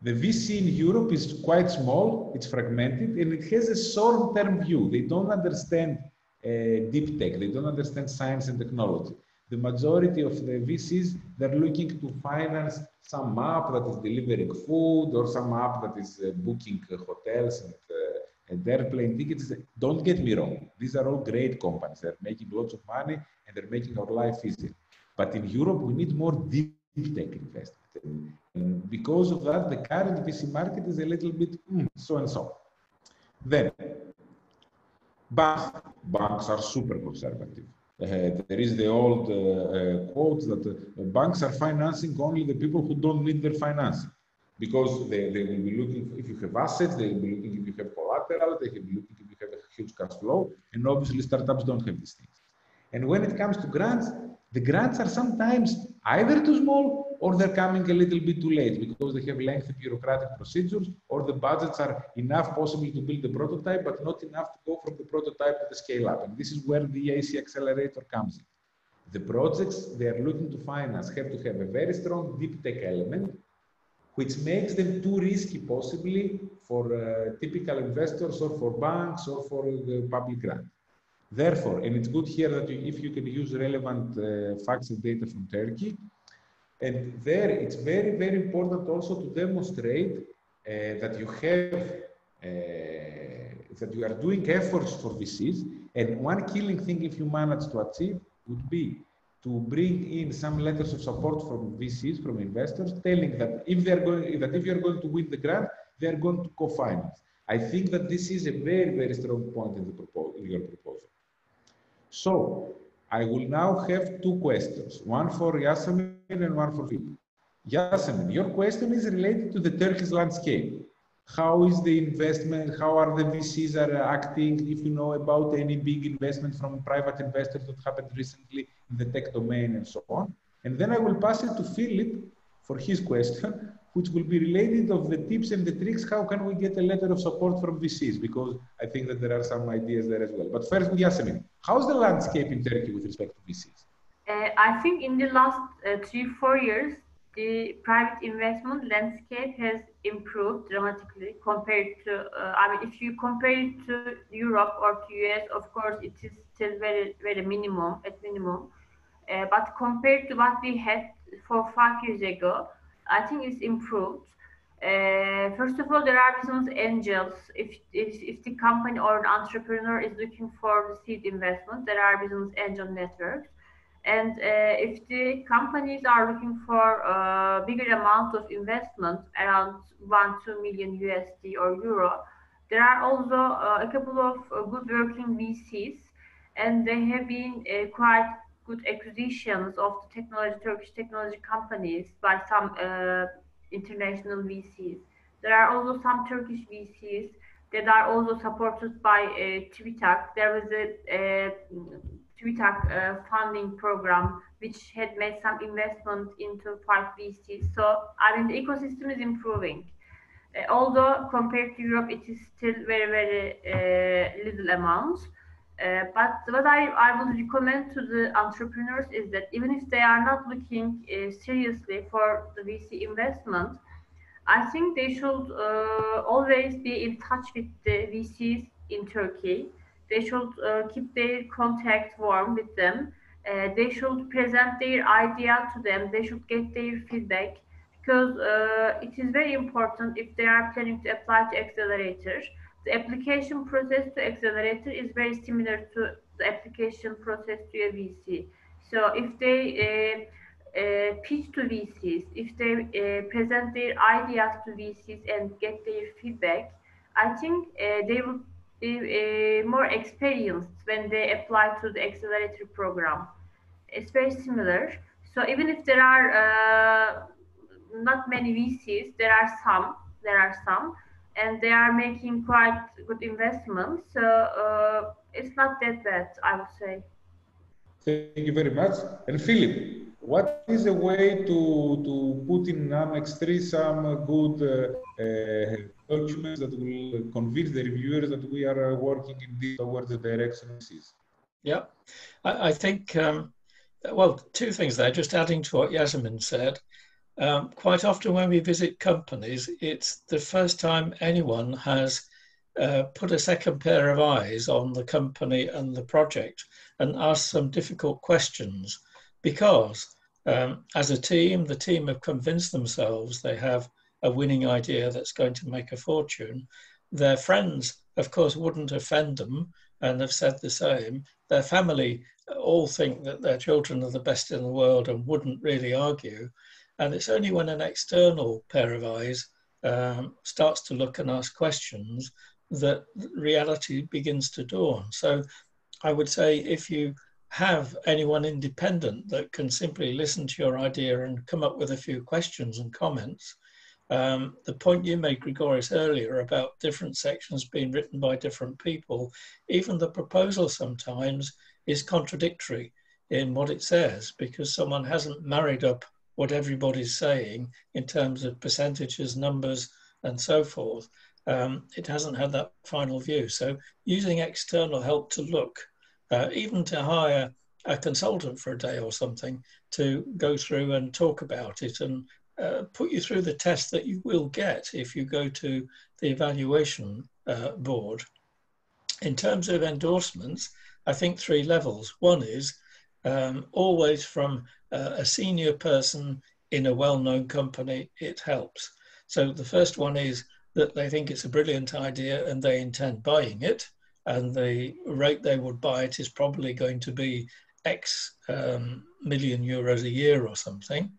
[SPEAKER 4] the VC in Europe is quite small, it's fragmented, and it has a short-term view. They don't understand deep tech, they don't understand science and technology. The majority of the VCs, they're looking to finance some app that is delivering food or some app that is uh, booking uh, hotels and, uh, and airplane tickets. Don't get me wrong, these are all great companies. They're making lots of money and they're making our life easier. But in Europe, we need more deep tech investment. And because of that, the current VC market is a little bit mm, so and so. Then, banks, banks are super conservative. Uh, there is the old uh, uh, quote that uh, banks are financing only the people who don't need their financing because they, they will be looking if you have assets, they will be looking if you have collateral, they will be looking if you have a huge cash flow, and obviously startups don't have these things. And when it comes to grants, the grants are sometimes either too small or they're coming a little bit too late because they have lengthy bureaucratic procedures or the budgets are enough possibly to build the prototype but not enough to go from the prototype to the scale up. And this is where the EIC accelerator comes in. The projects they are looking to finance have to have a very strong deep tech element which makes them too risky possibly for uh, typical investors or for banks or for the public grant. Therefore, and it's good here that you, if you can use relevant uh, facts and data from Turkey, and there it's very, very important also to demonstrate uh, that you have, uh, that you are doing efforts for VCs. And one killing thing if you manage to achieve would be to bring in some letters of support from VCs, from investors, telling that if they're going, that if you're going to win the grant, they're going to co-finance. I think that this is a very, very strong point in, the in your proposal. So I will now have two questions, one for Yasemin and one for Philip. Yasemin, your question is related to the Turkish landscape. How is the investment? How are the VCs are acting? If you know about any big investment from private investors that happened recently in the tech domain and so on. And then I will pass it to Philip for his question, which will be related of the tips and the tricks. How can we get a letter of support from VCs? Because I think that there are some ideas there as well. But first, Yasemin, how's the landscape in Turkey with respect to VCs?
[SPEAKER 1] Uh, I think in the last uh, three, four years, the private investment landscape has improved dramatically compared to, uh, I mean, if you compare it to Europe or to US, of course, it is still very, very minimum, at minimum. Uh, but compared to what we had for five years ago, I think it's improved. Uh, first of all, there are business angels. If, if, if the company or an entrepreneur is looking for the seed investment, there are business angel networks. And uh, if the companies are looking for a bigger amount of investment, around one, two million USD or euro, there are also uh, a couple of uh, good working VCs, and they have been uh, quite good acquisitions of the technology, Turkish technology companies by some uh, international VCs. There are also some Turkish VCs that are also supported by uh, TÜBİTAK. There was a, a TÜBİTAK uh, funding program which had made some investment into five VCs. So I mean the ecosystem is improving. Uh, although compared to Europe, it is still very very uh, little amounts. Uh, but what I, I would recommend to the entrepreneurs is that even if they are not looking uh, seriously for the VC investment, I think they should uh, always be in touch with the VCs in Turkey. They should uh, keep their contact warm with them. Uh, they should present their idea to them. They should get their feedback because it is very important if they are planning to apply to accelerator the application process to accelerator is very similar to the application process to a VC. So if they uh, uh, pitch to VCs, if they uh, present their ideas to VCs and get their feedback, I think uh, they will be uh, more experienced when they apply to the accelerator program. It's very similar. So even if there are uh, not many VCs, there are some. There are some and they are making quite good investments. So uh, it's not that bad, I would say.
[SPEAKER 4] Thank you very much. And Philip, what is a way to, to put in Annex 3 some good uh, uh, documents that will convince the reviewers that we are working in this towards the direction of this?
[SPEAKER 3] Yeah, I, I think, um, well, two things there, just adding to what Yasemin said. Um, quite often when we visit companies, it's the first time anyone has uh, put a second pair of eyes on the company and the project and asked some difficult questions because um, as a team, the team have convinced themselves they have a winning idea that's going to make a fortune. Their friends, of course, wouldn't offend them and have said the same. Their family all think that their children are the best in the world and wouldn't really argue. And it's only when an external pair of eyes um, starts to look and ask questions that reality begins to dawn. So I would say if you have anyone independent that can simply listen to your idea and come up with a few questions and comments, um, the point you made, Grigoris, earlier about different sections being written by different people, even the proposal sometimes is contradictory in what it says because someone hasn't married up what everybody's saying in terms of percentages, numbers, and so forth. Um, it hasn't had that final view. So using external help to look, uh, even to hire a consultant for a day or something to go through and talk about it and uh, put you through the test that you will get if you go to the evaluation uh, board. In terms of endorsements, I think three levels. One is um, always from uh, a senior person in a well-known company, it helps. So the first one is that they think it's a brilliant idea and they intend buying it, and the rate they would buy it is probably going to be X um, million euros a year or something.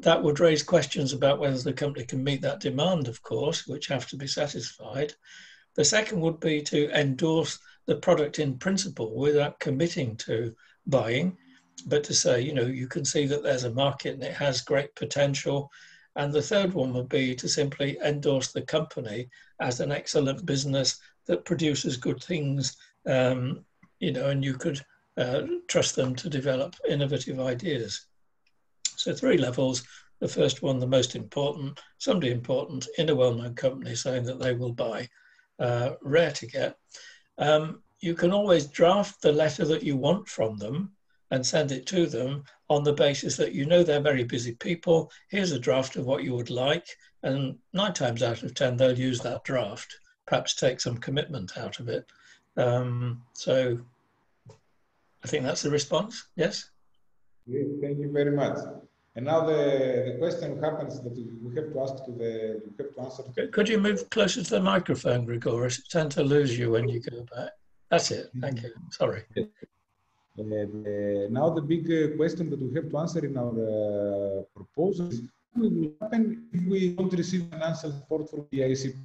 [SPEAKER 3] That would raise questions about whether the company can meet that demand, of course, which have to be satisfied. The second would be to endorse the product in principle without committing to buying, but to say, you know, you can see that there's a market and it has great potential. And the third one would be to simply endorse the company as an excellent business that produces good things, um, you know, and you could uh, trust them to develop innovative ideas. So three levels. The first one, the most important, somebody important in a well-known company saying that they will buy. Uh, rare to get. Um, you can always draft the letter that you want from them and send it to them on the basis that you know they're very busy people. Here's a draft of what you would like. And nine times out of 10, they'll use that draft, perhaps take some commitment out of it. Um, so I think that's the response. Yes?
[SPEAKER 4] Thank you very much. And now the, the question happens that we have to ask to the, we have to answer. To
[SPEAKER 3] Could you move closer to the microphone, Grigoris? I tend to lose you when you go back. That's it. Thank you. Sorry.
[SPEAKER 4] Uh, now the big uh, question that we have to answer in our uh, proposal is what will happen if we don't receive financial support from the EIC.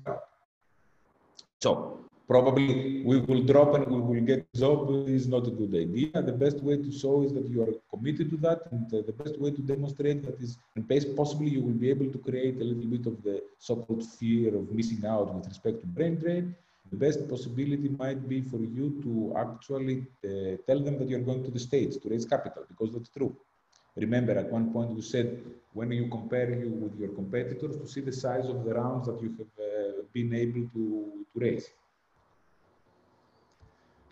[SPEAKER 4] So probably we will drop and we will get job is not a good idea. The best way to show is that you are committed to that, and the best way to demonstrate that is, and possibly you will be able to create a little bit of the so-called fear of missing out with respect to brain drain the best possibility might be for you to actually uh, tell them that you're going to the States to raise capital, because that's true. Remember, at one point you said, when you compare you with your competitors, to see the size of the rounds that you have uh, been able to, to raise.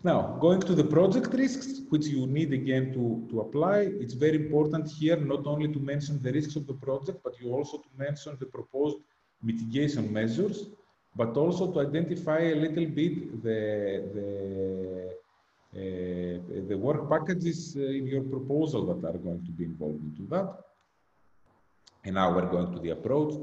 [SPEAKER 4] Now, going to the project risks, which you need again to, to apply, it's very important here not only to mention the risks of the project, but you also to mention the proposed mitigation measures but also to identify a little bit the, the, uh, the work packages uh, in your proposal that are going to be involved into that. And now we're going to the approach.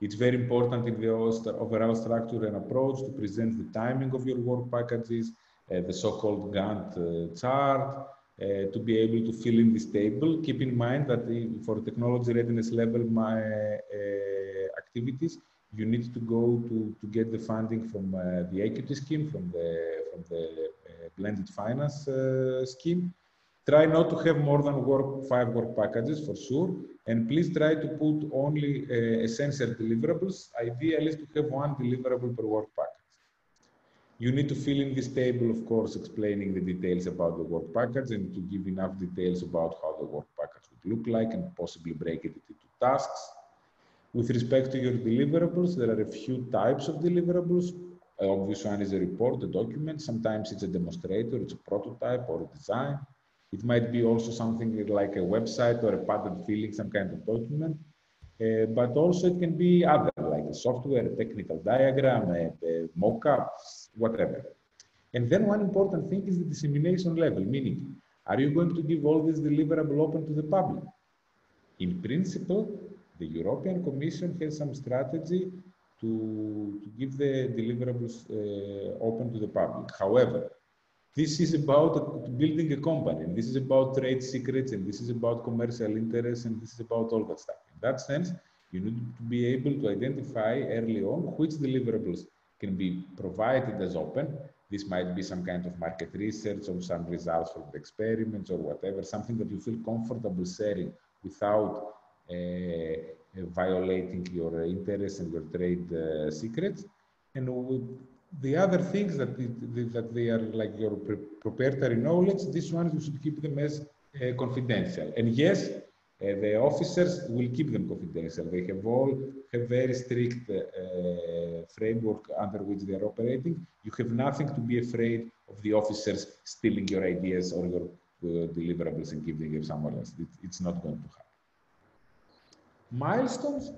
[SPEAKER 4] It's very important in the overall structure and approach to present the timing of your work packages, uh, the so-called Gantt uh, chart, uh, to be able to fill in this table. Keep in mind that for technology readiness level my uh, activities, you need to go to, to get the funding from uh, the equity scheme, from the, from the uh, blended finance uh, scheme. Try not to have more than work, five work packages for sure. And please try to put only uh, essential deliverables. Ideally to have one deliverable per work package. You need to fill in this table, of course, explaining the details about the work package and to give enough details about how the work package would look like and possibly break it into tasks with respect to your deliverables, there are a few types of deliverables. An obvious one is a report, a document. Sometimes it's a demonstrator, it's a prototype or a design. It might be also something like a website or a patent filing, some kind of document. Uh, but also it can be other, like a software, a technical diagram, a, a mock-up, whatever. And then one important thing is the dissemination level, meaning, are you going to give all this deliverable open to the public? In principle, the European Commission has some strategy to, to give the deliverables uh, open to the public. However, this is about building a company, and this is about trade secrets, and this is about commercial interests, and this is about all that stuff. In that sense, you need to be able to identify early on which deliverables can be provided as open. This might be some kind of market research or some results from the experiments or whatever, something that you feel comfortable sharing without violating your interests and your trade uh, secrets. And the other things that, it, that they are like your proprietary knowledge, this one you should keep them as uh, confidential. And yes, uh, the officers will keep them confidential. They have all have very strict uh, framework under which they are operating. You have nothing to be afraid of the officers stealing your ideas or your uh, deliverables and giving them somewhere else. It, it's not going to happen milestones,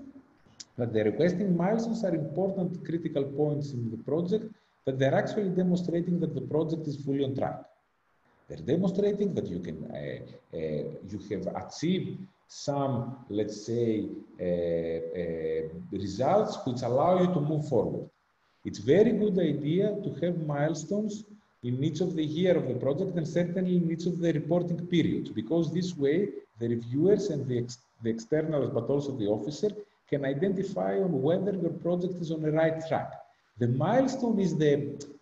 [SPEAKER 4] that they're requesting milestones are important critical points in the project that they're actually demonstrating that the project is fully on track. They're demonstrating that you can, uh, uh, you have achieved some, let's say, uh, uh results which allow you to move forward. It's very good idea to have milestones in each of the year of the project and certainly in each of the reporting periods, because this way the reviewers and the, the externals, but also the officer, can identify on whether your project is on the right track. The milestone is the,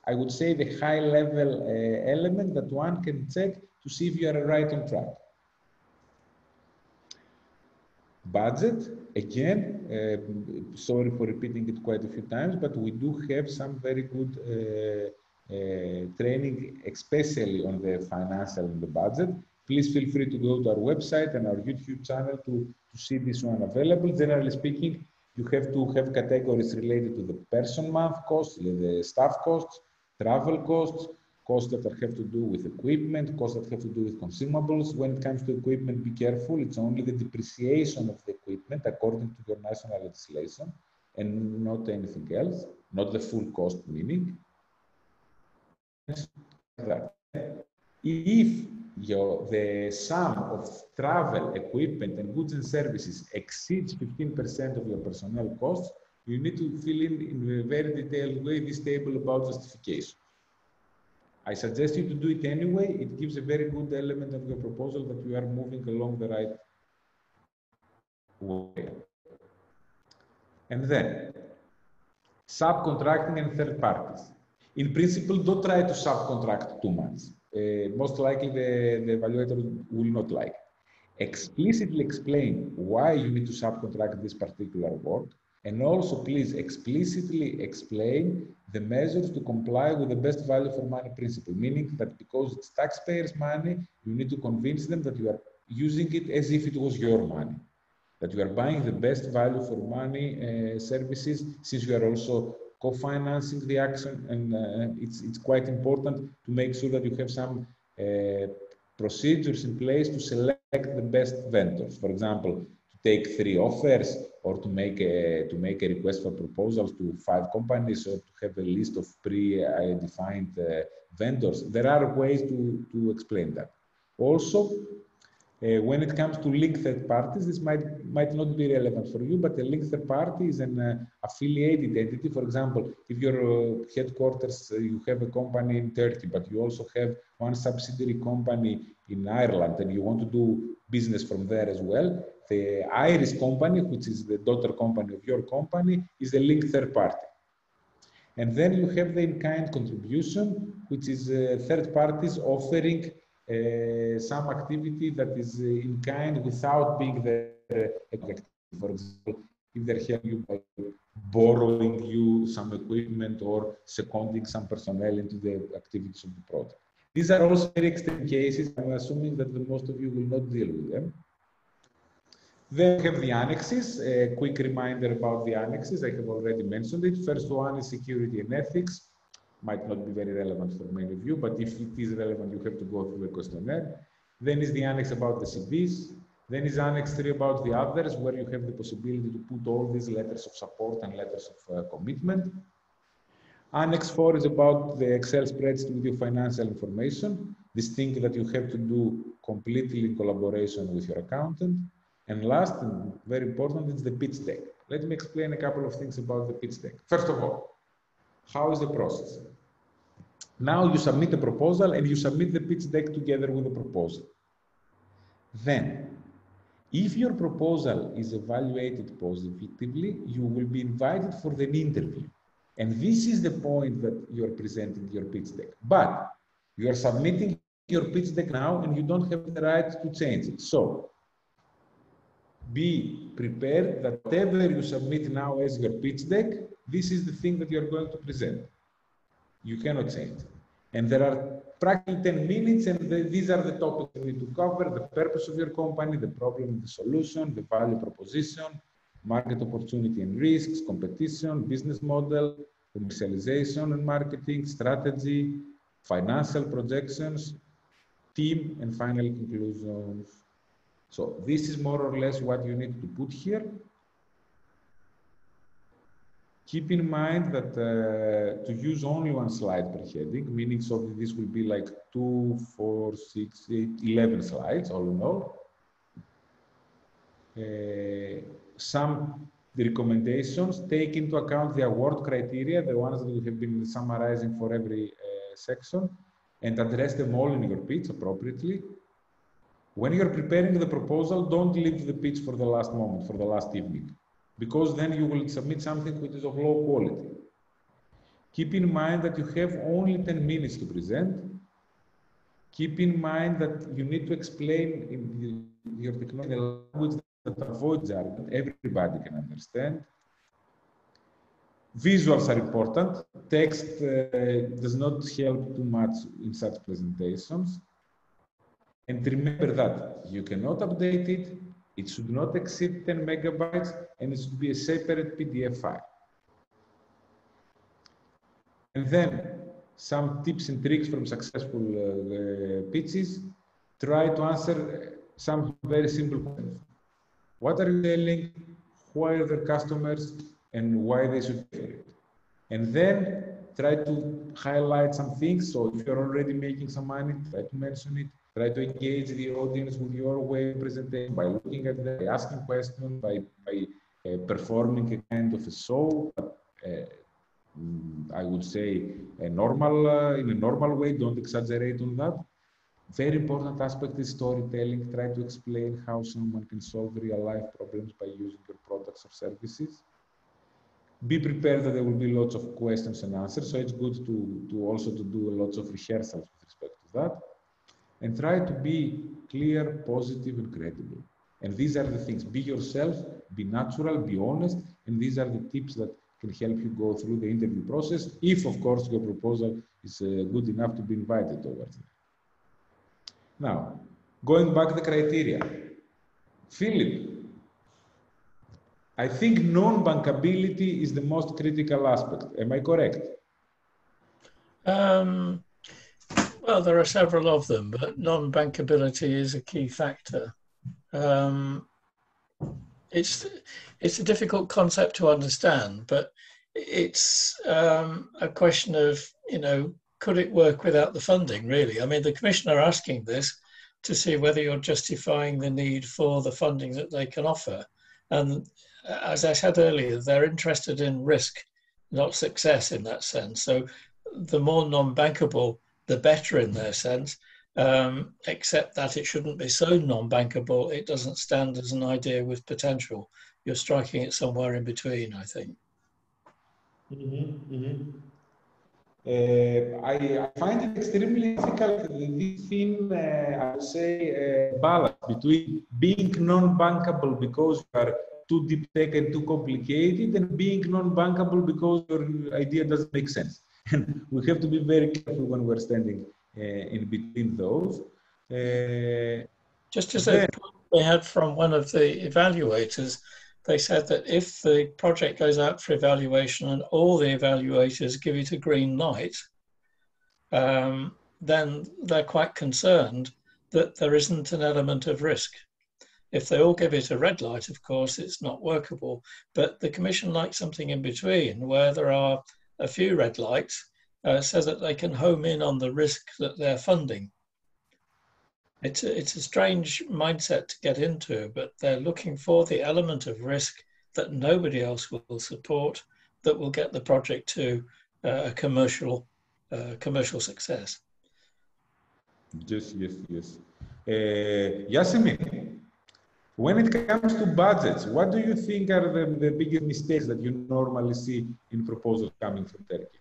[SPEAKER 4] I would say, the high level uh, element that one can check to see if you are right on track. Budget, again, uh, sorry for repeating it quite a few times, but we do have some very good uh, uh, training, especially on the financial and the budget. Please feel free to go to our website and our YouTube channel to, to see this one available. Generally speaking, you have to have categories related to the person month costs, the staff costs, travel costs, costs that have to do with equipment, costs that have to do with consumables. When it comes to equipment, be careful. It's only the depreciation of the equipment according to your national legislation and not anything else, not the full cost meaning if your, the sum of travel, equipment, and goods and services exceeds 15% of your personnel costs, you need to fill in in a very detailed way this table about justification. I suggest you to do it anyway. It gives a very good element of your proposal that you are moving along the right way. And then, subcontracting and third parties in principle, don't try to subcontract too much. Uh, most likely the, the evaluator will not like. Explicitly explain why you need to subcontract this particular work. And also, please explicitly explain the measures to comply with the best value for money principle, meaning that because it's taxpayers' money, you need to convince them that you are using it as if it was your money, that you are buying the best value for money uh, services, since you are also co-financing the action, and uh, it's, it's quite important to make sure that you have some uh, procedures in place to select the best vendors. For example, to take three offers or to make a, to make a request for proposals to five companies or to have a list of pre-defined uh, vendors. There are ways to, to explain that. Also, uh, when it comes to link third parties, this might, might not be relevant for you, but a link third party is an uh, affiliated entity. For example, if your uh, headquarters, uh, you have a company in Turkey, but you also have one subsidiary company in Ireland and you want to do business from there as well, the Irish company, which is the daughter company of your company, is a link third party. And then you have the in-kind contribution, which is uh, third parties offering uh, some activity that is uh, in kind without being the effective. For example, if they're helping you by borrowing you some equipment or seconding some personnel into the activities of the project. These are also very extreme cases. I'm assuming that the most of you will not deal with them. Then we have the annexes. A quick reminder about the annexes. I have already mentioned it. First one is security and ethics might not be very relevant for many of you, but if it is relevant, you have to go through the questionnaire. Then is the annex about the CVs. Then is Annex 3 about the others, where you have the possibility to put all these letters of support and letters of uh, commitment. Annex 4 is about the Excel spreadsheet with your financial information, this thing that you have to do completely in collaboration with your accountant. And last, and very important, is the pitch deck. Let me explain a couple of things about the pitch deck. First of all, how is the process? Now you submit a proposal and you submit the pitch deck together with the proposal. Then, if your proposal is evaluated positively, you will be invited for an interview. And this is the point that you are presenting your pitch deck. But you are submitting your pitch deck now and you don't have the right to change it. So be prepared that whatever you submit now as your pitch deck, this is the thing that you're going to present. You cannot change. And there are practically 10 minutes, and the, these are the topics you need to cover, the purpose of your company, the problem, the solution, the value proposition, market opportunity and risks, competition, business model, commercialization and marketing, strategy, financial projections, team, and final conclusions. So this is more or less what you need to put here. Keep in mind that uh, to use only one slide per heading, meaning so this will be like two, four, six, eight, 11 slides all in all. Uh, some recommendations take into account the award criteria, the ones that we have been summarizing for every uh, section. and address them all in your pitch appropriately. When you're preparing the proposal, don't leave the pitch for the last moment, for the last evening, because then you will submit something which is of low quality. Keep in mind that you have only 10 minutes to present. Keep in mind that you need to explain in your technology language that avoids jargon, everybody can understand. Visuals are important. Text uh, does not help too much in such presentations. And remember that you cannot update it, it should not exceed 10 megabytes, and it should be a separate PDF file. And then some tips and tricks from successful uh, pitches. Try to answer some very simple questions. What are you selling? Who are their customers? and why they should pay it. And then try to highlight some things. So if you're already making some money, try to mention it. Try to engage the audience with your way of presentation by looking at them, by asking questions, by, by uh, performing a kind of a show. But, uh, I would say a normal, uh, in a normal way, don't exaggerate on that. Very important aspect is storytelling. Try to explain how someone can solve real life problems by using your products or services be prepared that there will be lots of questions and answers. So it's good to, to also to do lots of rehearsals with respect to that. And try to be clear, positive, and credible. And these are the things. Be yourself, be natural, be honest. And these are the tips that can help you go through the interview process, if, of course, your proposal is uh, good enough to be invited towards it. Now, going back to the criteria. Philip, I think non-bankability is the most critical aspect. Am I correct?
[SPEAKER 3] Um, well, there are several of them, but non-bankability is a key factor. Um, it's it's a difficult concept to understand, but it's um, a question of you know could it work without the funding? Really, I mean, the commission are asking this to see whether you're justifying the need for the funding that they can offer, and as I said earlier, they're interested in risk, not success in that sense. So the more non-bankable, the better in their sense, um, except that it shouldn't be so non-bankable. It doesn't stand as an idea with potential. You're striking it somewhere in between, I think.
[SPEAKER 4] Mm-hmm, mm-hmm. Uh, I, I, find it extremely difficult, this thing, uh, I would say, uh, balance between being non-bankable because you are too deep tech and too complicated and being non-bankable because your idea doesn't make sense. And we have to be very careful when we're standing uh, in between those. Uh,
[SPEAKER 3] Just as a point we had from one of the evaluators, they said that if the project goes out for evaluation and all the evaluators give it a green light, um, then they're quite concerned that there isn't an element of risk. If they all give it a red light, of course, it's not workable. But the Commission likes something in between where there are a few red lights uh, so that they can home in on the risk that they're funding. It's a, it's a strange mindset to get into, but they're looking for the element of risk that nobody else will support that will get the project to uh, a commercial uh, commercial success.
[SPEAKER 4] Yes, yes, yes. Uh, Yasemin, when it comes to budgets, what do you think are the, the biggest mistakes that you normally see in proposals coming from Turkey?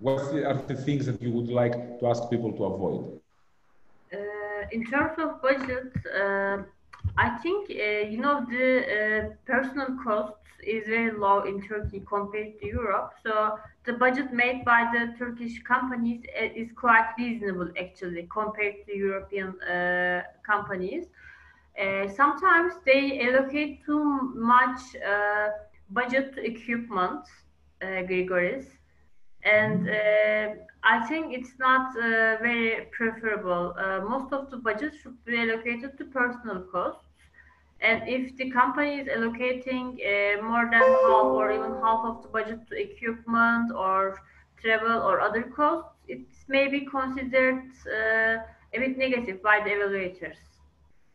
[SPEAKER 4] What are the things that you would like to ask people to avoid?
[SPEAKER 1] Uh, in terms of budget, uh, I think uh, you know the uh, personal costs is very low in Turkey compared to Europe. So the budget made by the Turkish companies uh, is quite reasonable actually compared to European uh, companies. Uh, sometimes they allocate too much uh, budget to equipment, uh, Grigoris, and uh, I think it's not uh, very preferable. Uh, most of the budget should be allocated to personal costs. And if the company is allocating more than half or even half of the budget to equipment or travel or other costs, it may be considered a bit negative by the evaluators.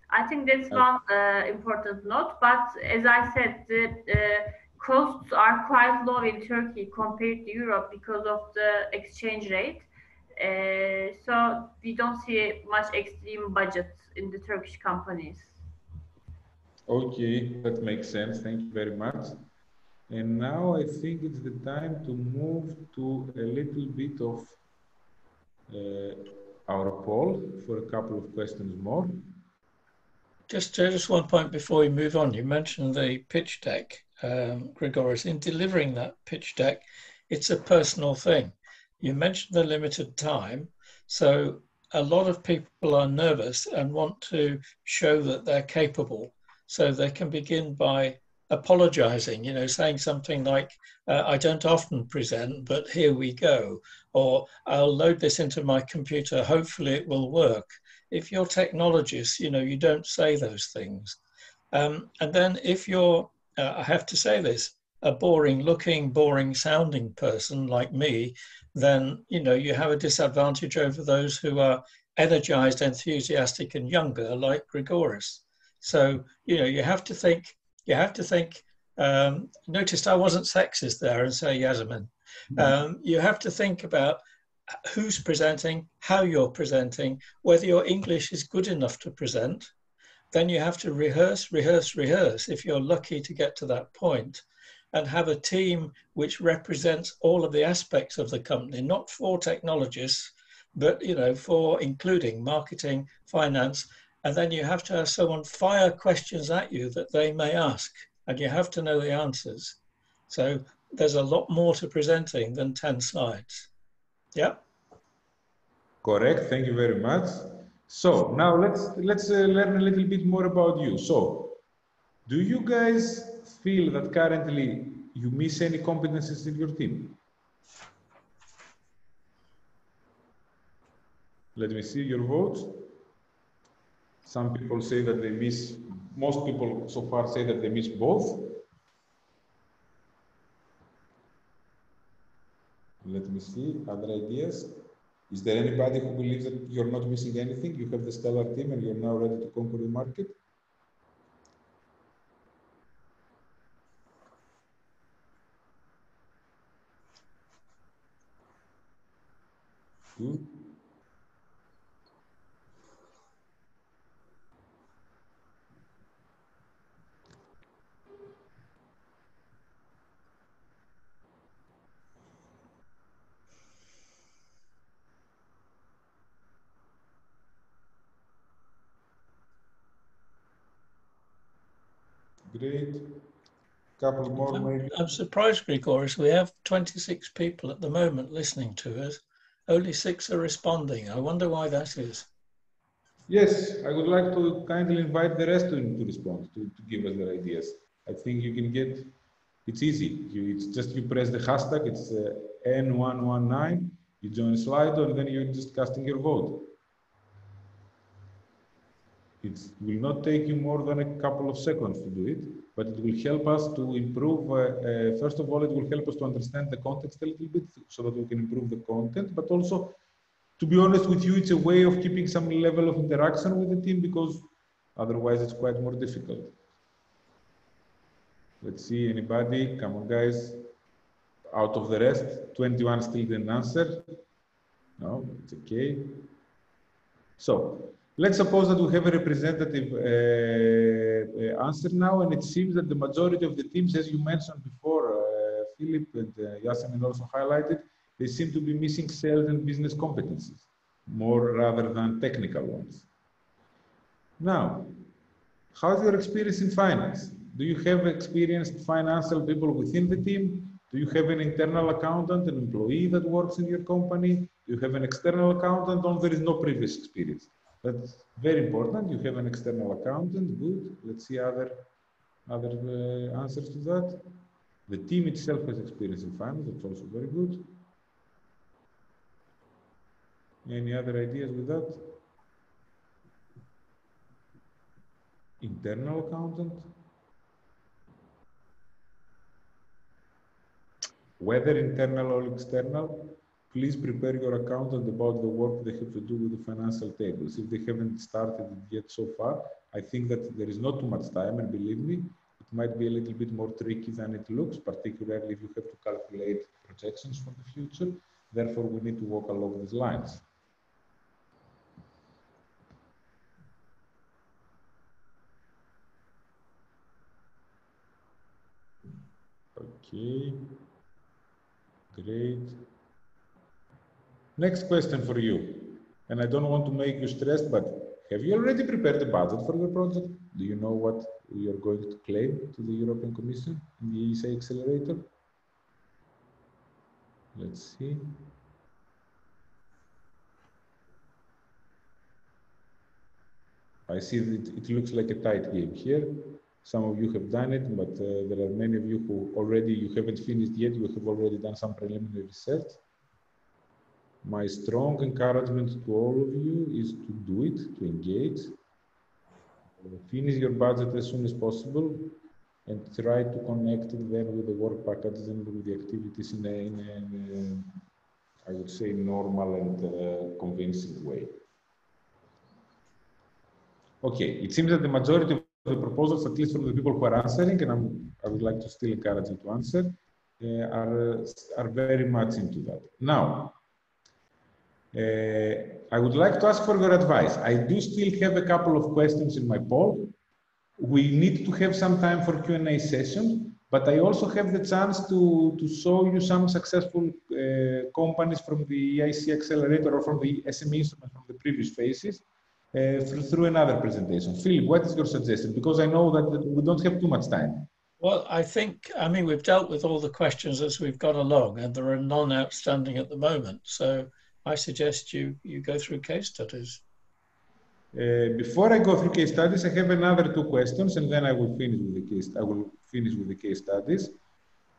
[SPEAKER 1] I think that's one uh, important note. But as I said, the uh, costs are quite low in Turkey compared to Europe because of the exchange rate. Uh, so we don't see much extreme budgets in the Turkish companies.
[SPEAKER 4] Okay, that makes sense. Thank you very much. And now I think it's the time to move to a little bit of uh, our poll for a couple of questions more.
[SPEAKER 3] Just, uh, just one point before we move on. You mentioned the pitch deck, um. In delivering that pitch deck, it's a personal thing. You mentioned the limited time, so a lot of people are nervous and want to show that they're capable. So they can begin by apologizing, you know, saying something like, uh, I don't often present, but here we go. Or I'll load this into my computer, hopefully it will work. If you're technologists, you know, you don't say those things. Um, and then if you're, uh, I have to say this, a boring looking, boring sounding person like me, then, you know, you have a disadvantage over those who are energized, enthusiastic and younger like Grigoris. So, you know, you have to think you have to think. Um, noticed I wasn't sexist there and say Yasmin. Hmm. Um, you have to think about who's presenting, how you're presenting, whether your English is good enough to present. Then you have to rehearse, rehearse, rehearse if you're lucky to get to that point and have a team which represents all of the aspects of the company, not for technologists, but you know, for including marketing, finance, and then you have to have someone fire questions at you that they may ask, and you have to know the answers. So there's a lot more to presenting than 10 slides. Yeah?
[SPEAKER 4] Correct. Thank you very much. So now let's let's uh, learn a little bit more about you. So, do you guys feel that currently you miss any competencies in your team? Let me see your votes. Some people say that they miss, most people so far say that they miss both. Let me see, other ideas. Is there anybody who believes that you're not missing anything? You have the stellar team and you're now ready to conquer the market? Good. Great. Couple more
[SPEAKER 3] I'm,
[SPEAKER 4] maybe.
[SPEAKER 3] I'm surprised, Grigoris. We have 26 people at the moment listening to us. Only six are responding. I wonder why that is.
[SPEAKER 4] Yes, I would like to kindly invite the rest to, to respond, to, to give us their ideas. I think you can get, it's easy. You, it's just you press the hashtag, it's uh, N119, you join Slido, and then you're just casting your vote. It will not take you more than a couple of seconds to do it, but it will help us to improve. Uh, uh, first of all, it will help us to understand the context a little bit so that we can improve the content, but also, to be honest with you, it's a way of keeping some level of interaction with the team because otherwise it's quite more difficult. Let's see, anybody? Come on, guys. Out of the rest, 21 still didn't answer. No, it's okay. So, Let's suppose that we have a representative uh, uh, answer now, and it seems that the majority of the teams, as you mentioned before, uh, Philip and uh, Yasemin also highlighted, they seem to be missing sales and business competencies more rather than technical ones. Now, how's your experience in finance? Do you have experienced financial people within the team? Do you have an internal accountant, an employee that works in your company? Do you have an external accountant, or there is no previous experience? That's very important. You have an external accountant. Good. Let's see other other uh, answers to that. The team itself has experience in finance. That's also very good. Any other ideas with that? Internal accountant. Whether internal or external, please prepare your accountant about the work they have to do with the financial tables. If they haven't started it yet so far, I think that there is not too much time, and believe me, it might be a little bit more tricky than it looks, particularly if you have to calculate projections for the future. Therefore, we need to walk along these lines. Okay, great. Next question for you. And I don't want to make you stressed, but have you already prepared the budget for your project? Do you know what you're going to claim to the European Commission in the EIC accelerator? Let's see. I see that it looks like a tight game here. Some of you have done it, but uh, there are many of you who already, you haven't finished yet, you have already done some preliminary research. My strong encouragement to all of you is to do it, to engage, finish your budget as soon as possible, and try to connect it then with the work packages and with the activities in a, in a, I would say, normal and uh, convincing way. Okay, it seems that the majority of the proposals, at least from the people who are answering, and I'm, i would like to still encourage you to answer, uh, are, are very much into that. Now, I would like to ask for your advice. I do still have a couple of questions in my poll. We need to have some time for Q&A session, but I also have the chance to, to show you some successful uh, companies from the EIC Accelerator or from the SME instrument from the previous phases uh, through, through another presentation. Philip, what is your suggestion? Because I know that we don't have too much time.
[SPEAKER 3] Well, I think, I mean, we've dealt with all the questions as we've gone along, and there are none outstanding at the moment. So I suggest you, you go through case studies.
[SPEAKER 4] Uh, before I go through case studies, I have another two questions, and then I will finish with the case. I will finish with the case studies.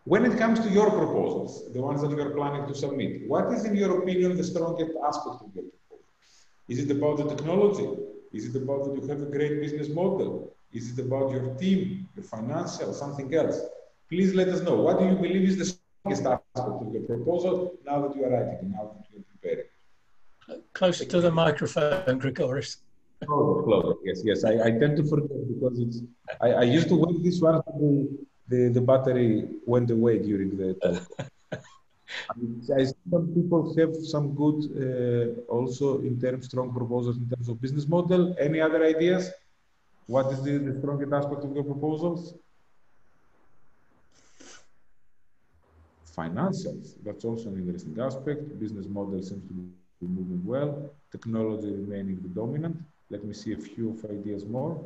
[SPEAKER 4] When it comes to your proposals, the ones that you are planning to submit, what is, in your opinion, the strongest aspect of your proposal? Is it about the technology? Is it about that you have a great business model? Is it about your team, your financial, something else? Please let us know. What do you believe is the strongest aspect of your proposal now that you are writing, now that you are
[SPEAKER 3] Closer to the microphone, Grigoris.
[SPEAKER 4] Closer, closer. Yes, yes. I, I tend to forget because it's. I, I used to wear this one. The, the, the battery went away during the talk. I, some people have some good, uh, also in terms strong proposals in terms of business model. Any other ideas? What is the, the strongest aspect of your proposals? Financials. That's also an interesting aspect. Business model seems to be moving well, technology remaining the dominant. Let me see a few of ideas more.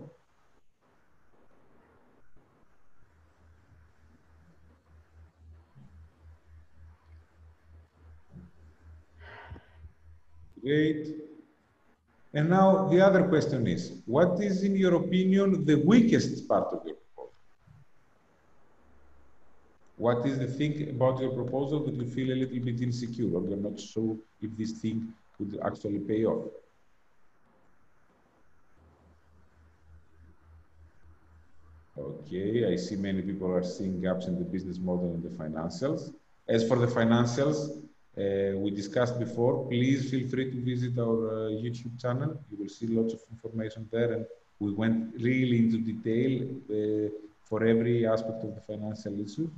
[SPEAKER 4] Great. And now the other question is, what is in your opinion the weakest part of your what is the thing about your proposal that you feel a little bit insecure or you're not sure if this thing could actually pay off? Okay, I see many people are seeing gaps in the business model and the financials. As for the financials, uh, we discussed before, please feel free to visit our uh, YouTube channel. You will see lots of information there and we went really into detail uh, for every aspect of the financial issue.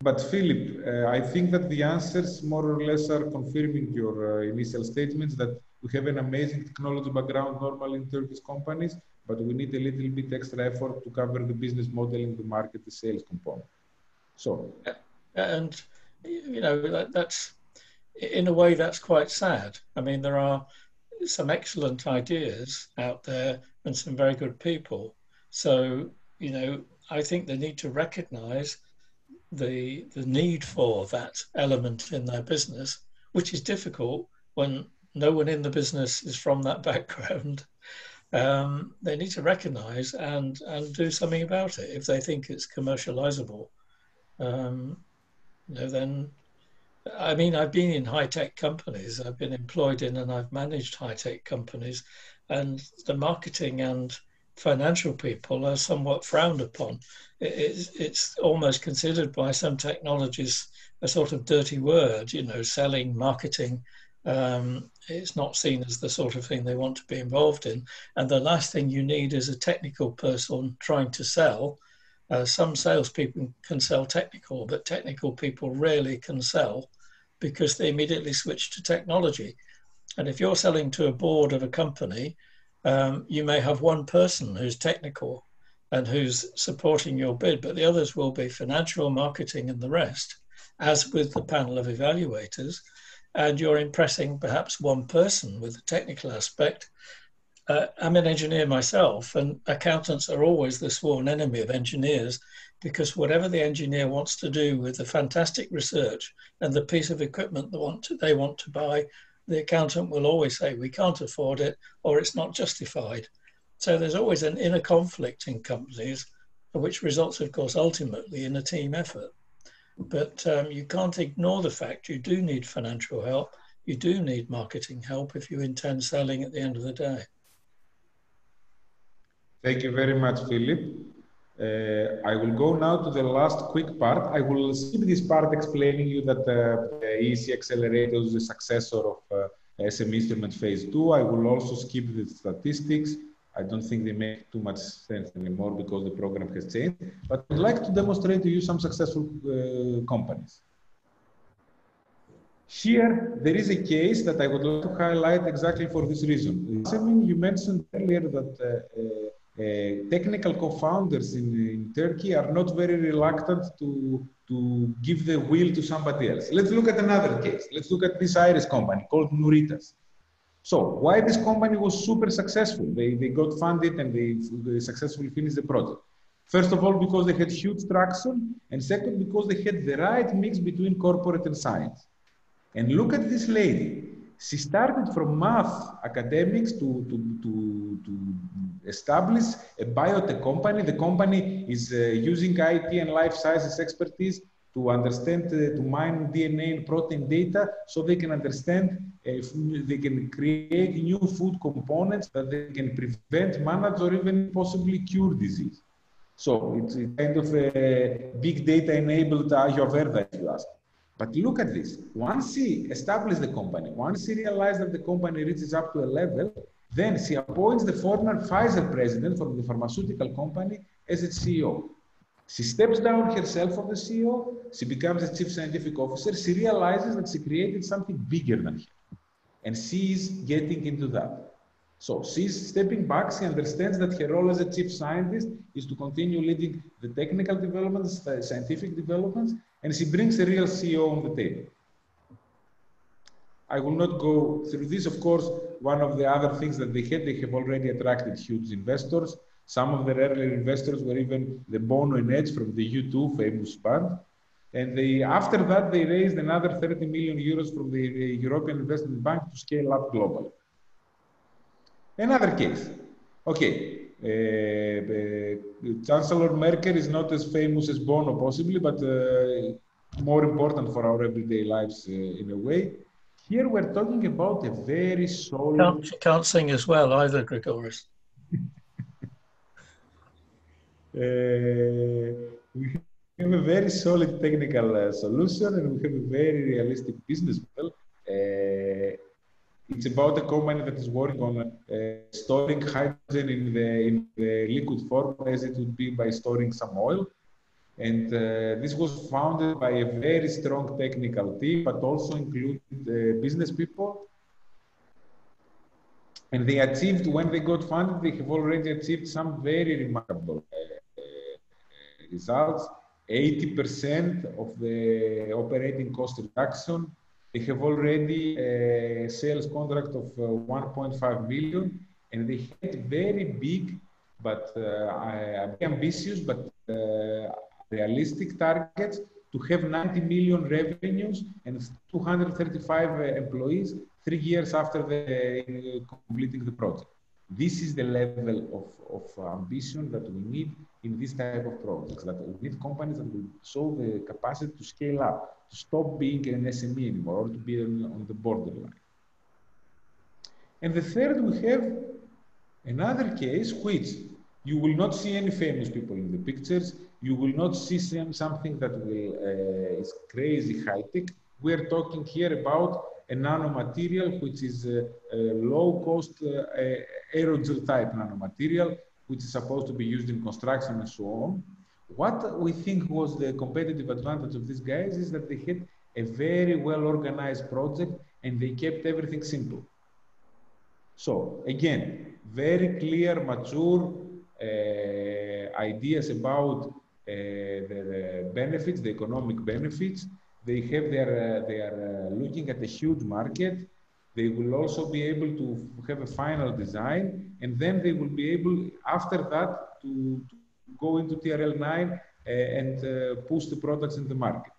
[SPEAKER 4] But Philip, uh, I think that the answers more or less are confirming your uh, initial statements that we have an amazing technology background normally in Turkish companies, but we need a little bit extra effort to cover the business model in the market, the sales component. So,
[SPEAKER 3] and you know that, that's in a way that's quite sad. I mean, there are some excellent ideas out there and some very good people. So, you know, I think they need to recognise the the need for that element in their business, which is difficult when no one in the business is from that background. Um, they need to recognise and and do something about it if they think it's commercializable. Um, you know, then I mean, I've been in high tech companies. I've been employed in and I've managed high tech companies, and the marketing and financial people are somewhat frowned upon. It's, it's almost considered by some technologies a sort of dirty word, you know, selling, marketing. Um, it's not seen as the sort of thing they want to be involved in. And the last thing you need is a technical person trying to sell Uh, some salespeople can sell technical, but technical people rarely can sell because they immediately switch to technology. And if you're selling to a board of a company, um, you may have one person who's technical and who's supporting your bid, but the others will be financial, marketing, and the rest, as with the panel of evaluators. And you're impressing perhaps one person with the technical aspect. Uh, I'm an engineer myself, and accountants are always the sworn enemy of engineers because whatever the engineer wants to do with the fantastic research and the piece of equipment they want to, they want to buy, the accountant will always say we can't afford it or it's not justified. So there's always an inner conflict in companies, which results, of course, ultimately in a team effort. But um, you can't ignore the fact you do need financial help. You do need marketing help if you intend selling at the end of the day.
[SPEAKER 4] Thank you very much, Philip. Uh, I will go now to the last quick part. I will skip this part explaining you that uh, EIC Accelerator is the successor of uh, SME Instrument Phase 2. I will also skip the statistics. I don't think they make too much sense anymore because the program has changed. But I'd like to demonstrate to you some successful uh, companies. Here, there is a case that I would like to highlight exactly for this reason. I mean, you mentioned earlier that uh, uh, Uh, technical co-founders in, uh, in, Turkey are not very reluctant to, to give the wheel to somebody else. Let's look at another case. Let's look at this Irish company called Nuritas. So why this company was super successful? They, they got funded and they, they successfully finished the project. First of all, because they had huge traction, and second, because they had the right mix between corporate and science. And look at this lady she started from math academics to, to, to, to establish a biotech company. The company is uh, using IT and life sciences expertise to understand, uh, to mine DNA and protein data so they can understand if they can create new food components that they can prevent, manage, or even possibly cure disease. So it's kind of a big data enabled Ayurveda, if you ask. But look at this. Once she established the company, once she realized that the company reaches up to a level, then she appoints the former Pfizer president from the pharmaceutical company as its CEO. She steps down herself from the CEO. She becomes a chief scientific officer. She realizes that she created something bigger than her. And she is getting into that. So she's stepping back. She understands that her role as a chief scientist is to continue leading the technical developments, the scientific developments, and she brings a real CEO on the table. I will not go through this. Of course, one of the other things that they had, they have already attracted huge investors. Some of their earlier investors were even the Bono and Edge from the U2 famous band. And they, after that, they raised another 30 million euros from the European Investment Bank to scale up globally. Another case. Okay, uh, Chancellor Merkel is not as famous as Bono, possibly, but uh, more important for our everyday lives uh, in a way. Here we're talking about a very solid.
[SPEAKER 3] Can't, she can't sing as well either, Grigoris.
[SPEAKER 4] we have a very solid technical uh, solution and we have a very realistic business model. Uh, it's about a company that is working on uh, storing hydrogen in the, in the liquid form as it would be by storing some oil. And uh, this was founded by a very strong technical team, but also included uh, business people. And they achieved, when they got funded, they have already achieved some very remarkable uh, results. 80% of the operating cost reduction, they have already a sales contract of uh, 1.5 million, and they had very big, but uh, ambitious, but uh, realistic targets to have 90 million revenues and 235 uh, employees three years after the, uh, completing the project. This is the level of, of ambition that we need in this type of projects, that we need companies that will show the capacity to scale up, to stop being an SME anymore or to be on the borderline. And the third, we have another case which you will not see any famous people in the pictures. You will not see something that will, uh, is crazy high tech. We are talking here about a nanomaterial which is a, a low cost uh, aerogel type nanomaterial which is supposed to be used in construction and so on What we think was the competitive advantage of these guys is that they had a very well organized project and they kept everything simple. So again, very clear, mature uh, ideas about the benefits, the economic benefits. They have their, uh, they are uh, looking at a huge market. They will also be able to have a final design, and then they will be able, after that, to, to go into TRL 9 uh, and uh, push the products in the market.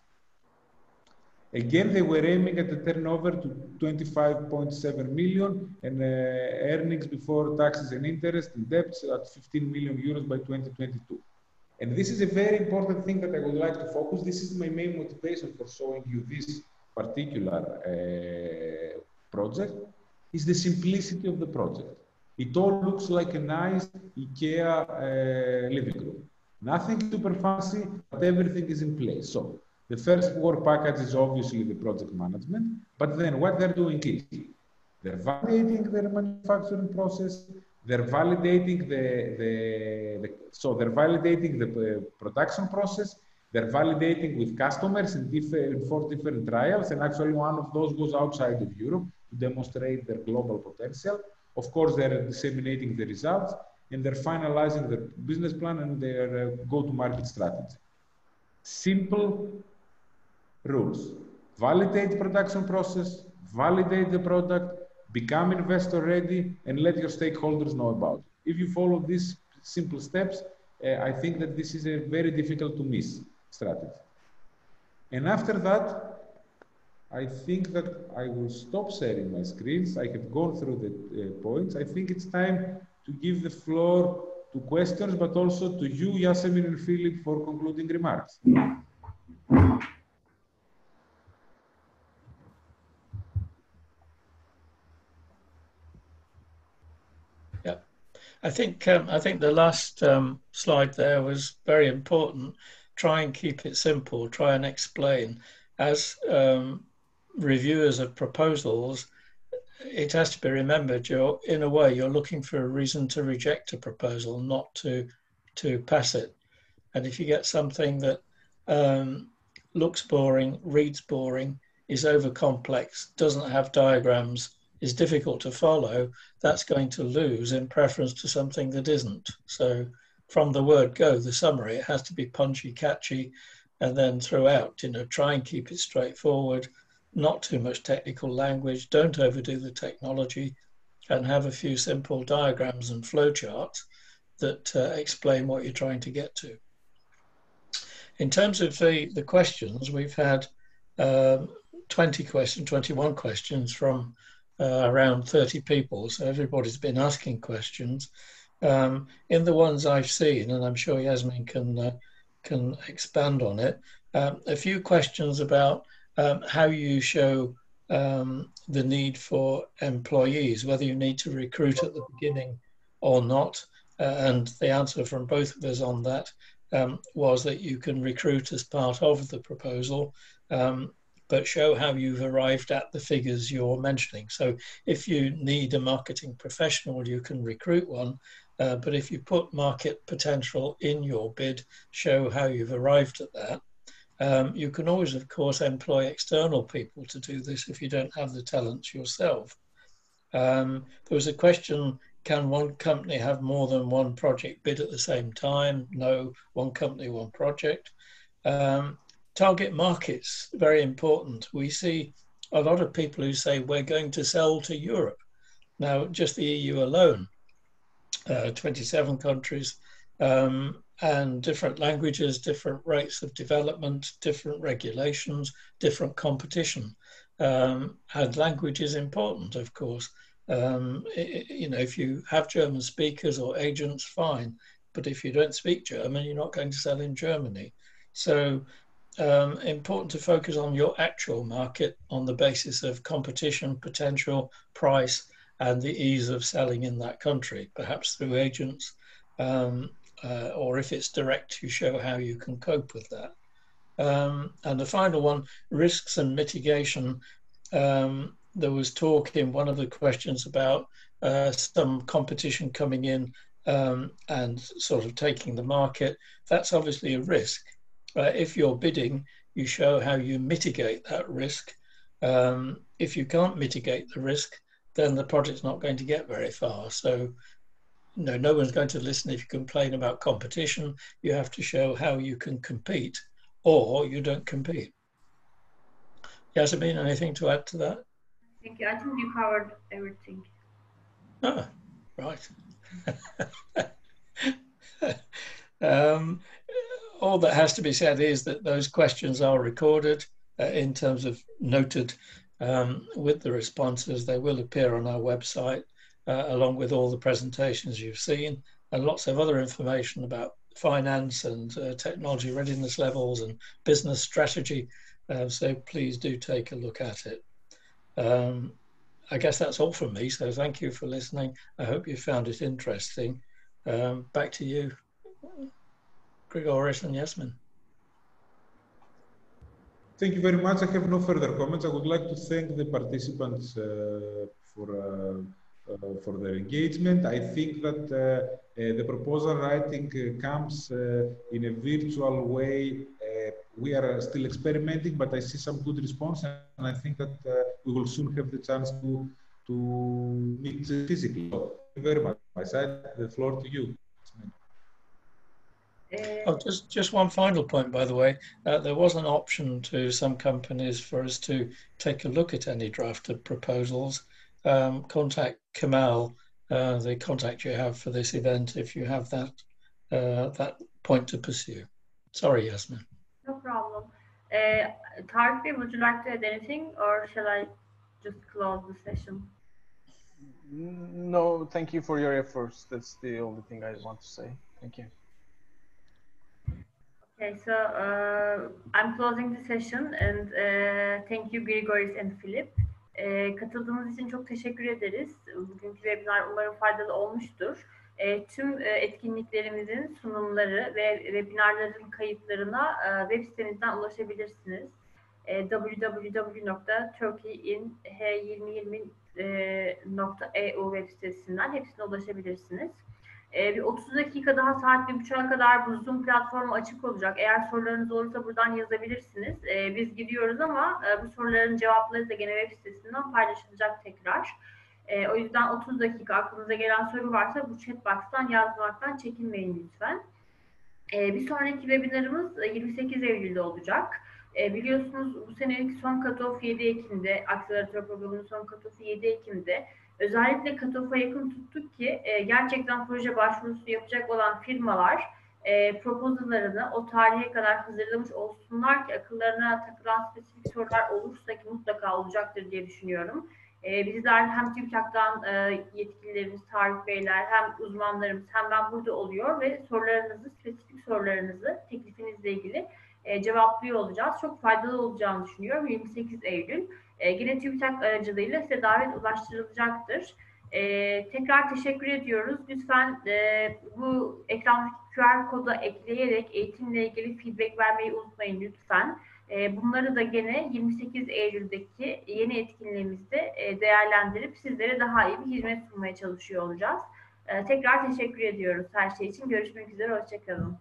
[SPEAKER 4] Again, they were aiming at a turnover to 25.7 million and uh, earnings before taxes and interest and debts at 15 million euros by 2022. And this is a very important thing that I would like to focus. This is my main motivation for showing you this particular uh, project, is the simplicity of the project. It all looks like a nice IKEA uh, living room. Nothing super fancy, but everything is in place. So the first work package is obviously the project management, but then what they're doing is they're validating their manufacturing process, they're validating the, the, the so they're validating the uh, production process, they're validating with customers in different four different trials, and actually one of those goes outside of Europe to demonstrate their global potential. Of course, they're disseminating the results, and they're finalizing the business plan and their uh, go-to-market strategy. Simple, rules. Validate production process, validate the product, become investor ready, and let your stakeholders know about it. If you follow these simple steps, uh, I think that this is a very difficult to miss strategy. And after that, I think that I will stop sharing my screens. I have gone through the uh, points. I think it's time to give the floor to questions, but also to you, Yasemin and Philip, for concluding remarks.
[SPEAKER 3] I think um, I think the last um, slide there was very important. Try and keep it simple. Try and explain. As um, reviewers of proposals, it has to be remembered. You're in a way you're looking for a reason to reject a proposal, not to to pass it. And if you get something that um, looks boring, reads boring, is over complex, doesn't have diagrams, is difficult to follow, that's going to lose in preference to something that isn't. So from the word go, the summary, it has to be punchy, catchy, and then throughout, you know, try and keep it straightforward, not too much technical language, don't overdo the technology, and have a few simple diagrams and flowcharts that uh, explain what you're trying to get to. In terms of the, the questions, we've had um, 20 questions, 21 questions from uh, around 30 people, so everybody's been asking questions. Um, in the ones I've seen, and I'm sure Yasmin can uh, can expand on it, um, a few questions about um, how you show um, the need for employees, whether you need to recruit at the beginning or not. Uh, and the answer from both of us on that um, was that you can recruit as part of the proposal. Um, but show how you've arrived at the figures you're mentioning. So if you need a marketing professional, you can recruit one. Uh, but if you put market potential in your bid, show how you've arrived at that. Um, you can always, of course, employ external people to do this if you don't have the talents yourself. Um, there was a question, can one company have more than one project bid at the same time? No, one company, one project. Um, target markets very important. We see a lot of people who say we're going to sell to Europe. Now, just the EU alone, uh, 27 countries, um, and different languages, different rates of development, different regulations, different competition. Um, and language is important, of course. Um, it, you know, if you have German speakers or agents, fine. But if you don't speak German, you're not going to sell in Germany. So um, important to focus on your actual market on the basis of competition, potential, price, and the ease of selling in that country, perhaps through agents, um, uh, or if it's direct, you show how you can cope with that. Um, and the final one, risks and mitigation. Um, there was talk in one of the questions about uh, some competition coming in um, and sort of taking the market, that's obviously a risk. Uh, if you're bidding, you show how you mitigate that risk. Um, if you can't mitigate the risk, then the project's not going to get very far. So, no, no one's going to listen if you complain about competition. You have to show how you can compete, or you don't compete. Yasmin, anything to add to that?
[SPEAKER 1] Thank you. I think you covered everything.
[SPEAKER 3] Ah, right. um, all that has to be said is that those questions are recorded uh, in terms of noted um, with the responses. They will appear on our website uh, along with all the presentations you've seen and lots of other information about finance and uh, technology readiness levels and business strategy. Uh, so please do take a look at it. Um, I guess that's all from me. So thank you for listening. I hope you found it interesting. Um, back to you, Grigoris and Yasmin.
[SPEAKER 4] Thank you very much. I have no further comments. I would like to thank the participants uh, for uh, uh, for their engagement. I think that uh, uh, the proposal writing comes in a virtual way. we are still experimenting, but I see some good response, and I think that we will soon have the chance to to meet physically. So, thank you very much. My side, the floor to you.
[SPEAKER 3] Oh, just just one final point, by the way. Uh, there was an option to some companies for us to take a look at any drafted proposals um, contact Kamal, uh, the contact you have for this event, if you have that uh, that point to pursue. Sorry, Yasmin.
[SPEAKER 1] No problem. Uh, Tarık, would you like to add anything, or shall I just close the session?
[SPEAKER 2] No, thank you for your efforts. That's the only thing I want to say. Thank you.
[SPEAKER 1] Okay, so uh, I'm closing the session and uh, thank you Grigoris and Philip. E, katıldığınız için çok teşekkür ederiz. Bugünkü webinar umarım faydalı olmuştur. E, tüm e, etkinliklerimizin sunumları ve webinarların kayıtlarına e, web sitemizden ulaşabilirsiniz. E, www.turkeyinh2020.eu web sitesinden hepsine ulaşabilirsiniz. E, bir 30 dakika daha saat bir buçuğa kadar bu Zoom platformu açık olacak. Eğer sorularınız olursa buradan yazabilirsiniz. E, biz gidiyoruz ama e, bu soruların cevapları da gene web sitesinden paylaşılacak tekrar. E, o yüzden 30 dakika aklınıza gelen soru varsa bu chat box'tan yazmaktan çekinmeyin lütfen. E, bir sonraki webinarımız 28 Eylül'de olacak. E, biliyorsunuz bu senelik son cutoff 7 Ekim'de, akseleratör programının son cutoff'u 7 Ekim'de. Özellikle katofa yakın tuttuk ki e, gerçekten proje başvurusu yapacak olan firmalar e, proposallarını o tarihe kadar hazırlamış olsunlar ki akıllarına takılan spesifik sorular olursa ki mutlaka olacaktır diye düşünüyorum. E, bizler hem TÜBİTAK'tan e, yetkililerimiz, Tarık Beyler hem uzmanlarımız hem ben burada oluyor ve sorularınızı, spesifik sorularınızı teklifinizle ilgili e, cevaplıyor olacağız. Çok faydalı olacağını düşünüyorum. 28 Eylül. E, yine TÜBİTAK aracılığıyla size davet ulaştırılacaktır. E, tekrar teşekkür ediyoruz. Lütfen e, bu ekrandaki QR kodu ekleyerek eğitimle ilgili feedback vermeyi unutmayın lütfen. E, bunları da gene 28 Eylül'deki yeni etkinliğimizde e, değerlendirip sizlere daha iyi bir hizmet sunmaya çalışıyor olacağız. E, tekrar teşekkür ediyoruz her şey için. Görüşmek üzere, hoşçakalın.